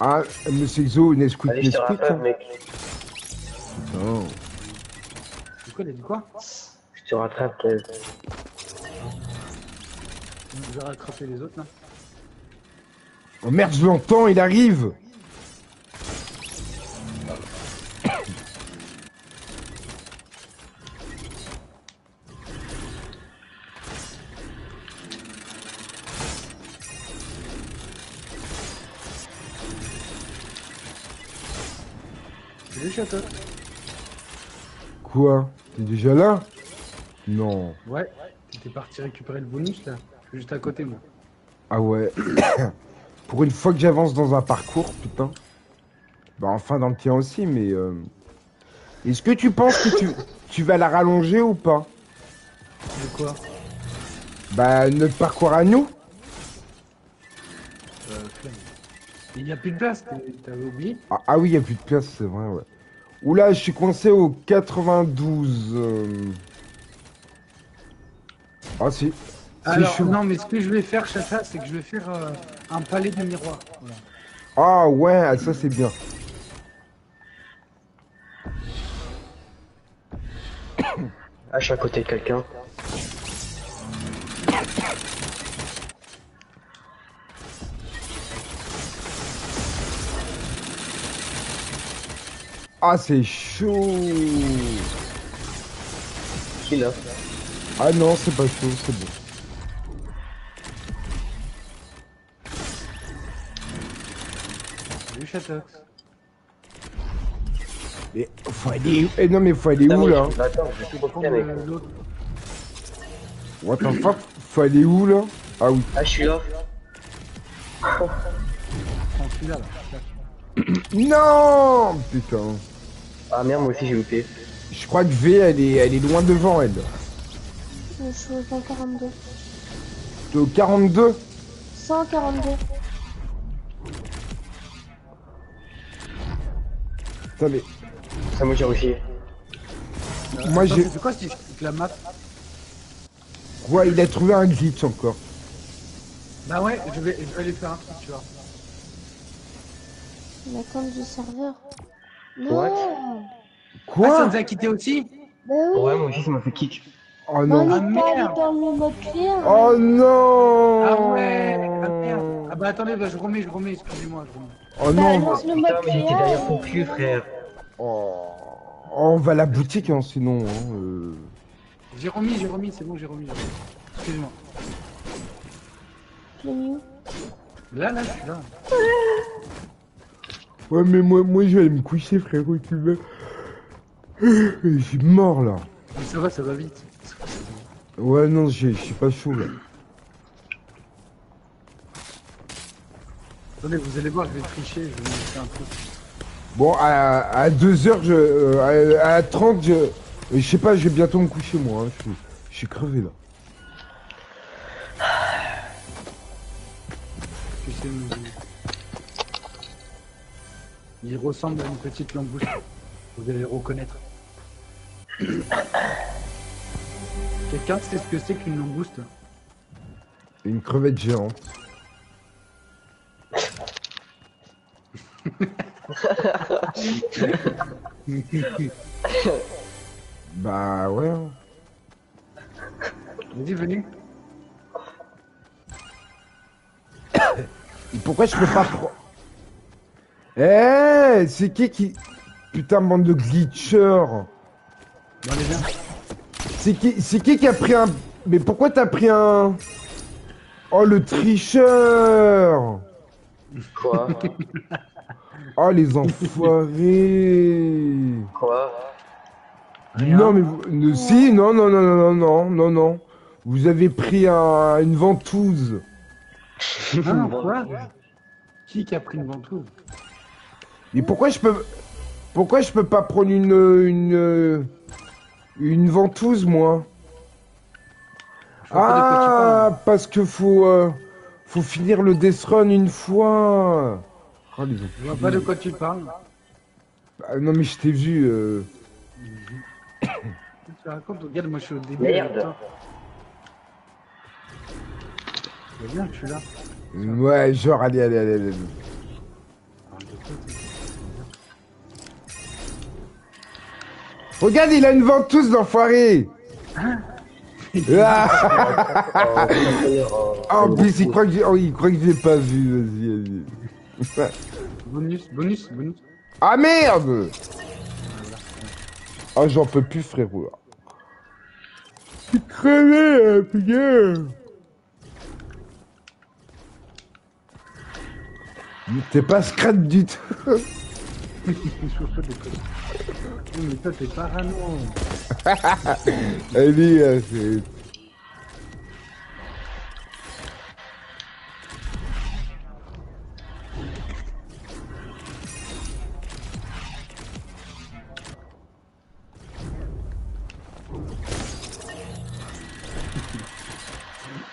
Ah, monsieur Exo, Nesquik, Allez je te Nesquik. rattrape hein. mec. Oh. Du coup, il a dit quoi? Je te rattrape. euh, Je vais rattraper les autres, là. Oh merde, je l'entends, il arrive Quoi? T'es déjà là? Non. Ouais. T'es parti récupérer le bonus, là. Je suis juste à côté, moi. Ah ouais. Pour une fois que j'avance dans un parcours, putain. Bah enfin dans le tien aussi, mais... euh, Est-ce que tu penses que tu, tu vas la rallonger ou pas? De quoi? Bah notre parcours à nous Euh. Il n'y a plus de place, t'avais oublié? Ah, ah oui, il a plus de place, c'est vrai, ouais. Oula, je suis coincé au 92. euh, Ah si. C'est Alors, chaud. non, mais ce que je vais faire, Chacha, c'est que je vais faire euh, un palais de miroirs. Voilà. Ah ouais, ça c'est bien. Ah, je suis à côté de quelqu'un. Ah c'est chaud. Là Ah non, c'est pas chaud, c'est bon. Salut, Chatox. Mais faut aller. Eh non mais faut aller où là? Attends, je suis avec. le- l'autre. What the fuck? Faut aller où là? Ah oui. Ah, je suis là. Celui-là, là. Non Putain. Ah merde, moi aussi j'ai loupé. Je crois que V elle est, elle est loin devant elle. Je suis au 142. T'es au 42 142. Putain mais. Ça, moi j'ai réussi. Moi j'ai. C'est quoi cette la map? Ouais, il a trouvé un glitch encore. Bah ouais, je vais, je vais aller faire un truc, tu vois. La compte du serveur. Non What Ah, ça Quoi nous a quitté aussi Bah oui Ouais, moi aussi ça m'a fait kick. Oh Mais on non. Ah, pas dans le mode clair Oh non Ah ouais Ah merde Ah bah attendez, bah, je remets, je remets, excusez-moi, je remets. Oh Bah non Putain, mais j'étais derrière ton cul, frère. Oh, on va à la boutique hein, sinon. hein, euh. J'ai remis, j'ai remis, c'est bon, j'ai remis. j'ai remis. Excuse-moi. Là, là, je suis là. Ouais mais moi, moi je vais aller me coucher frérot tu veux. Je suis mort là. Mais ça va, ça va vite. Ouais non j'ai- je suis pas chaud là. Attendez, vous allez voir, je vais tricher, je vais vous faire un truc. Bon à, à 2h je. euh, à, à 30 je. Je sais pas, je vais bientôt me coucher moi. hein, Je suis, je suis crevé là. Tu sais, nous... Il ressemble à une petite langouste. Vous allez le reconnaître. Quelqu'un sait ce que c'est qu'une langouste? Une crevette géante. Bah ouais. hein. Vas-y, venez. Pourquoi je peux pas. Eh, c'est qui qui... Putain, bande de glitchers C'est qui, c'est qui qui a pris un... Mais pourquoi t'as pris un... Oh, le tricheur. Quoi? Oh, les enfoirés. Quoi? Non, mais vous... Si, non, non, non, non, non, non, non. non. Vous avez pris un... une ventouse. Ah, quoi? Qui a pris une ventouse? Mais pourquoi je peux... Pourquoi je peux pas prendre une... une... Une ventouse, moi? Ah, parce que faut... euh, faut finir le Death Run une fois. Oh, les Je vois pas de quoi tu parles. Ah, non, mais je t'ai vu... euh, tu racontes Regarde, moi je suis au début. Merde. C'est bien je suis là. Ouais, genre, allez, allez, allez, allez. Regarde, il a une ventouse, l'enfoiré Ah Oh, Ah, en plus, il croit que. Oh, il croit que j'ai pas vu, vas-y, vas-y. Bonus, bonus, bonus. Ah, merde Ah, j'en peux plus, frérot, là. Je suis crevé, putain T'es pas scrat du tout Oui, mais toi t'es parano. Allez, euh, c'est...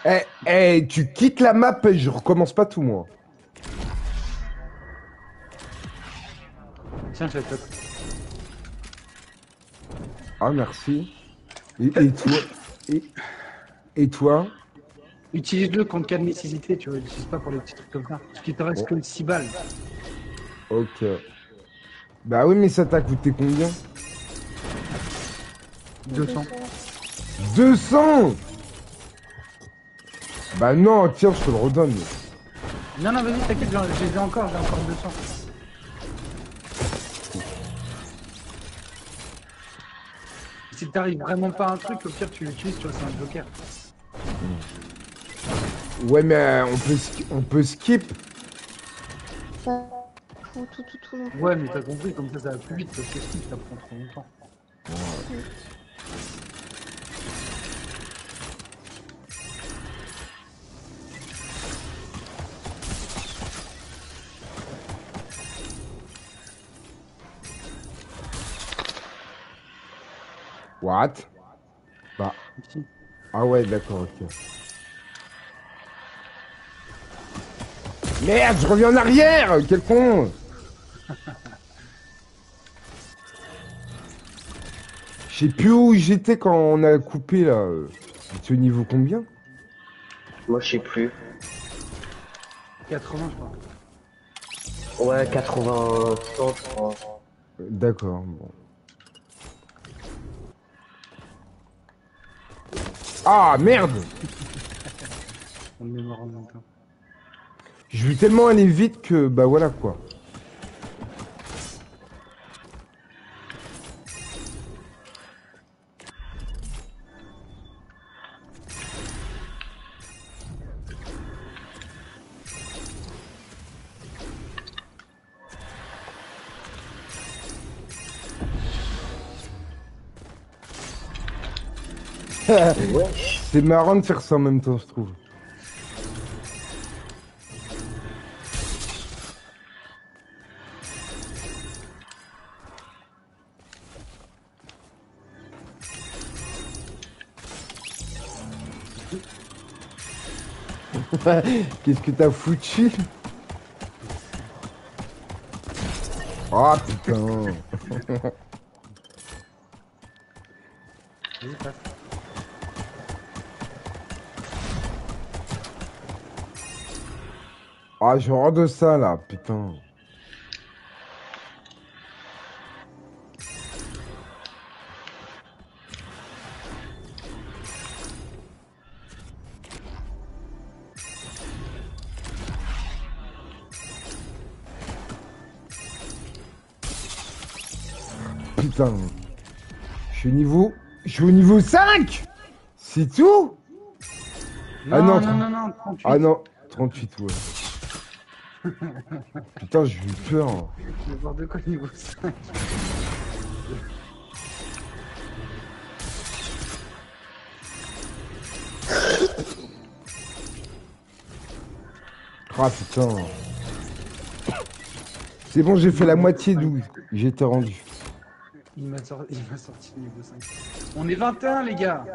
Eh, eh, tu quittes la map et je recommence pas tout, moi. Tiens, je top. Ah, merci. Et, et toi et... Et toi Utilise-le contre cas de nécessité, tu vois. Utilise pas pour les petits trucs comme ça. Parce qu'il te reste que 6 balles. Ok. Bah oui, mais ça t'a coûté combien? 200. 200 Bah non, tiens, je te le redonne. Non, non, vas-y, t'inquiète, j'en- je les ai encore, j'ai encore 200. Si t'arrives vraiment pas à un truc, au pire, tu l'utilises, tu vois, c'est un joker. Ouais, mais euh, on peut, on peut skip. Pas tout, tout, tout, tout non plus. Ouais, mais t'as compris, comme ça, ça va plus vite, parce que si, ça prend trop longtemps. What? Bah, ah ouais, d'accord, ok. Merde, je reviens en arrière Quel con Je sais plus où j'étais quand on a coupé là. C'était au niveau combien? Moi, je sais plus. 80, je crois. Ouais, 80, 100, je crois. D'accord, bon. Ah merde On est mort en même temps. Je vais tellement aller vite que bah voilà quoi. C'est marrant de faire ça en même temps, je trouve. Qu'est-ce que t'as foutu? Oh putain Ah j'ai horreur de ça là, putain. Putain. Je suis au niveau... Je suis au niveau 5 C'est tout? Ah non, non, non, non, 38. Ah non, 38 ouais. Putain, j'ai eu peur. N'importe quoi, niveau 5. Ah putain. C'est bon, j'ai fait la moitié d'où j'étais rendu. Il m'a sorti, il m'a sorti le niveau 5. On est 21, les gars.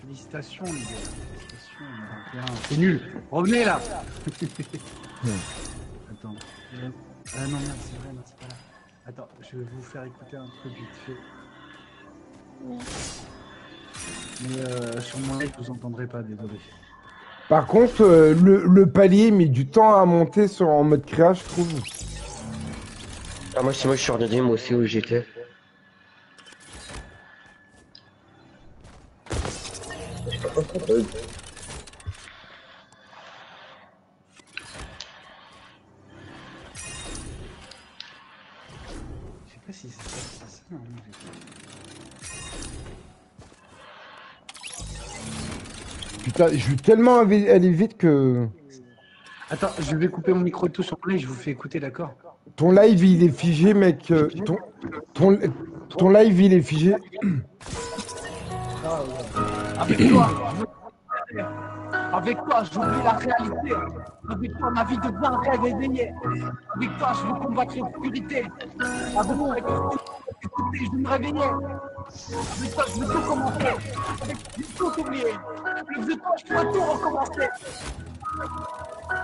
Félicitations, les gars. Félicitations, on est 21. C'est nul. Revenez là. Attends. Euh, Ah non, merde, c'est vrai, non, c'est pas là. Attends, je vais vous faire écouter un truc vite fait. Mais euh, sur mon live, vous entendrez pas, désolé. Par contre, euh, le, le palier met du temps à monter sur, en mode créa, je trouve. Ah, moi, c'est moi, je suis regardé, moi aussi, où j'étais. Putain, je vais tellement aller aller vite que Attends, je vais couper mon micro et tout sur live, je vous fais écouter, d'accord? Ton live il est figé, mec. euh, Ton, ton, ton live il est figé. Avec toi, je- avec toi, j'oublie la réalité. Avec toi, ma vie devient un rêve éveillé. Avec toi, je veux combattre l'obscurité. Avec toi, je veux me réveiller. Avec toi, je veux tout commencer. Avec tout oublier. Avec toi, je dois tout recommencer.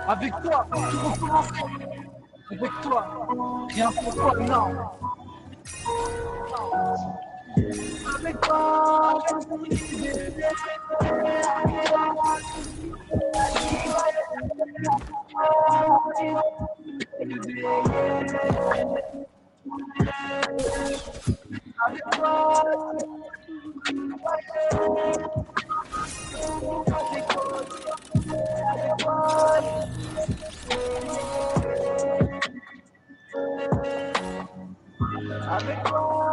Avec toi, tout recommencer. Avec toi, rien pour toi, non. Avec toi, je. Avec toi, avec toi,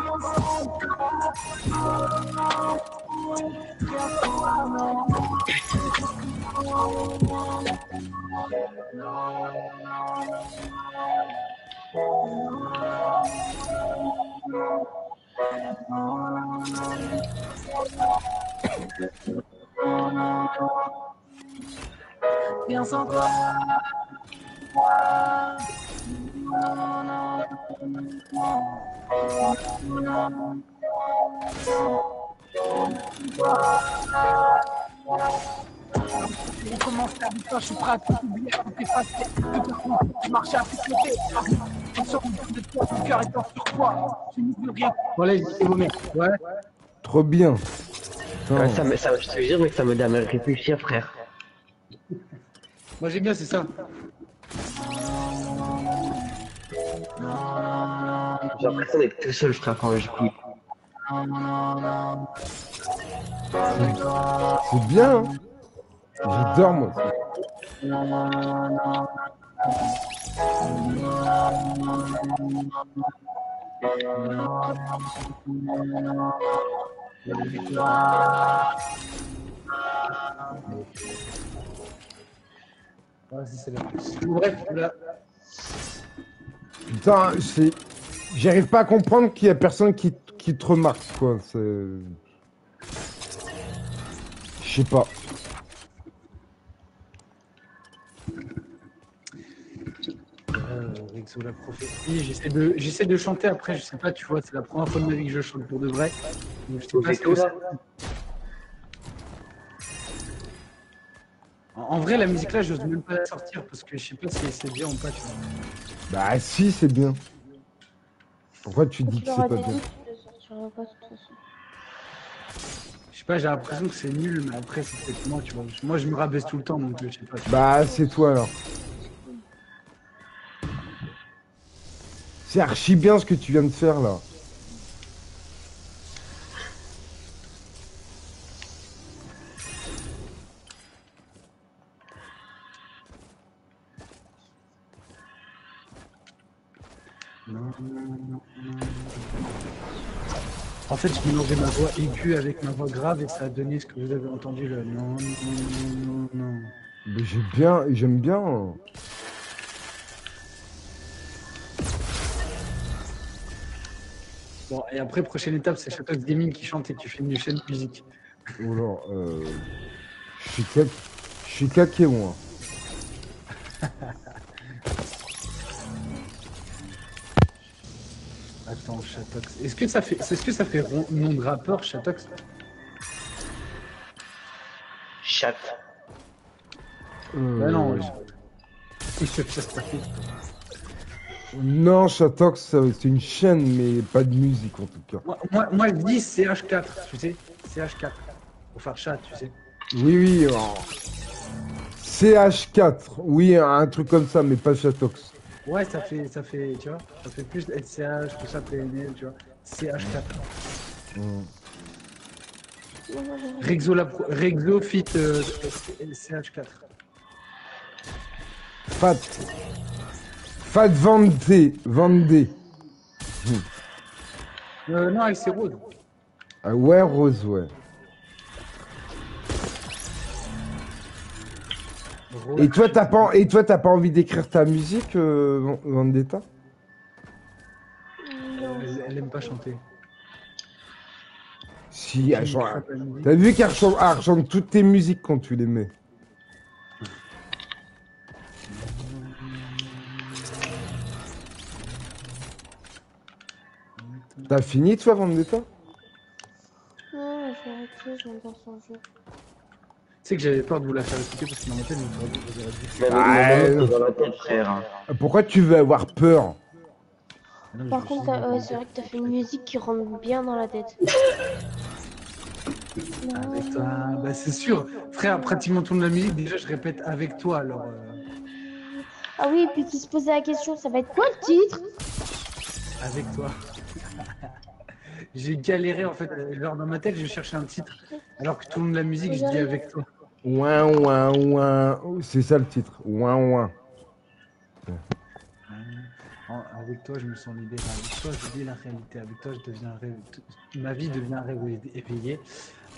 avec toi, Bien sans toi. On commence à vite, je suis prêt à tout oublier, à tout effacer, tout faire quoi, je marchais à tes côtés, on se rend compte de toi, ton cœur étant sur toi, je n'y veux rien. Voilà, il dit vos mecs. Ouais. Trop bien. Ouais, ça, me- ça, je te jure, mais ça me donne à réfléchir, frère. Moi j'aime bien, c'est ça. J'ai l'impression d'être tout seul, frère, quand j'écoute. C'est bien. hein. J'adore moi. Ouais, c'est là. Bref, là. Putain, c'est. J'arrive pas à comprendre qu'il y a personne qui, qui te remarque, quoi. C'est. Je sais pas. Euh, la prophétie, j'essaie de, j'essaie de chanter après, je sais pas, tu vois, c'est la première fois de ma vie que je chante pour de vrai. Donc, je sais pas ce que En, vrai, la musique là, j'ose même pas la sortir parce que je sais pas si c'est bien ou pas, tu vois. Bah si, c'est bien. Pourquoi tu dis Tu que c'est pas bien. Je sais pas, j'ai l'impression que c'est nul, mais après, c'est peut-être moi, tu vois. Moi, je me rabaisse tout le temps, donc je sais pas. Bah c'est toi alors. C'est archi bien ce que tu viens de faire là. En fait, je mélangeais ma voix aiguë avec ma voix grave et ça a donné ce que vous avez entendu là. Non, non, non, non, non. Mais j'ai bien, j'aime bien. Bon, et après, prochaine étape, c'est Shatox Gaming qui chante et tu fais une chaîne musique. Oh là, euh, je suis claqué moi. Attends, Shatox. Est-ce que ça fait, est-ce que ça fait nom de rappeur, Shatox Chat. Euh, Bah non. je- Non, Chatox, c'est une chaîne, mais pas de musique en tout cas. Moi, moi, moi, je dis CH4, tu sais CH4. Pour faire chat, tu sais. Oui, oui. oh. CH4, oui, un truc comme ça, mais pas Chatox. Ouais, ça fait, ça fait, tu vois, ça fait plus SCH, tout ça, PNL, tu vois. CH4. Mm. Rexo, la pro- Rexo fit euh, CH4. Fat. Fat Vendée. Vendée. Euh, non, avec ses roses. Ah ouais, Rose, ouais. Et toi, t'as pas, et toi, t'as pas envie d'écrire ta musique, euh, Vendetta? Elle, elle aime pas chanter. Si, elle chante- T'as vu qu'elle chante, elle chante toutes tes musiques quand tu les mets. T'as fini toi Vendetta? Non, j'ai arrêté, j'adore son jeu. Sais que j'avais peur de vous la faire écouter parce que dans ma tête, vous aurez dit. Ah, dans la tête, frère. Pourquoi tu veux avoir peur Ah non, Par contre, ouais, c'est vrai que t'as fait une musique qui rentre bien dans la tête. Avec toi, bah c'est sûr. Frère, pratiquement toute la musique, déjà je répète avec toi alors. euh, Ah oui, et puis qui se posait la question, ça va être quoi le titre? Avec toi. J'ai galéré en fait. euh, Genre dans ma tête, je cherchais un titre. Alors que tout le long de la musique, je dis avec toi. Ouin ouin ouin. Oh, C'est ça le titre. Ouin ouin. En- Avec toi, je me sens libéré. Avec toi, je vis la réalité. Avec toi, je deviens rêve. Ma vie devient un rêve éveillé.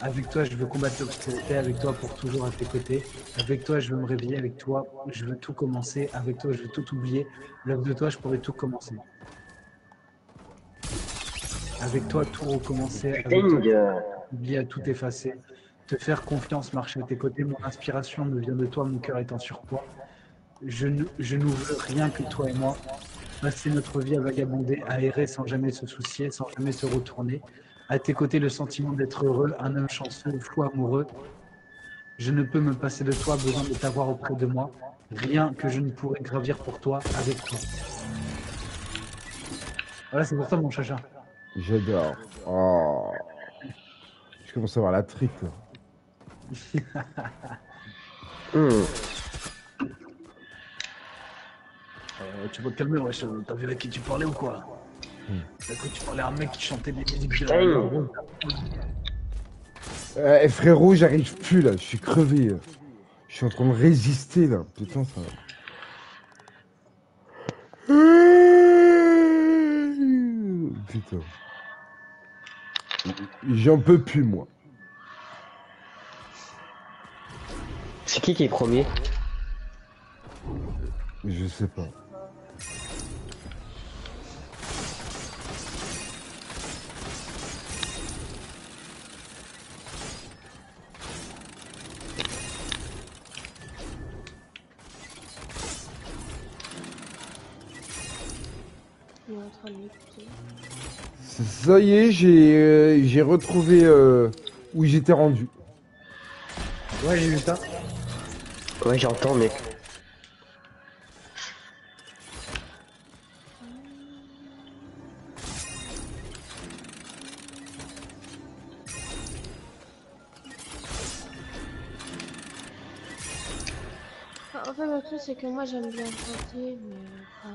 Avec toi, je veux combattre l'obscurité. Avec toi, pour toujours à tes côtés. Avec toi, je veux me réveiller. Avec toi, je veux tout commencer. Avec toi, je veux tout oublier. L'œuvre de toi, je pourrais tout commencer. Avec toi, tout recommencer. Avec toi, oublier à tout effacer. Te faire confiance, marcher à tes côtés. Mon inspiration me vient de toi, mon cœur est en surpoids. Je, je veux rien que toi et moi. Passer notre vie à vagabonder, à errer sans jamais se soucier, sans jamais se retourner. À tes côtés, le sentiment d'être heureux, un homme chanceux, fou amoureux. Je ne peux me passer de toi, besoin de t'avoir auprès de moi. Rien que je ne pourrais gravir pour toi, avec toi. Voilà, c'est pour ça mon chacha. J'adore. Oh. Je commence à avoir la trique hmm. Euh, tu vas te calmer, wesh. euh, T'as vu à qui tu parlais ou quoi T'as cru que tu parlais à un mec qui chantait des musiques de Putain. Eh, frérot, j'arrive plus là. Je suis crevé. là. Je suis en train de résister là. Putain, ça. Putain. J'en peux plus moi. C'est qui qui est premier Je sais pas. Ça y est, j'ai euh, j'ai retrouvé euh, où j'étais rendu. Ouais, j'ai vu ça. Ouais, j'entends, mec. Enfin, en fait, le truc, c'est que moi, j'aime bien chanter, mais pas.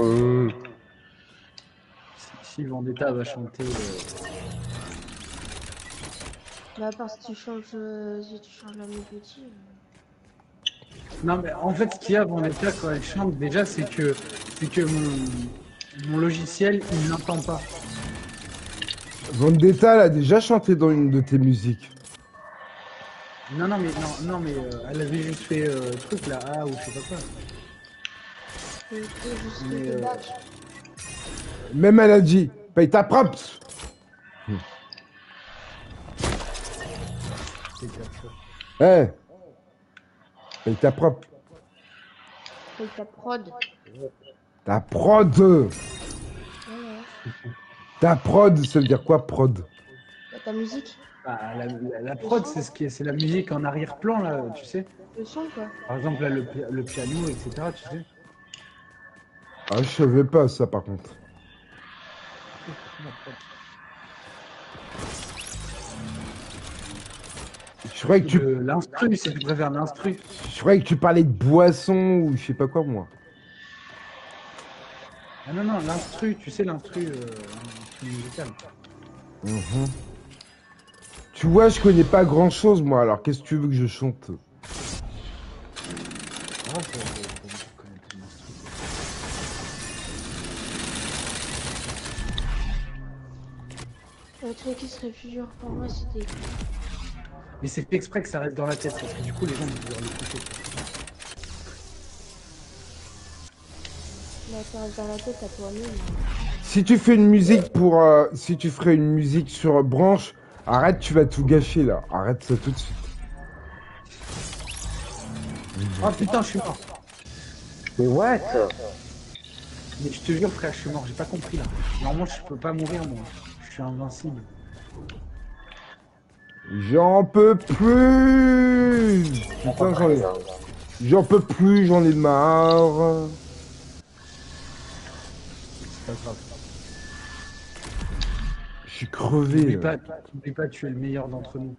Hmm. Si, si Vendetta va chanter. euh, Bah, à part si tu changes, euh, si tu changes la mélodie. euh. Non, mais en fait, ce qu'il y a Vendetta quand elle chante, déjà, c'est que, c'est que mon, mon logiciel, il n'entend pas. Vendetta, elle a déjà chanté dans une de tes musiques. Non, non, mais, non, non, mais euh, elle avait juste fait euh, truc là, ah, ou je sais pas quoi. Mais, euh. Même elle a dit, paye ta props. C'est. Eh Paye ta prop. Et ta prod. Ta prod Ouais. Ta prod, ça veut dire quoi prod? Bah, ta musique, Bah, la, la- la prod, c'est ce qui est, c'est la musique en arrière-plan là, tu sais. le son, quoi. Par exemple, là, le, le piano, etc. Tu sais. Ah, je savais pas ça par contre. Je croyais que tu, L'instru, si tu préfères l'instru. je croyais que tu parlais de boisson ou je sais pas quoi moi. Ah non, non, l'instru, tu sais, l'instru, euh, musical. Mhm. Tu vois, je connais pas grand chose moi, alors qu'est-ce que tu veux que je chante? Ah. Le truc qui serait plus dur pour moi, c'était. Mais c'est fait exprès que ça reste dans la tête, parce que du coup, les gens vont pouvoir l'écouter. La faire dans la tête à toi-même. Si tu fais une musique pour. euh, si tu ferais une musique sur branche, arrête, tu vas tout gâcher là. Arrête ça tout de suite. Oh putain, je suis mort. Mais what? Mais je te jure, frère, je suis mort, j'ai pas compris là. Normalement, je peux pas mourir, moi. Je suis invincible. J'en peux plus Putain, j'en ai... J'en peux plus, j'en ai marre. Je suis crevé. N'oublie pas, n'oublie pas, tu es le meilleur d'entre nous.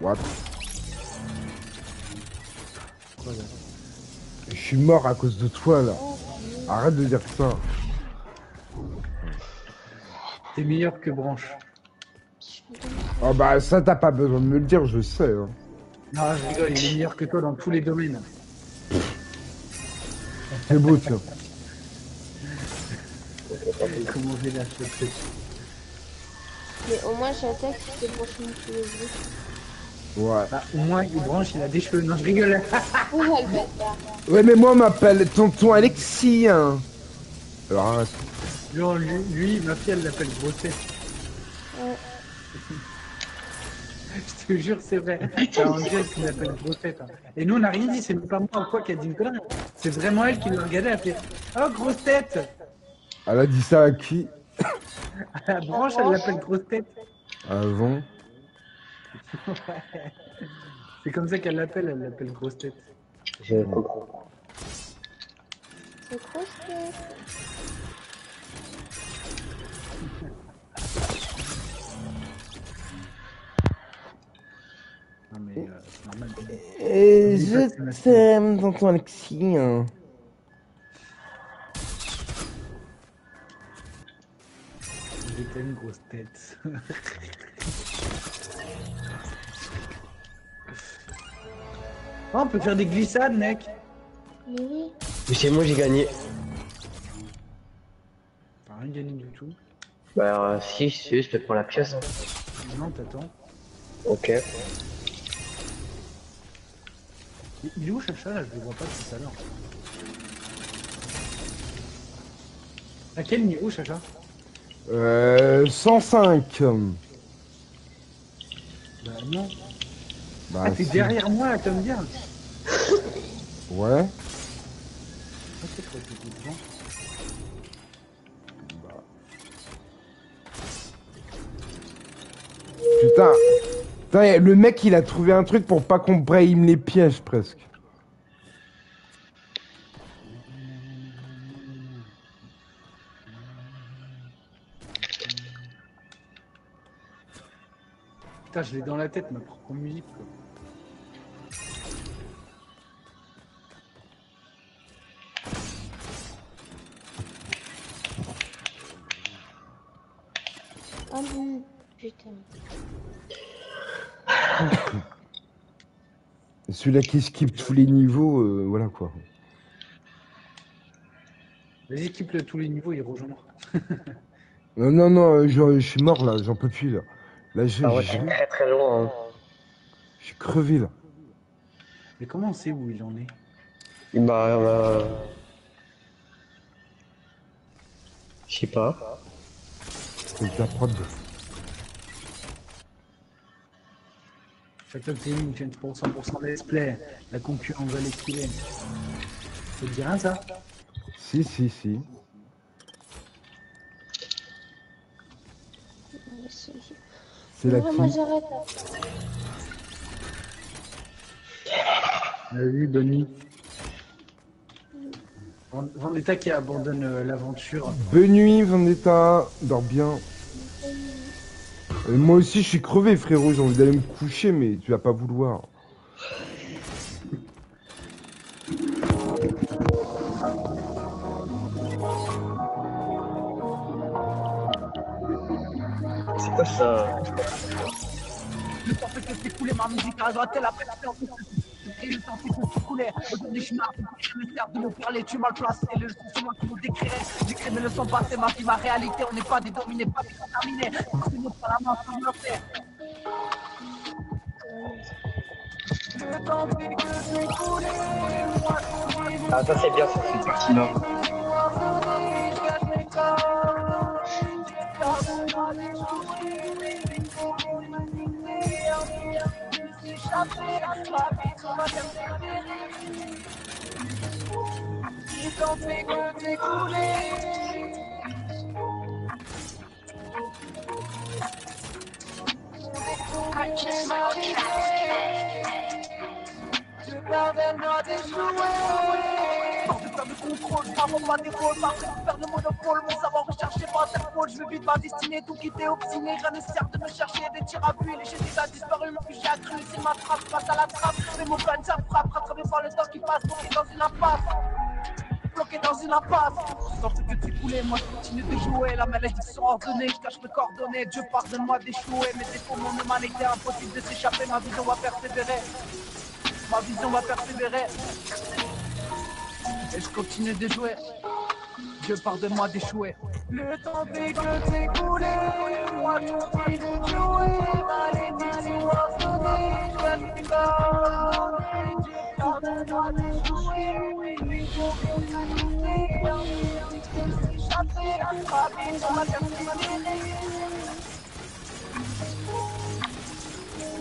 What? Je suis mort à cause de toi, là. Arrête de dire ça. T'es meilleur que Branche. Oh bah ça, t'as pas besoin de me le dire, je sais. hein. Non, je rigole, il est meilleur que toi dans tous les domaines. C'est beau, tiens. Comment j'ai lâché le truc Mais au moins, j'attaque, c'est pour je me suis Ouais. Bah, au moins, il branche, il a des cheveux. Non, je rigole. Le bâtard. Ouais, mais moi, on m'appelle tonton Alexis, hein. Alors, arrête. lui, on- lui, lui, ma fille, elle l'appelle grossette. Ouais. Je te jure, c'est vrai. C'est Angèle qui l'appelle grossette. hein. Et nous, on n'a rien dit. C'est pas moi ou quoi qui a dit une connerie. C'est vraiment elle qui l'a regardé. Elle a fait Oh, grosse tête Elle a dit ça à qui? La branche, elle l'appelle grosse tête. Avant. C'est comme ça qu'elle l'appelle. Elle l'appelle grosse tête. Je comprends. C'est trop chouette. Non, mais euh, c'est normal. Et pas je t'aime, tonton Alexis. hein. Je t'aime, grosse tête. Oh, on peut faire des glissades, mec. Mais oui. Mais c'est moi j'ai gagné. T'as rien gagné du tout. Bah euh, si, si, je peux prendre la pièce. Non, t'attends. Ok. Il- Il est où Chacha là Je le vois pas depuis tout à l'heure. À quel niveau Chacha Euh, 105. Bah non. Bah, Ah, t'es si. derrière moi là, comme bien. Ouais. T'étais devant. Putain. Putain, le mec, il a trouvé un truc pour pas qu'on brayme les pièges, presque. Putain, je l'ai dans la tête, ma propre musique. Quoi. Oh non. Putain. Celui-là qui skip tous les niveaux, euh, voilà quoi. Vas-y, le tous les niveaux, il rejoint. Non, non, non, euh, je, je suis mort là, j'en peux plus là. Là, je, Ah ouais, je- c'est très très loin. hein. je suis crevé là. Mais comment on sait où il en est? Bah, euh... Je sais pas. C'est de la prod. Chaque gaming, chaîne pour 100% let's play. La concurrence va les killer. Ça te dit rien ça? Si, si, si. C'est- la moi j'arrête là. Vas-y, bonne nuit. Vendetta qui abandonne euh, l'aventure. Bonne nuit, Vendetta. Dors bien. Et moi aussi, je suis crevé, frérot. J'ai envie d'aller me coucher, mais tu vas pas vouloir. C'est quoi ça? Le temps fait que s'écouler, ma musique arrêtera-t-elle après la et le temps que s'écouler. Aujourd'hui, je je me sers de me parler, tu m'as placé. Les leçons, c'est moi qui vous décrirai. J'écris mes leçons passées, ma vie, ma réalité. On n'est pas des dominés, pas contaminés. C'est notre par la main, comme le. Le suis Ah, ça c'est bien, ça, cette partie-là. Échapper à la vie, Je pardonne-moi d'échouer. Sans de de contrôle, pas mon pas des rôles, pas de faire le monopole. Mon savoir recherché par Interpol, je veux vite ma destinée, tout quitter, obstiné. Rien ne sert de me chercher des tirs à bulle. Et j'ai déjà disparu, mon que j'ai accru, c'est ma trappe, face à la trappe. Les mots prennent sa frappe, rattrapé par le temps qui passe, bloqué dans une impasse. Bloqué dans une impasse. Sans plus que t'écouler, moi je continue de jouer. La malédiction ordonnée, je cache mes coordonnées. Dieu pardonne-moi d'échouer. Mes défauts, mon humanité, impossible de s'échapper. Ma vision va persévérer. Ma vision va persévérer. Et je continue de jouer. Dieu pardonne-moi d'échouer. Le temps fait que. Moi je continue de jouer. Malédiction pardonne-moi d'échouer.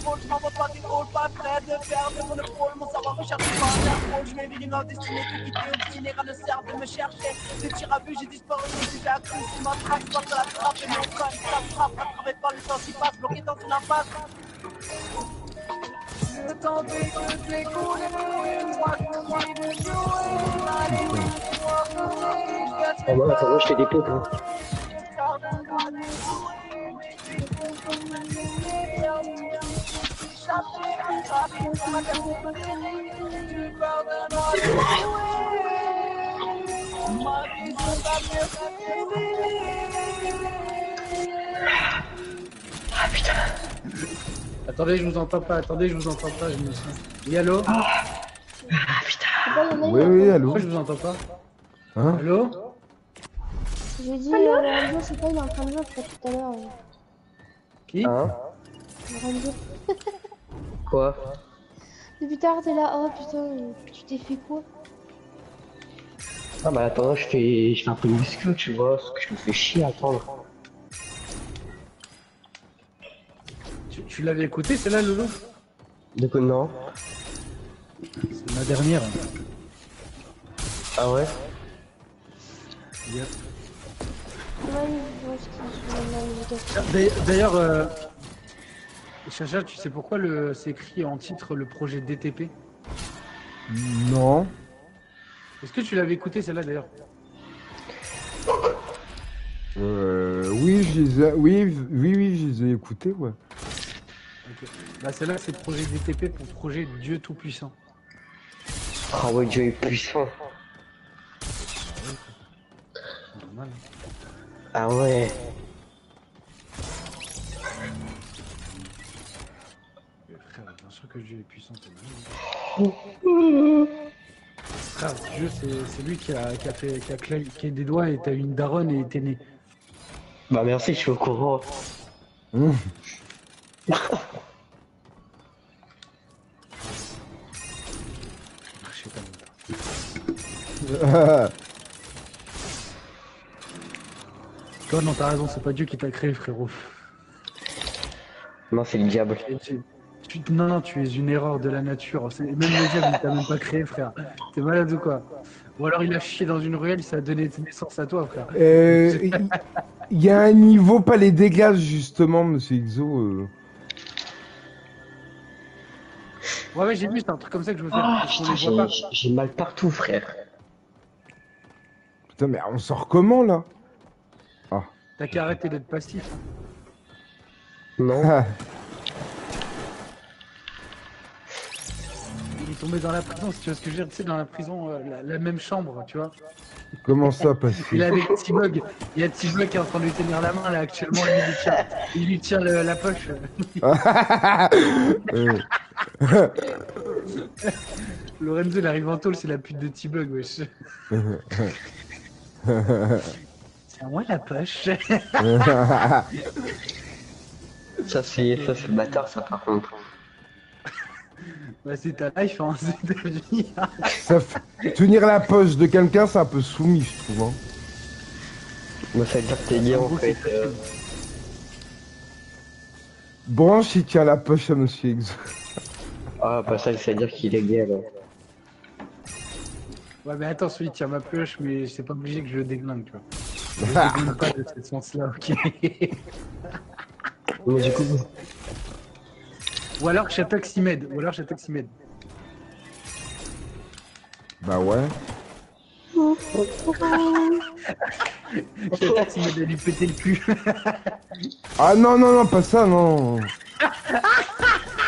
de contrôle, je m'envoie pas des halls, pas prêt de perdre mon épaule, mon savoir recherche pas un Je m'évite ma destinée, tout quitter, obstiné, rien ne sert de me chercher. Des tirs à vue, j'ai disparu, j'ai accru, tu passe à la trappe, et mon crâne, ça frappe, rattrapé par le temps qui passe, bloqué dans une impasse. Le temps fait que t'écouler, moi je continue de jouer, allez, moi je Ah bah, je fais des. Hein. Attendez, je vous entends pas, attendez, je vous entends pas, je me sens. Oui, allô C'est pas, il y en a, il Oui, oui, allô Pourquoi je vous entends pas Hein Allô J'ai dit, euh, Lorenzo, c'est pas, il est en train de jouer tout à l'heure. Qui Hein. Quoi Depuis tard, t'es là, oh putain, euh, tu t'es fait quoi? Ah bah attends, je fais, je fais un peu de muscu, tu vois, parce que je me fais chier à attendre. Tu, tu l'avais écouté, celle-là, Lolo De quoi non C'est ma dernière. Ah ouais? Yep. Ouais, ouais, je t'ai je la musique. D'a- D'ailleurs, euh... Chacha, tu sais pourquoi le... c'est écrit en titre le projet DTP Non. Est-ce que tu l'avais écouté, celle-là, d'ailleurs? Euh, oui, je les ai... oui, oui, oui, je les ai écoutés, ouais. Ok. Bah, celle-là, c'est projet DTP pour projet Dieu Tout-Puissant. Ah ouais, Dieu est puissant. C'est normal. hein. Ah ouais. Que Dieu est puissant. Frère, Dieu, c'est c'est lui qui a, qui a fait, qui a claqué des doigts et t'as eu une daronne et t'es né. Bah merci, je suis au courant. Pas. Toi, non, t'as raison, c'est pas Dieu qui t'a créé, frérot. Non, c'est le diable. Tu- non, non, tu es une erreur de la nature. C'est- Même le diable, il t'a même pas créé, frère. T'es malade ou quoi? Ou alors il a chié dans une ruelle, ça a donné naissance à toi, frère. Euh, Il il y a un niveau, pas les dégâts, justement, monsieur Exo. euh. Ouais, ouais, j'ai vu, c'est un truc comme ça que je veux faire. Ah putain, j'ai pas. j'ai mal partout, frère. Putain, mais on sort comment, là? T'as qu'à arrêter d'être passif. Non tombé dans la prison, si tu vois ce que je veux dire. Tu sais, dans la prison, euh, la, la même chambre, tu vois. Comment ça, passer Il a avec T-Bug. Il y a T-Bug qui est en train de lui tenir la main, là, actuellement. Il lui tient, il lui tient le- la poche. Euh. Lorenzo, il arrive en tôle, c'est la pute de T-Bug, wesh. C'est à moi la poche. Ça, c'est ça, c'est le bâtard, ça, par contre. Bah, c'est ta life, hein, c'est ta vie. Ça fait- Tenir la poche de quelqu'un, c'est un peu soumis, je trouve. hein. Moi, ça veut dire que t'es gay, En gros, fait. c'est euh, Branche, il tient la poche à Monsieur Exo. Ah, pas ça, ça veut dire qu'il est gay, alors. Ouais, mais attends, celui tient ma pioche, mais c'est pas obligé que je le déglingue, tu vois. Je le déglingue pas de ce sens-là, ok. Mais du coup, Ou alors que Chatoximed, ou alors Chatoximed. Bah ouais. Chatoximed a lui péter le cul. Ah non, non, non, pas ça, non.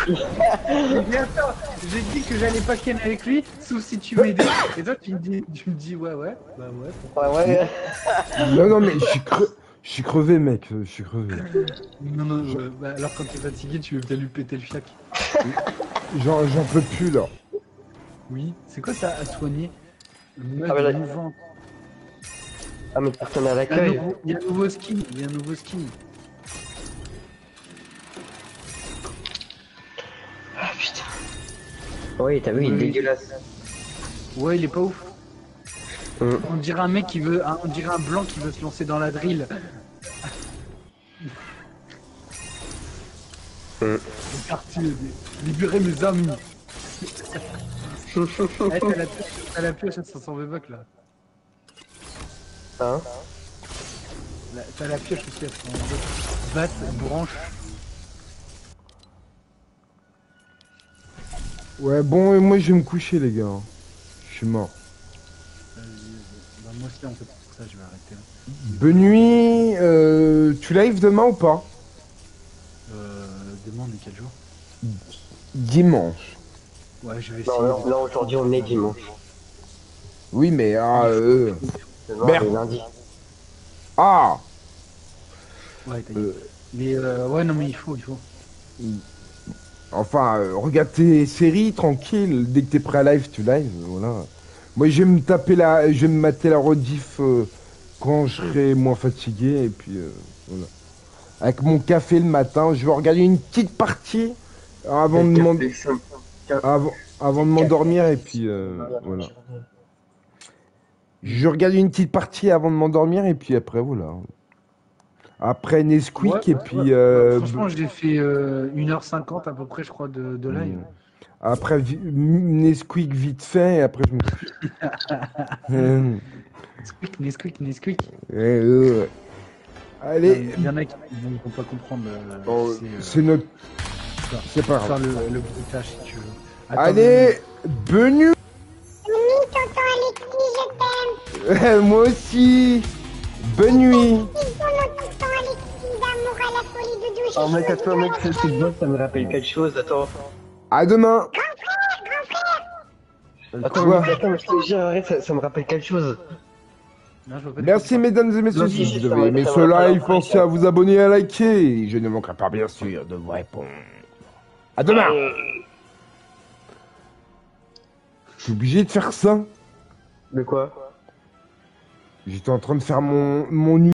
mais attends, j'ai dit que j'allais pas ken avec lui, sauf si tu m'aidais. Et toi, tu me dis, tu me dis ouais, ouais, bah ouais. ouais, ouais. Non, non, mais je suis cre- je suis crevé, mec. Je suis crevé. Non, non, euh, bah, alors quand t'es fatigué, tu veux bien lui péter le fiac. J'en j'en peux plus, là. Oui, c'est quoi ça à soigner? Le mode Ah, bah, là- mouvant. Ah, mais personne à Il y a un l'accueil. nouveau- il y a un nouveau skin, il y a un nouveau skin. Ah, putain. Oui, t'as vu, il est dégueulasse. Ouais, il est pas ouf. Hum. On dirait un mec qui veut, on dirait un blanc qui veut se lancer dans la drill. Hum. Le quartier, libérez mes amis. Eh, t'as la pioche, t'as la pioche à 500 V-Bucks là. Hein La- T'as la pioche aussi à 500 V-Bucks. Batte, branche. Ouais, bon, et moi, je vais me coucher, les gars. Je suis mort. En fait, c'est pour ça que je vais arrêter. là. Bonne nuit. Euh, tu live demain ou pas? Euh, demain, on est quel jour? Dimanche. Ouais, je vais essayer. Non, non, non, aujourd'hui, on est dimanche. Oui, mais ah, euh, Demain, Merde. on est lundi. ah, Ouais. Euh. Mais euh, ouais, non, mais il faut, il faut. enfin, euh, regarde tes séries tranquille. Dès que t'es prêt à live, tu live. Voilà. Moi, je vais me taper la, je vais me mater la rediff euh, quand je serai moins fatigué et puis euh, voilà. Avec mon café le matin, je vais regarder une petite partie avant de m'en- avant, avant de m'endormir et puis euh, voilà. Je regarde une petite partie avant de m'endormir et puis après voilà. Après Nesquik Ouais, et ouais, puis ouais. euh, Franchement, j'ai fait euh, 1h50 à peu près, je crois, de, de live. Mm. Après vi- Nesquik vite fait et après je me. Hum, Nesquik, Nesquik, Nesquik. ouais, ouais, ouais. Allez, Il y en a qui ne vont pas comprendre. euh, bon, c'est, euh, c'est notre, c'est pas faire grave. le, le bruitage si tu veux. Attends, Allez, bonne nuit. Oui, tonton Alexis, je t'aime. Moi aussi. Bonne nuit. Bisous, mon tonton Alexis, d'amour à la folie de douche. Oh, mec, ce truc là, ça me rappelle quelque chose, attends. À demain. Attends, Quoi attends, mais je te jure, arrête, ça, ça me rappelle quelque chose. Non, je vois pas de Merci mesdames et messieurs, si vous avez aimé ce live, pensez à vous abonner et à liker. Je ne manquerai pas bien sûr de vous répondre. À demain. Je suis obligé de faire ça. De quoi? J'étais en train de faire mon, mon